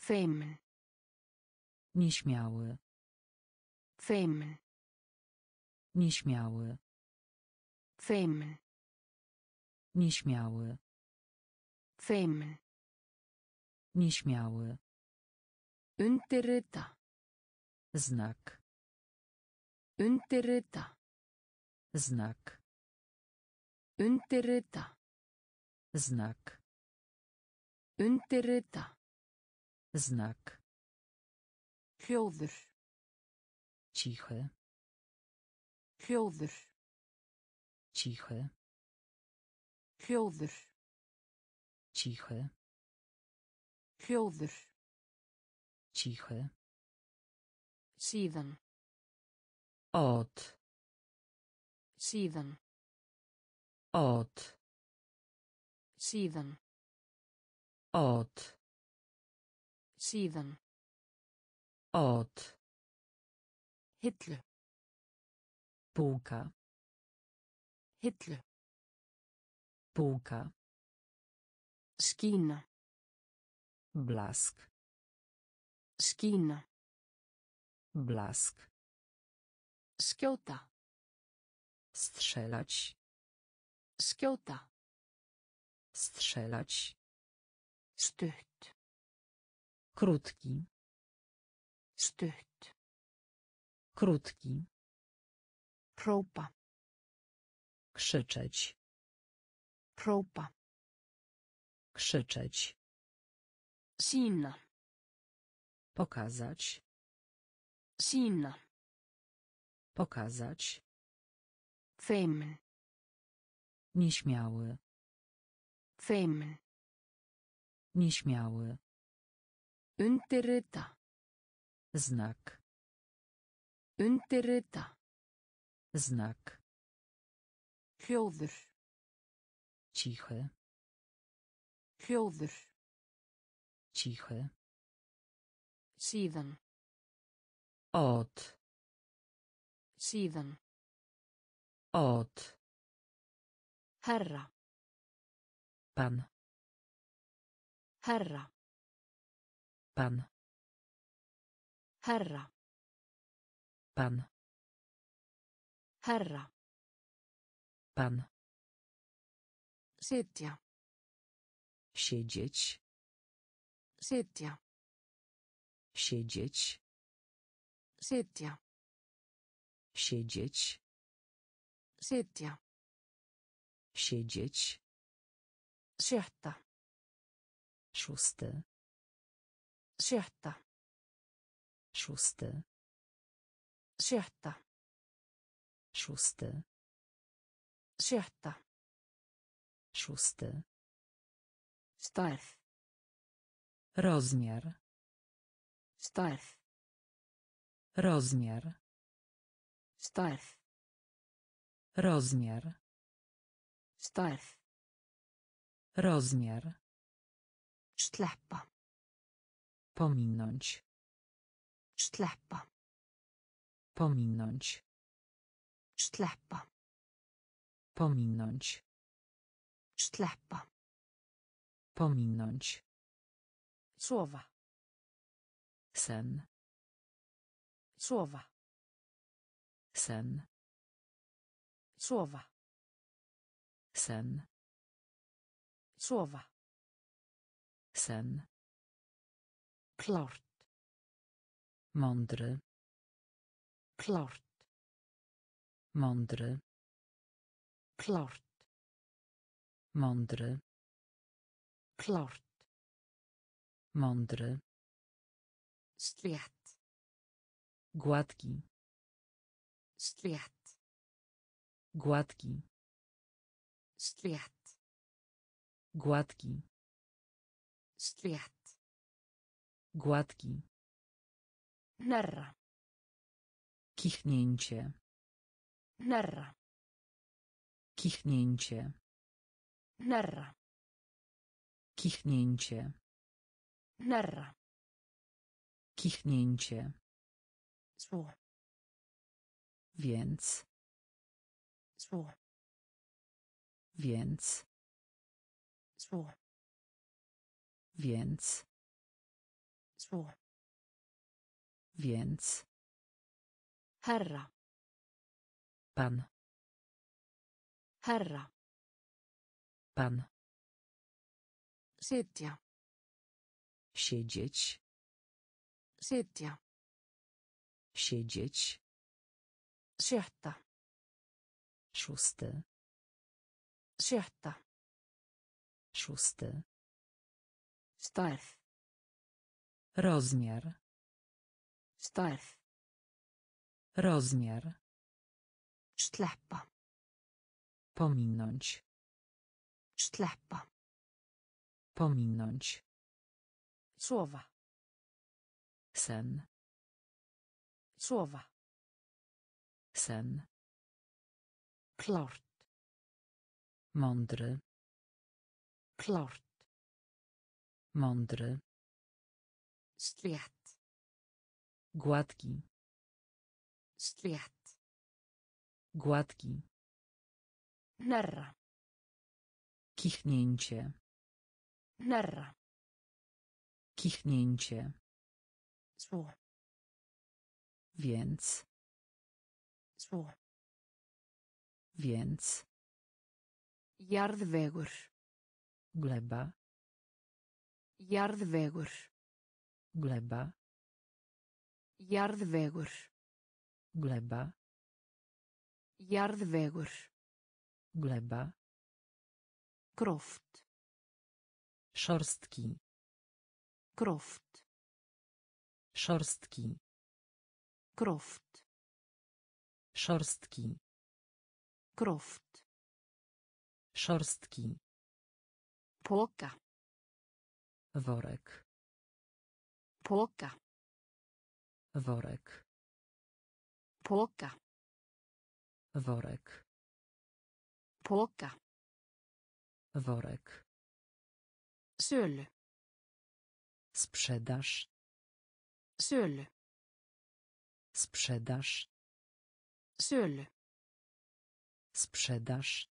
Feimin. Nieśmiały. Feimin. Nieśmiały. Feimin. Nieśmiały. Feimin. Nieśmiały. Undirrita. Znak. Undirrita. Znak. Undirrita. Znak. Undirrita. Znak. Hljóður. Cichy. Hljóður. Cichy. Hljóður. Cichy. Hljóður. Cichy. Síðan. Od. Síðan. Od. Síðan. Od. Síðan. Od. Hillu. Półka. Hillu. Półka. Skína. Blask. Skína. Blask. Skjóta. Strzelać. Skjóta. Strzelać. Stutt. Krótki. Stutt. Krótki. Própa. Krzyczeć. Própa. Krzyczeć. Sína. Pokazać. Sína. Pokazać. Feimin. Nieśmiały. Feimin. Nieśmiały. Undirrita. Znak. Undirrita. Znak. Hljóður. Cichy. Hljóður. Cichy. Síðan. Od. Síðan. Od. Herra. Pan. Herra. Pan. Herra. Pan. Herra. Pan. Sitja. Siedzieć. Sitja. Siedzieć. Sitja. Siedzieć. Siedzieć. Sjötta. Szósty. Sjötta. Szósty. Sjötta. Szósty. Sjötta. Szósty. Stærð. Rozmiar. Stærð. Rozmiar. Stærð. Rozmiar. Stærð. Rozmiar. Sleppa. Pominąć. Sleppa. Pominąć. Sleppa. Pominąć. Sleppa. Pominąć. Sofa. Sen. Sofa. Sen. Sofa. Sen. Sofa. Sen. Klárt. Mądry. Klárt. Mądry. Klárt. Mądry. Klárt. Mądry. Slétt. Gładki. Slétt. Gładki. Slétt. Gładki. Slétt. Gładki. Hnerra. Kichnięcie. Hnerra. Kichnięcie. Hnerra. Kichnięcie. Hnerra. Kichnięcie. Svo. Więc. Svo. Więc. Więc. Svo. Więc. Herra. Pan. Herra. Pan. Sitja. Siedzieć. Sitja. Siedzieć. Sjötta. Szósty. Sjötta. Szósty. Stærð. Rozmiar. Stærð. Rozmiar. Sleppa. Pominąć. Sleppa. Pominąć. Sofa. Sen. Sofa. Sen. Klárt. Mądry. Klárt. Mądry. Slétt. Gładki. Slétt. Gładki. Hnerra. Kichnięcie. Hnerra. Kichnięcie. Svo. Więc. Svo. Więc. Jarðvegur. Gleba. Jarðvegur. Gleba. Jarðvegur. Gleba. Jarðvegur. Gleba. Gróft. Szorstki. Gróft. Szorstki. Gróft. Szorstki. Gróft. Szorstki. Póka. Worek. Póka. Worek. Póka. Worek. Póka. Worek. Sölu. Sprzedaż. Sölu. Sprzedaż. Sölu. Sprzedaż.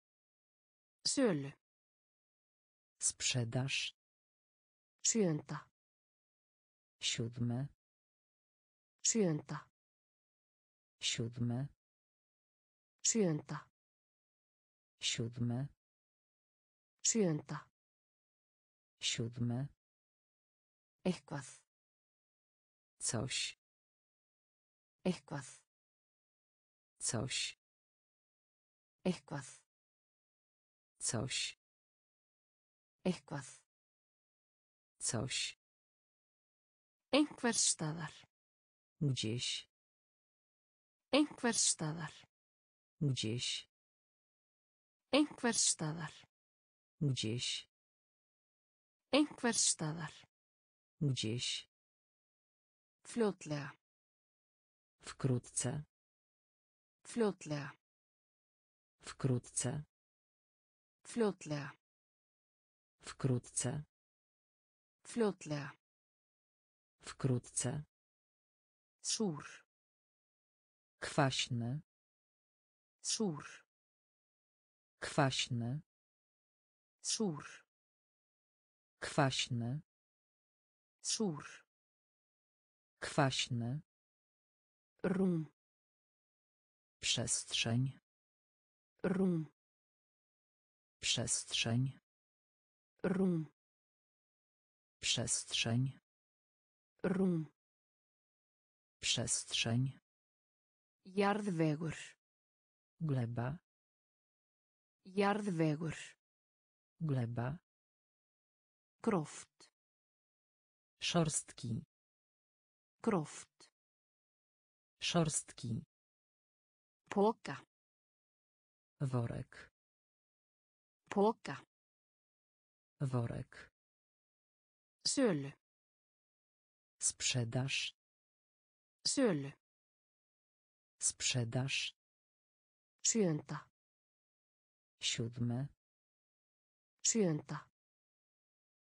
Sölu. Sprzedaż. Sjöunda. Siódmy. Sjöunda. Siódmy. Sjöunda. Siódmy. Sjöunda. Siódmy. Eitthvað. Coś. Eitthvað. Coś. Eitthvað. Coś. Eitthvað. Coś. Einhvers staðar. Gdzieś. Einhvers staðar. Gdzieś. Einhvers staðar. Gdzieś. Einhvers staðar. Gdzieś. Fljótlega. Wkrótce. Fljótlega. Wkrótce. Fljótlega. Wkrótce. Fljótlega. Wkrótce. Súr. Kwaśny. Súr. Kwaśny. Súr. Kwaśny. Súr. Kwaśny. Rúm. Przestrzeń. Rúm. Przestrzeń. Rúm. Przestrzeń. Rúm. Przestrzeń. Jarðvegur. Gleba. Jarðvegur. Gleba. Gróft. Szorstki. Gróft. Szorstki. Póka. Worek. Póka. Worek. Sölu. Sprzedaż. Sölu. Sprzedaż. Sjöunda. Siódme. Sjöunda.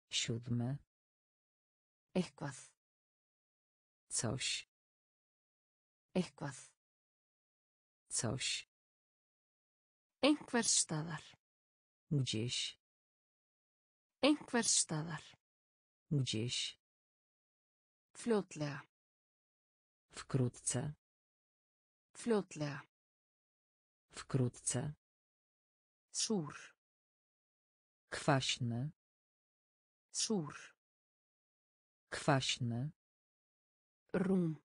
Siódme. Eitthvað. Coś. Eitthvað. Coś. Einhvers staðar. Gdzieś. Einhvers staðar. Gdzieś. Fljótlega. Wkrótce. Fljótlega. Wkrótce. Súr. Kwaśny. Súr. Kwaśny. Rúm.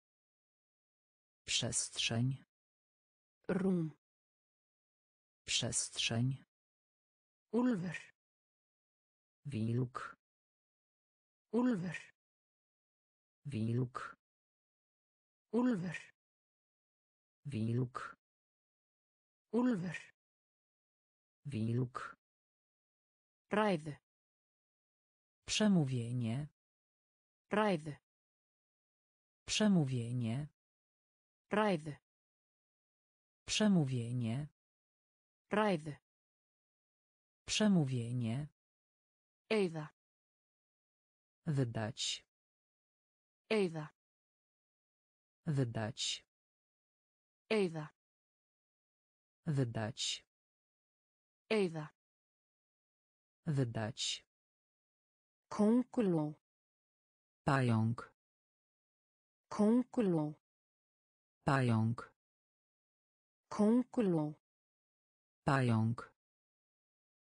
Przestrzeń. Rúm. Przestrzeń. Úlfur. Wilk. Úlfur. Wilk. Úlfur. Wilk. Úlfur. Wilk. Ræðu. Przemówienie. Ræðu. Przemówienie. Ræðu. Przemówienie. Ræðu. Przemówienie. Eyða. Wydać. Eyða. Wydać. Eyða. Wydać. Eyða. Wydać. Kónguló. Pająk. Kónguló. Pająk. Kónguló. Pająk.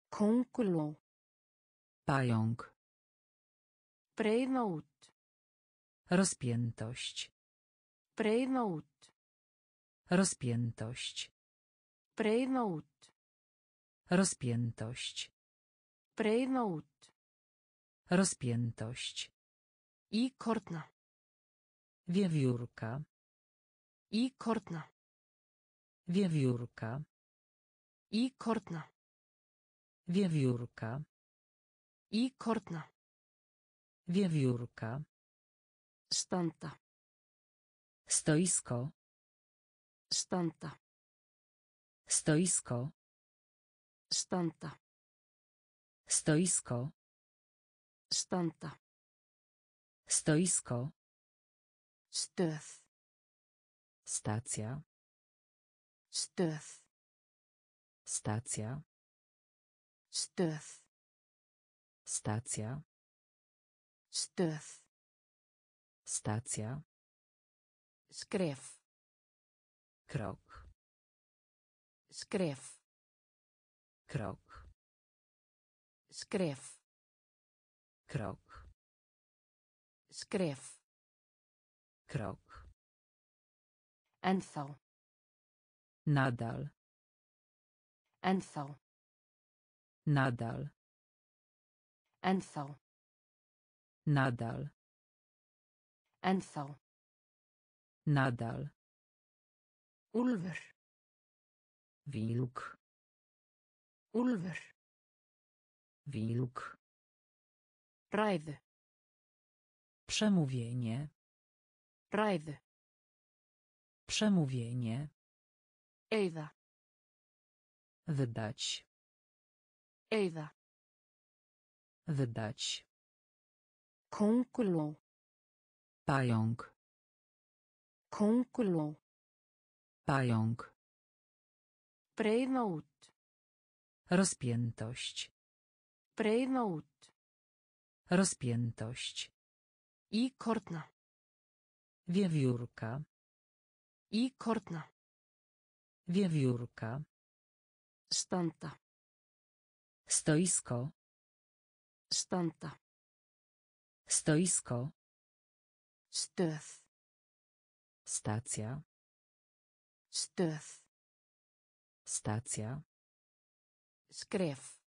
Kónguló. Pająk. Breiða út. Rozpiętość. Breiða út. Rozpiętość. Breiða út. Rozpiętość. Breiða út. Rozpiętość. Íkorna. Wiewiórka. Íkorna. Wiewiórka. Íkorna. Wiewiórka. Íkorna. Wiewiórka. Standa. Stoisko. Standa. Stoisko. Standa. Stoisko. Standa. Stoisko. Stöð. Stacja. Stöð. Stacja. Stöð. Stacja. Stöð. Stacja. Skref. Krok. Skref. Krok. Skref. Krok. Skref. Krok. Ennþá. Nadal. Ennþá. Nadal. Ennþá. Nadal. Ennþá. Nadal. Úlfur. Wilk. Úlfur. Wilk. Ræðu. Przemówienie. Ræðu. Przemówienie. Eyða. Wydać. Eyða. Wydać. Kónguló. Pająk. Kónguló. Pająk. Breiða út. Rozpiętość. Breiða út. Rozpiętość. Íkorna. Wiewiórka. Íkorna. Wiewiórka. Standa. Stoisko. Standa. Stoisko. Stöð. Stacja. Stöð. Stacja. Skref.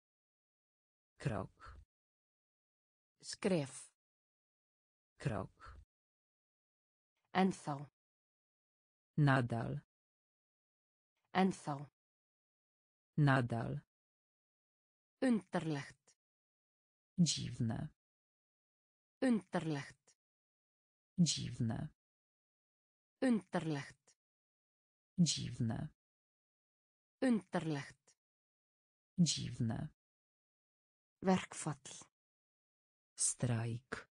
Krok. Skref. Krok. Ennþá. Nadal. Ennþá. Nadal. Undarlegt. Dziwne. Undarlegt. Dziwne. Undarlegt. Dziwne. Undarlegt. Dziwne. Verkfall. Strajk.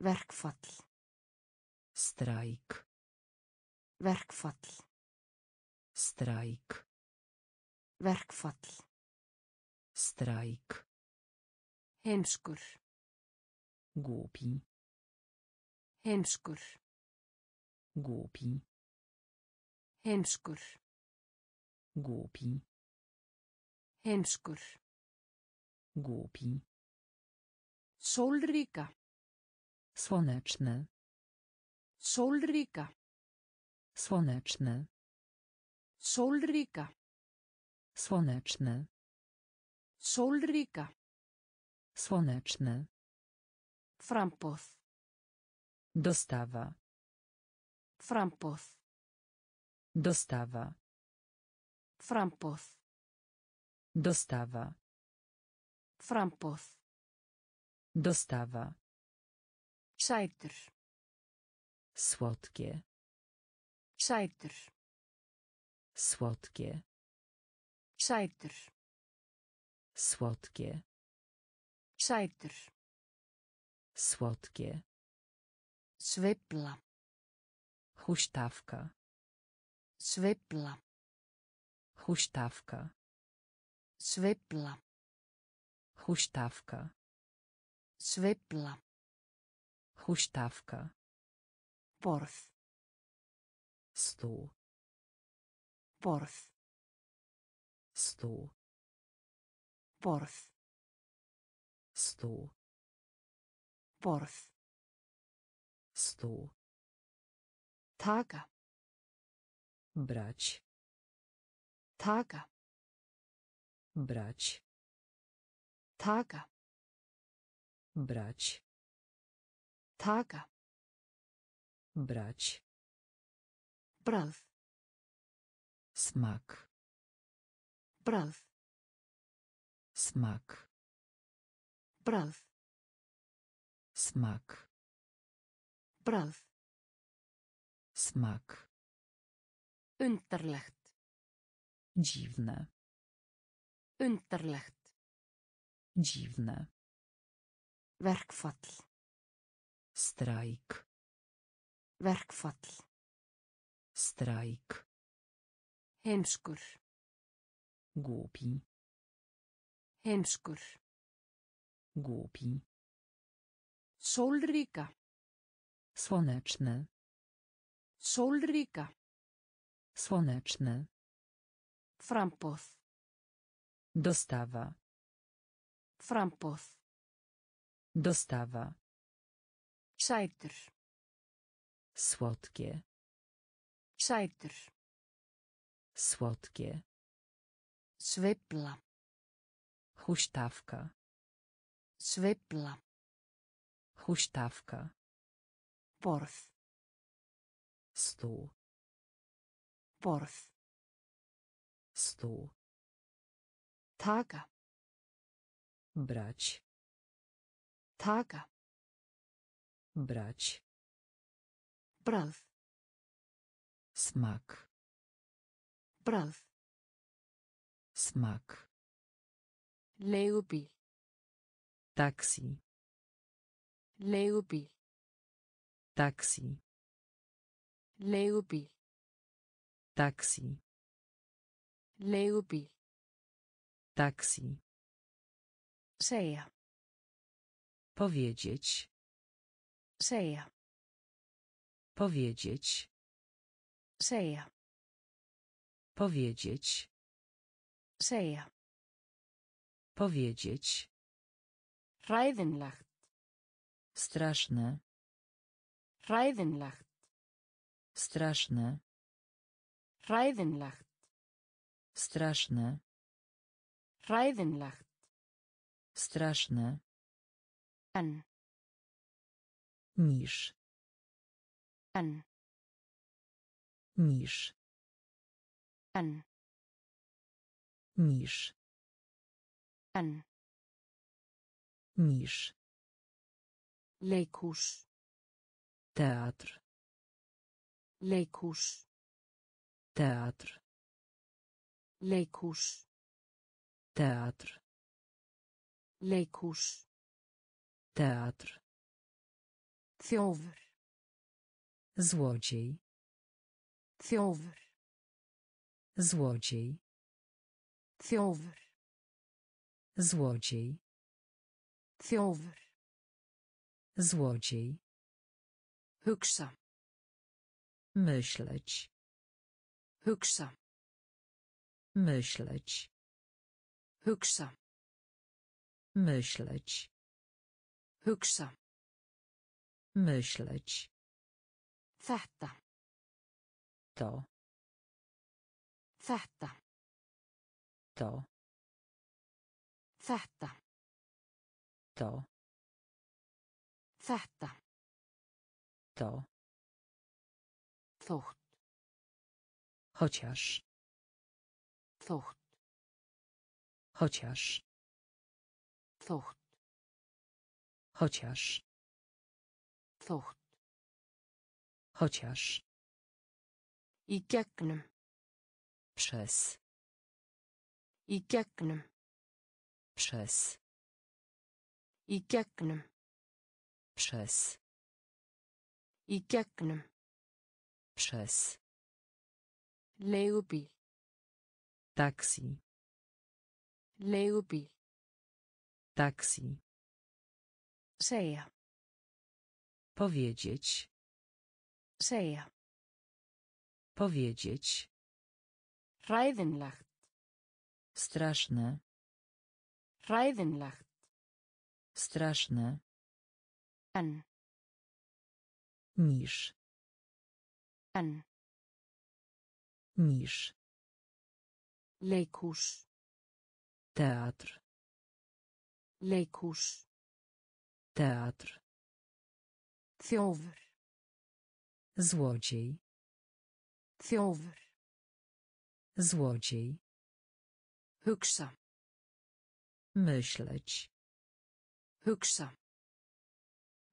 Verkfall. Strajk. Verkfall. Strajk. Verkfall. Strajk. Heimskur. Głupi. Heimskur. Głupi. Heimskur. Głupi. Heimskur. Głupi. Sólríka. Słoneczny. Sólríka. Słoneczny. Sólríka. Słoneczny. Sólríka. Słoneczny. Framboð. Dostawa. Framboð. Dostawa. Framboð. Dostawa. Framboð. Dostawa. Sætur. Słodkie. Sætur. Słodkie. Sætur. Słodkie. Sætur. Słodkie. Sveifla. Huśtawka. Sveifla. Huśtawka. Sveifla. Huśtawka. Sveifla. Huśtawka. Borð. Stół. Borð. Stół. Borð. Stół. Borð. Stół. Taka. Brać. Taka. Brać. Taka. Brać. Taka. Brać. Bragð. Smak. Bragð. Smak. Bragð. Smak. Bragð. Smak. Undarlegt. Dziwne. Undarlegt. Dziwne. Verkfall. Strajk. Verkfall. Strajk. Heimskur. Głupi. Heimskur. Głupi. Sólríka. Słoneczny. Sólríka. Słoneczny. Framboð. Dostawa. Framboð. Dostawa. Sætur. Słodkie. Sætur. Słodkie. Sveifla. Huśtawka. Sveifla. Huśtawka. Borð. Stół. Borð. Stół. Taka. Brać. Taka. Brać. Bragð. Smak. Bragð. Smak. Leigubíl. Taksi. Leigubíl. Taksi. Leigubíl. Taksi. Leigubíl. Taksi. Segja. Powiedzieć. Segja. Powiedzieć. Segja. Powiedzieć. Segja. Powiedzieć. Hræðinlegt. Straszne. Hræðinlegt. Straszne. Hræðinlegt. Straszne. Hræðinlegt. Straszne. En. Niż. En. Niż. En. Niż. En. Niż. Leikhús. Teatr. Leikhús. Teatr. Leikhús. Teatr. Leikhús. Teatr. Þjófur. Złodziej. Þjófur. Złodziej. Þjófur. Złodziej. Þjófur. Złodziej. Hugsa. Myśleć. Hugsa. Myśleć. Hugsa. Myśleć. Hugsa. Myśleć. Þetta. To. Þetta. To. Þetta. To. Þetta. To. Þótt. Chociaż. Þótt. Chociaż. Þótt. Chociaż. Þótt. Chociaż. Í gegnum. Przez. Í gegnum. Przez. Í gegnum. Przez. Í gegnum. Przez. Leigubíl. Taksi. Leigubíl. Taksi. Segja. Powiedzieć. Segja. Powiedzieć. Hræðinlegt. Straszne. Hræðinlegt. Straszne. En. Niż. En. Niż. Leikhús. Teatr. Leikhús. Teatr. Þjófur. Złodziej. Þjófur. Złodziej. Hugsa. Myśleć. Hugsa.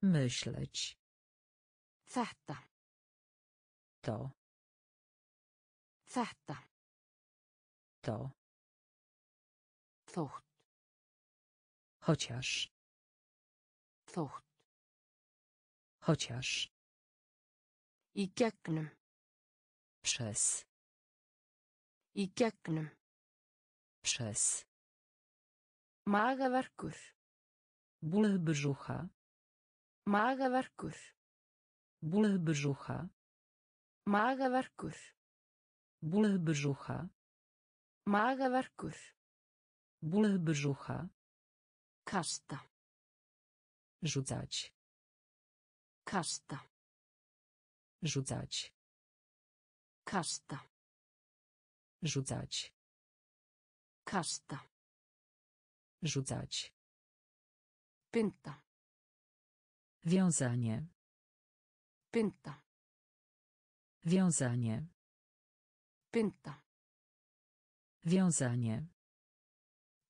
Myśleć. Þetta. To. Þetta. To. Þótt. Chociaż. Þótt. Chociaż. Í gegnum. Przez. Í gegnum. Przez. Magaverkur. Ból brzucha. Magaverkur. Ból brzucha. Magaverkur. Ból brzucha. Magaverkur. Ból brzucha. Kasta. Rzucać. Kasta. Rzucać. Kasta. Rzucać. Kasta. Rzucać. Binda. Wiązanie. Binda. Wiązanie. Binda. Wiązanie.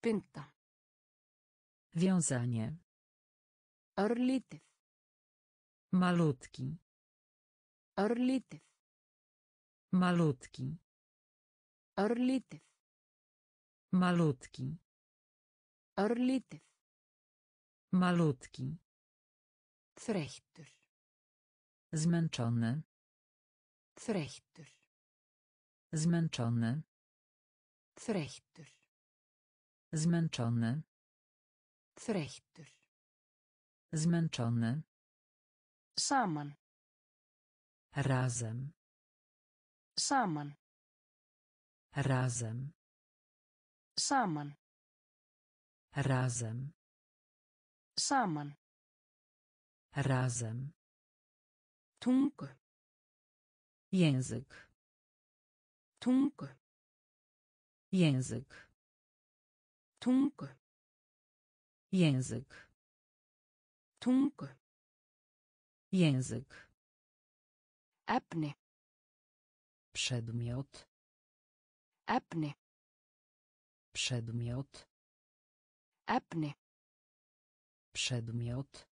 Binda. Wiązanie. Örlítið. Malutki. Örlítið. Malutki. Örlítið. Malutki. Örlítið. Malutki. Þreyttur. Zmęczony. Þreyttur. Zmęczony. Þreyttur. Zmęczony. Þreyttur. Zmęczony. Saman. Razem. Saman. Razem. Saman. Razem. Saman. Razem. Tungu. Język. Tungu. Język. Tungu. Język. Tungu. Język. Efni. Przedmiot. Efni. Przedmiot. Efni. Przedmiot.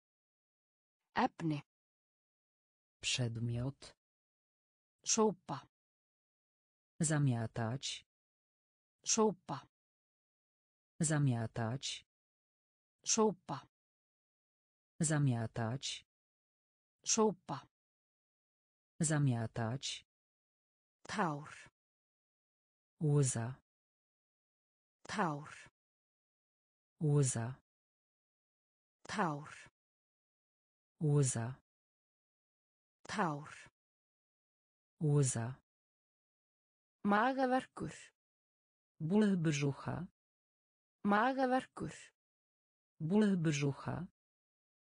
Efni. Przedmiot. Sópa. Zamiatać. Sópa. Zamiatać. Sópa. Zamiatać. Sópa. Zamiatać. Tár. Łza. Tár. Łza. Tár. Łza. Tár. Łza. Magaverkur. Ból brzucha. Magaverkur. Ból brzucha.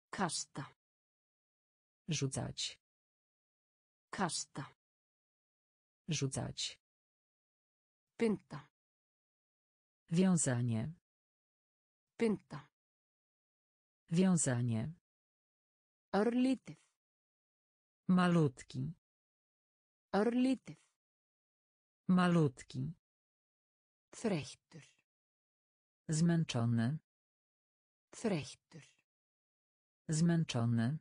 Kasta. Rzucać. Kasta. Rzucać. Binda. Wiązanie. Binda. Wiązanie. Örlítið. Malutki. Örlítið. Malutki. Zmęczony. Zmęczony.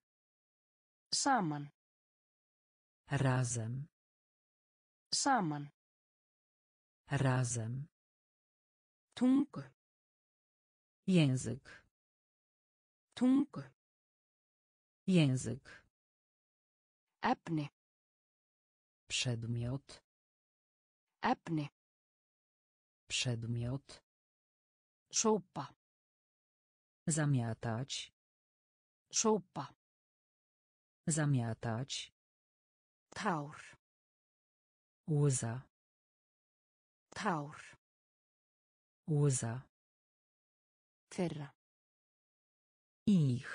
Saman. Razem. Saman. Razem. Tungu. Język. Tungu. Język. Efni. Przedmiot. Efni. Przedmiot. Sópa. Zamiatać. Sópa. Zamiatać. Tár. Łza. Tár. Łza. Þeirra. Ich.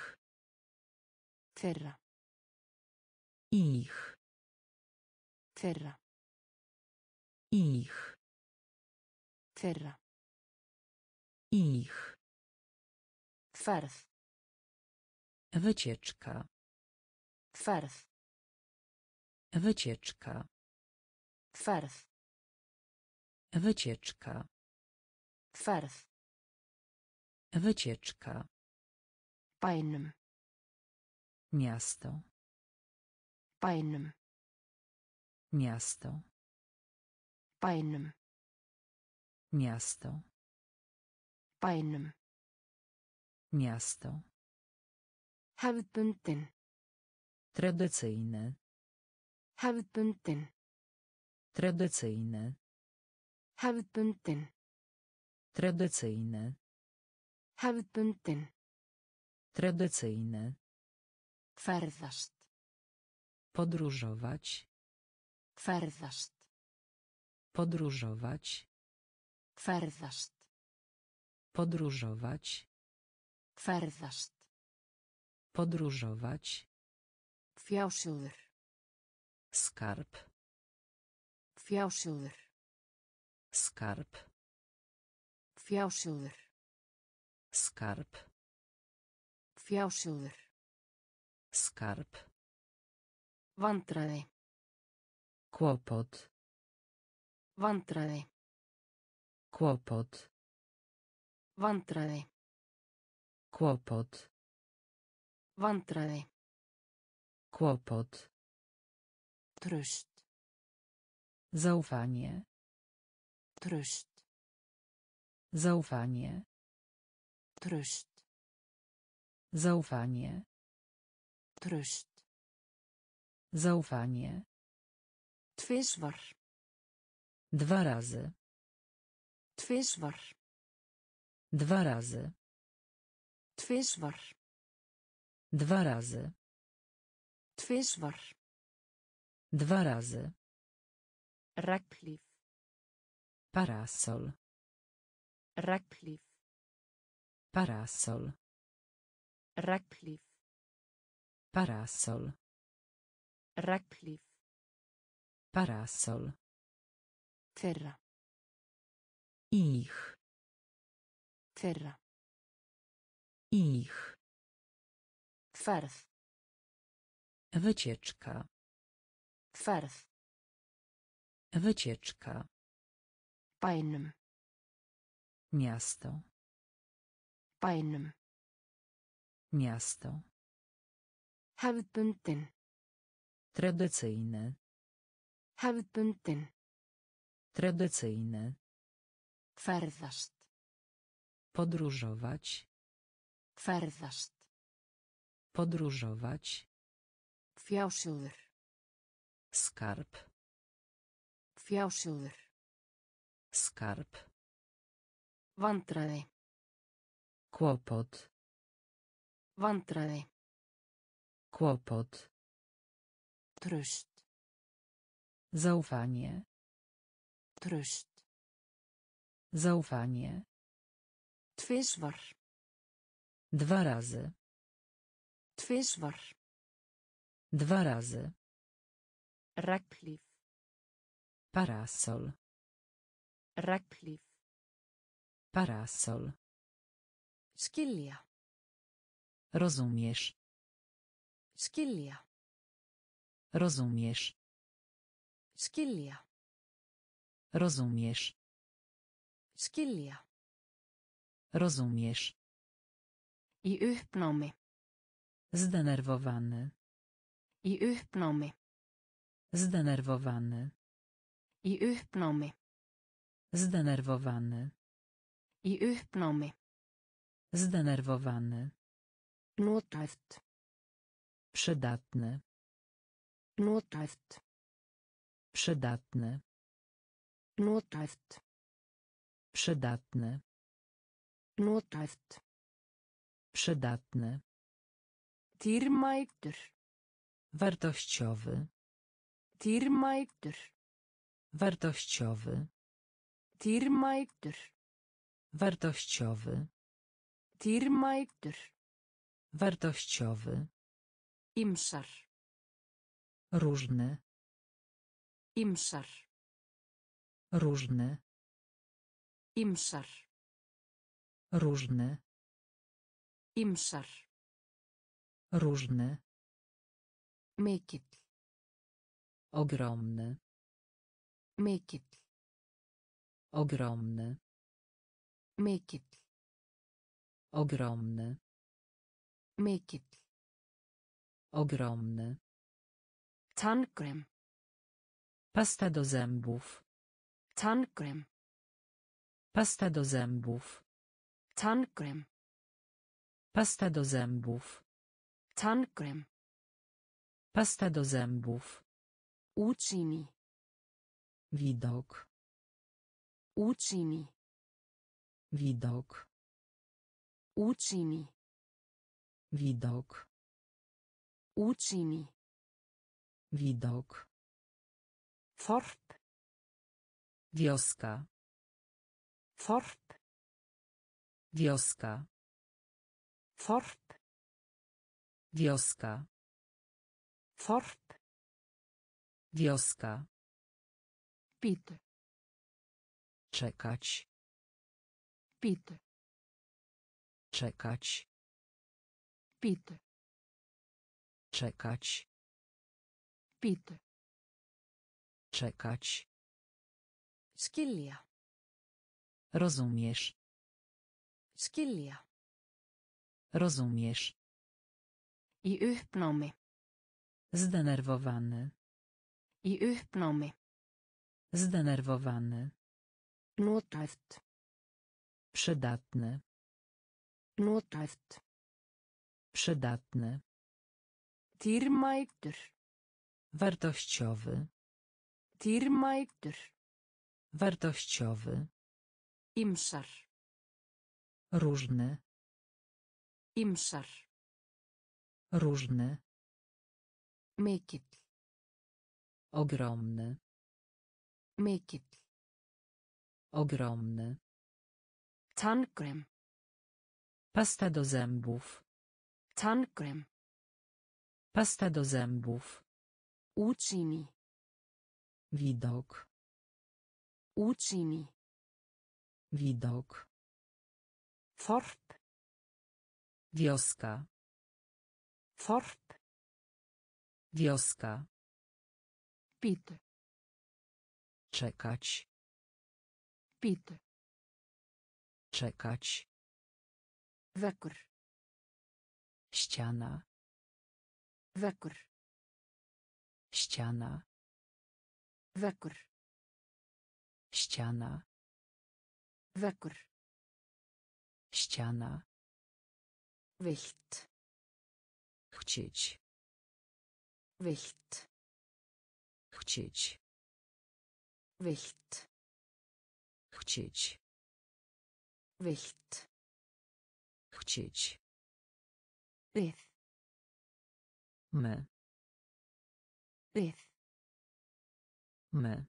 Þeirra. Ich. Þeirra. Ich. Þeirra. Ich. Ferð. Wycieczka. Ferð. Wycieczka. Ferð. Wycieczka. Ferð. Wycieczka. Bænum. Miasto. Bænum. Miasto. Bænum. Miasto. Bænum. Miasto. Hefðbundin. Tradycyjny. Hefðbundin. Tradycyjny. Hefðbundin. Tradycyjny. Hefðbundin. Tradycyjny. Ferðast. Podróżować. Ferðast. Podróżować. Ferðast. Podróżować. Ferðast. Podróżować. Fjásjóður. Skarb. Fjásjóður. Skarb. Fjásjóður. Skarb. Fjásjóður. Skarb. Vandræði. Kłopot. Vandræði. Kłopot. Vandræði. Kłopot. Vandræði. Kłopot. Tröst. Zaufanie. Tröst. Zaufanie. Tröst. Zaufanie. Tröst. Zaufanie. Tvisvar. Dwa razy. Tvisvar. Dwa razy. Tvisvar. Dwa razy. Tvisvar. Dwa razy. Regnhlíf. Parasol. Regnhlíf. Parasol. Regnhlíf. Parasol. Regnhlíf. Parasol. Þeirra. Ich. Þeirra. Ich. Ferð. Wycieczka. Ferð. Wycieczka. Bænum. Miasto. Bænum. Miasto. Hefðbundin. Tradycyjne. Hefðbundin. Tradycyjne. Ferðast. Podróżować. Ferðast. Podróżować. Fjásjóður. Skarb. Fjásjóður. Skarb. Vandræði. Kłopot. Vandræði. Kłopot. Tröst. Zaufanie. Tröst. Zaufanie. Tvisvar. Dwa razy. Tvisvar. Dwa razy. Regnhlíf. Parasol. Regnhlíf. Parasol. Skilja. Rozumiesz. Skilja. Rozumiesz. Skilja. Rozumiesz. Skilja. Rozumiesz. Í uppnámi. Zdenerwowany. Í uppnámi. Zdenerwowany. Í uppnámi. Zdenerwowany. Í uppnámi. Zdenerwowany. Notæft. Przydatny. Notæft. Przydatny. Notæft. Przydatny. Notæft. Przydatny. Dýrmætur. Wartościowy. Dýrmætur. Wartościowy. Dýrmætur. Wartościowy. Dýrmætur. Wartościowy. Ymsar. Różny. Ymsar. Różny. Ymsar. Różny. Ymsar. Różny. Mikill. Ogromny. Mikill. Ogromny. Mikill. Ogromny. Mikill. Ogromny. Tannkrem. Pasta do zębów. Tannkrem. Pasta do zębów. Tannkrem. Pasta do zębów. Tannkrem. Pasta do zębów. Útsýni. Widok. Útsýni. Widok. Útsýni. Widok. Útsýni. Widok. Þorp. Wioska. Þorp. Wioska. Þorp. Wioska. Þorp. Wioska. Bíddu. Czekać. Bíddu. Czekać. Bíddu. Czekać. Bíddu. Czekać. Skilja. Rozumiesz. Skilja. Rozumiesz. Í uppnámi. Zdenerwowany. Í uppnámi. Zdenerwowany. Notæft. Przydatny. Nothæft. Przydatny. Dýrmætur. Wartościowy. Dýrmætur. Wartościowy. Ymsar. Różny. Ymsar. Różny. Mikill. Ogromny. Mikill. Ogromny. Tannkrem. Pasta do zębów. Tannkrem. Pasta do zębów. Útsýni. Widok. Útsýni. Widok. Þorp. Wioska. Þorp. Wioska. Bítu. Czekać. Bítu. Czekać. Vekkur. Ściana. Vekkur. Ściana. Vekkur. Ściana. Vekkur. Ściana. Vilt. Chcieć. Vilt. Chcieć. Vilt. Chcieć. Vilt. Chcieć. Byth. Me. Byth. Me.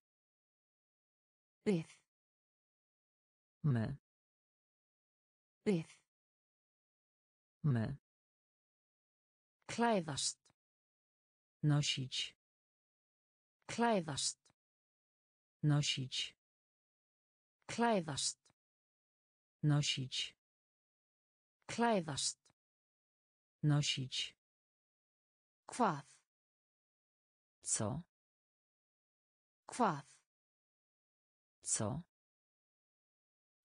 Byth. Me. Byth. Me. Klæðast. Nosić. Klæðast. Nosić. Klæðast. Nosić. Klæðast. Nosić. Hvað? Co? Hvað? Co?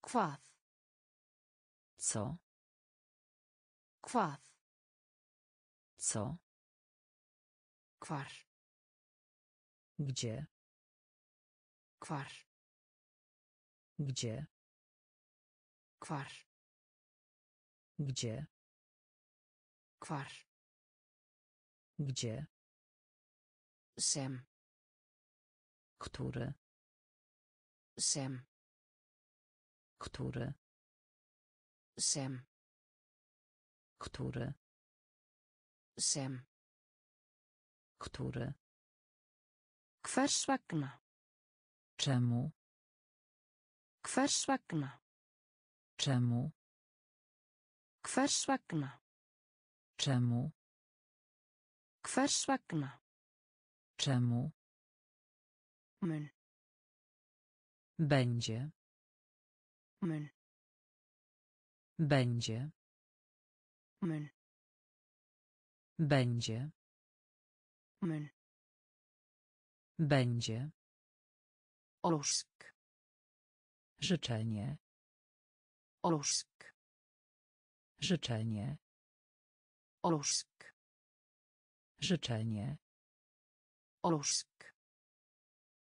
Hvað? Co? Hvað? Co? Hvar? Gdzie? Hvar? Gdzie? Hvar? Gdzie? Hvar? Gdzie? Sem. Który? Sem. Który? Sem. Który? Sem. Który? Hvers vegna? Czemu? Hvers vegna? Czemu? Hvers vegna? Czemu? Hvers vegna? Czemu? Mun. Będzie. Mun. Będzie. Mun. Będzie. Mun. Będzie. Ósk. Życzenie. Ósk. Życzenie. Ósk. Życzenie. Ósk.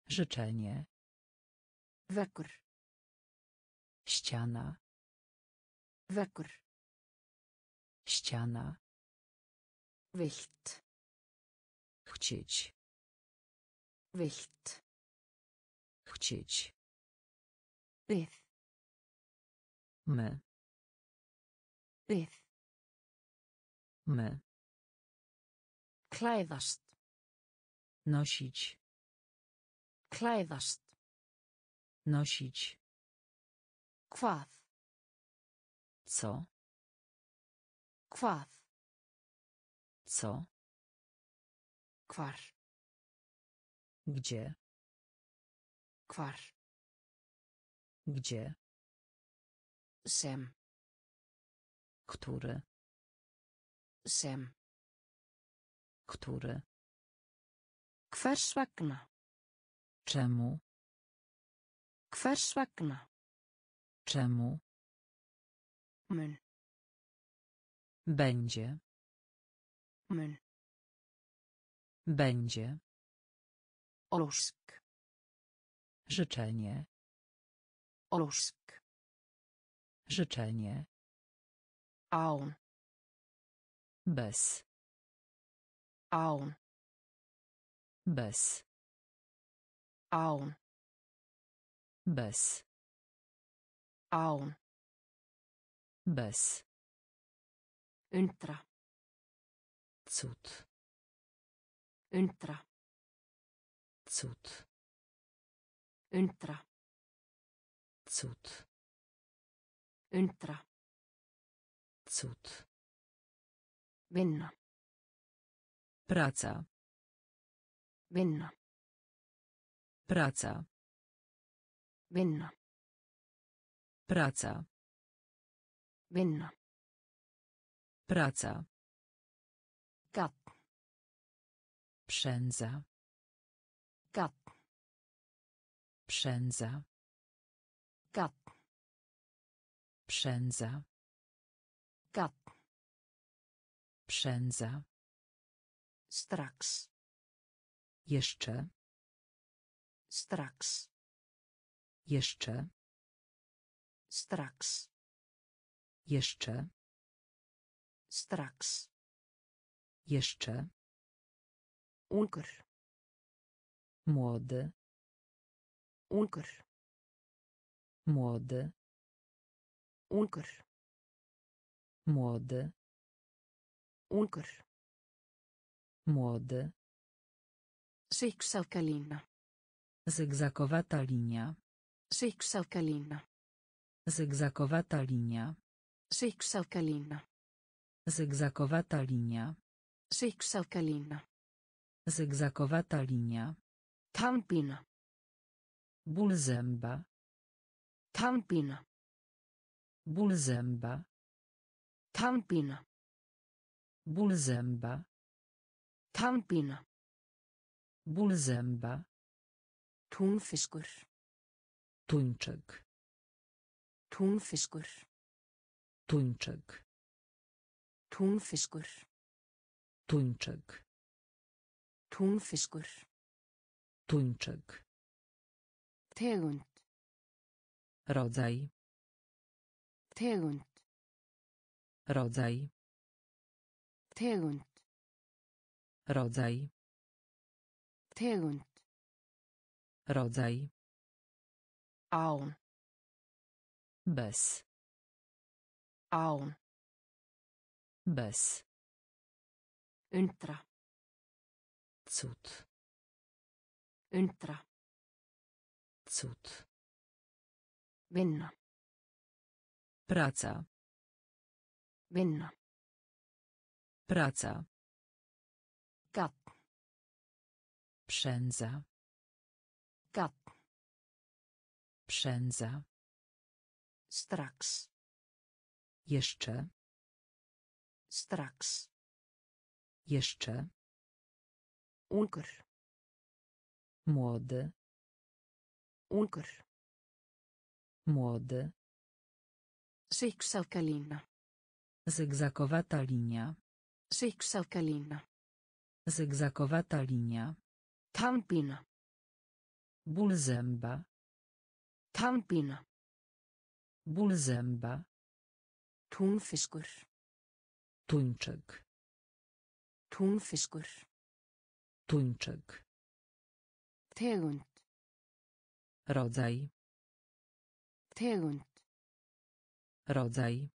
Życzenie. Vekkur. Ściana. Vekkur. Ściana. Vilt. Chcieć. Vilt. Chcieć. Við. My. Við. My. Klæðast. Nosić. Klæðast. Nosić. Hvað? Co? Hvað? Co? Hvar? Gdzie? Hvar? Gdzie? Sem. Który? Sem. Który? Hvers vegna? Czemu? Hvers vegna? Czemu? Mun. Będzie. Mun. Będzie. Ósk. Życzenie. Ósk. Życzenie. Án. Basse. Aon. Basse. Aon. Basse. Aon. Basse. Untra. Zut. Untra. Zut. Untra. Zut. Untra. Zut. Vinna. Praca. Vinna. Praca. Vinna. Praca. Vinna. Praca. Gatt. Przędza. Gatt. Przędza. Gatt. Przędza. Przędza. Strax. Jeszcze. Strax. Jeszcze. Strax. Jeszcze. Strax. Jeszcze. Ungur. Młody. Ungur. Młody. Ungur. Młody. Ungur. Młody. Siksalkalina. Zygzakowata linia. Siksalkalina. Zygzakowata linia. Siksalkalina. Zygzakowata linia. Siksalkalina. Zygzakowata linia. Tandpina. Ból zęba. Tandpina. Ból zęba. Tandpina. Ból zęba. Tandpina. Ból zęba. Túnfiskur. Tuńczyk. Túnfiskur. Tuńczyk. Túnfiskur. Tuńczyk. Túnfiskur. Tuńczyk. Tegund. Rodzaj. Tegund. Rodzaj. Tegund. Rodzaj. Tegund. Rodzaj. Án. Bez. Án. Bez. Undra. Cud. Undra. Cud. Vinna. Praca. Vinna. Praca. Gatt. Przędza. Gatt. Przędza. Strax. Jeszcze. Strax. Jeszcze. Ungur. Młody. Ungur. Młody. Zygzakowata linia. Siksalkalina. Zygzakowata linia. Tandpina. Ból zęba. Tandpina. Ból zęba. Túnfiskur. Tuńczyk. Túnfiskur. Tuńczyk. Tegund. Rodzaj. Tegund. Rodzaj.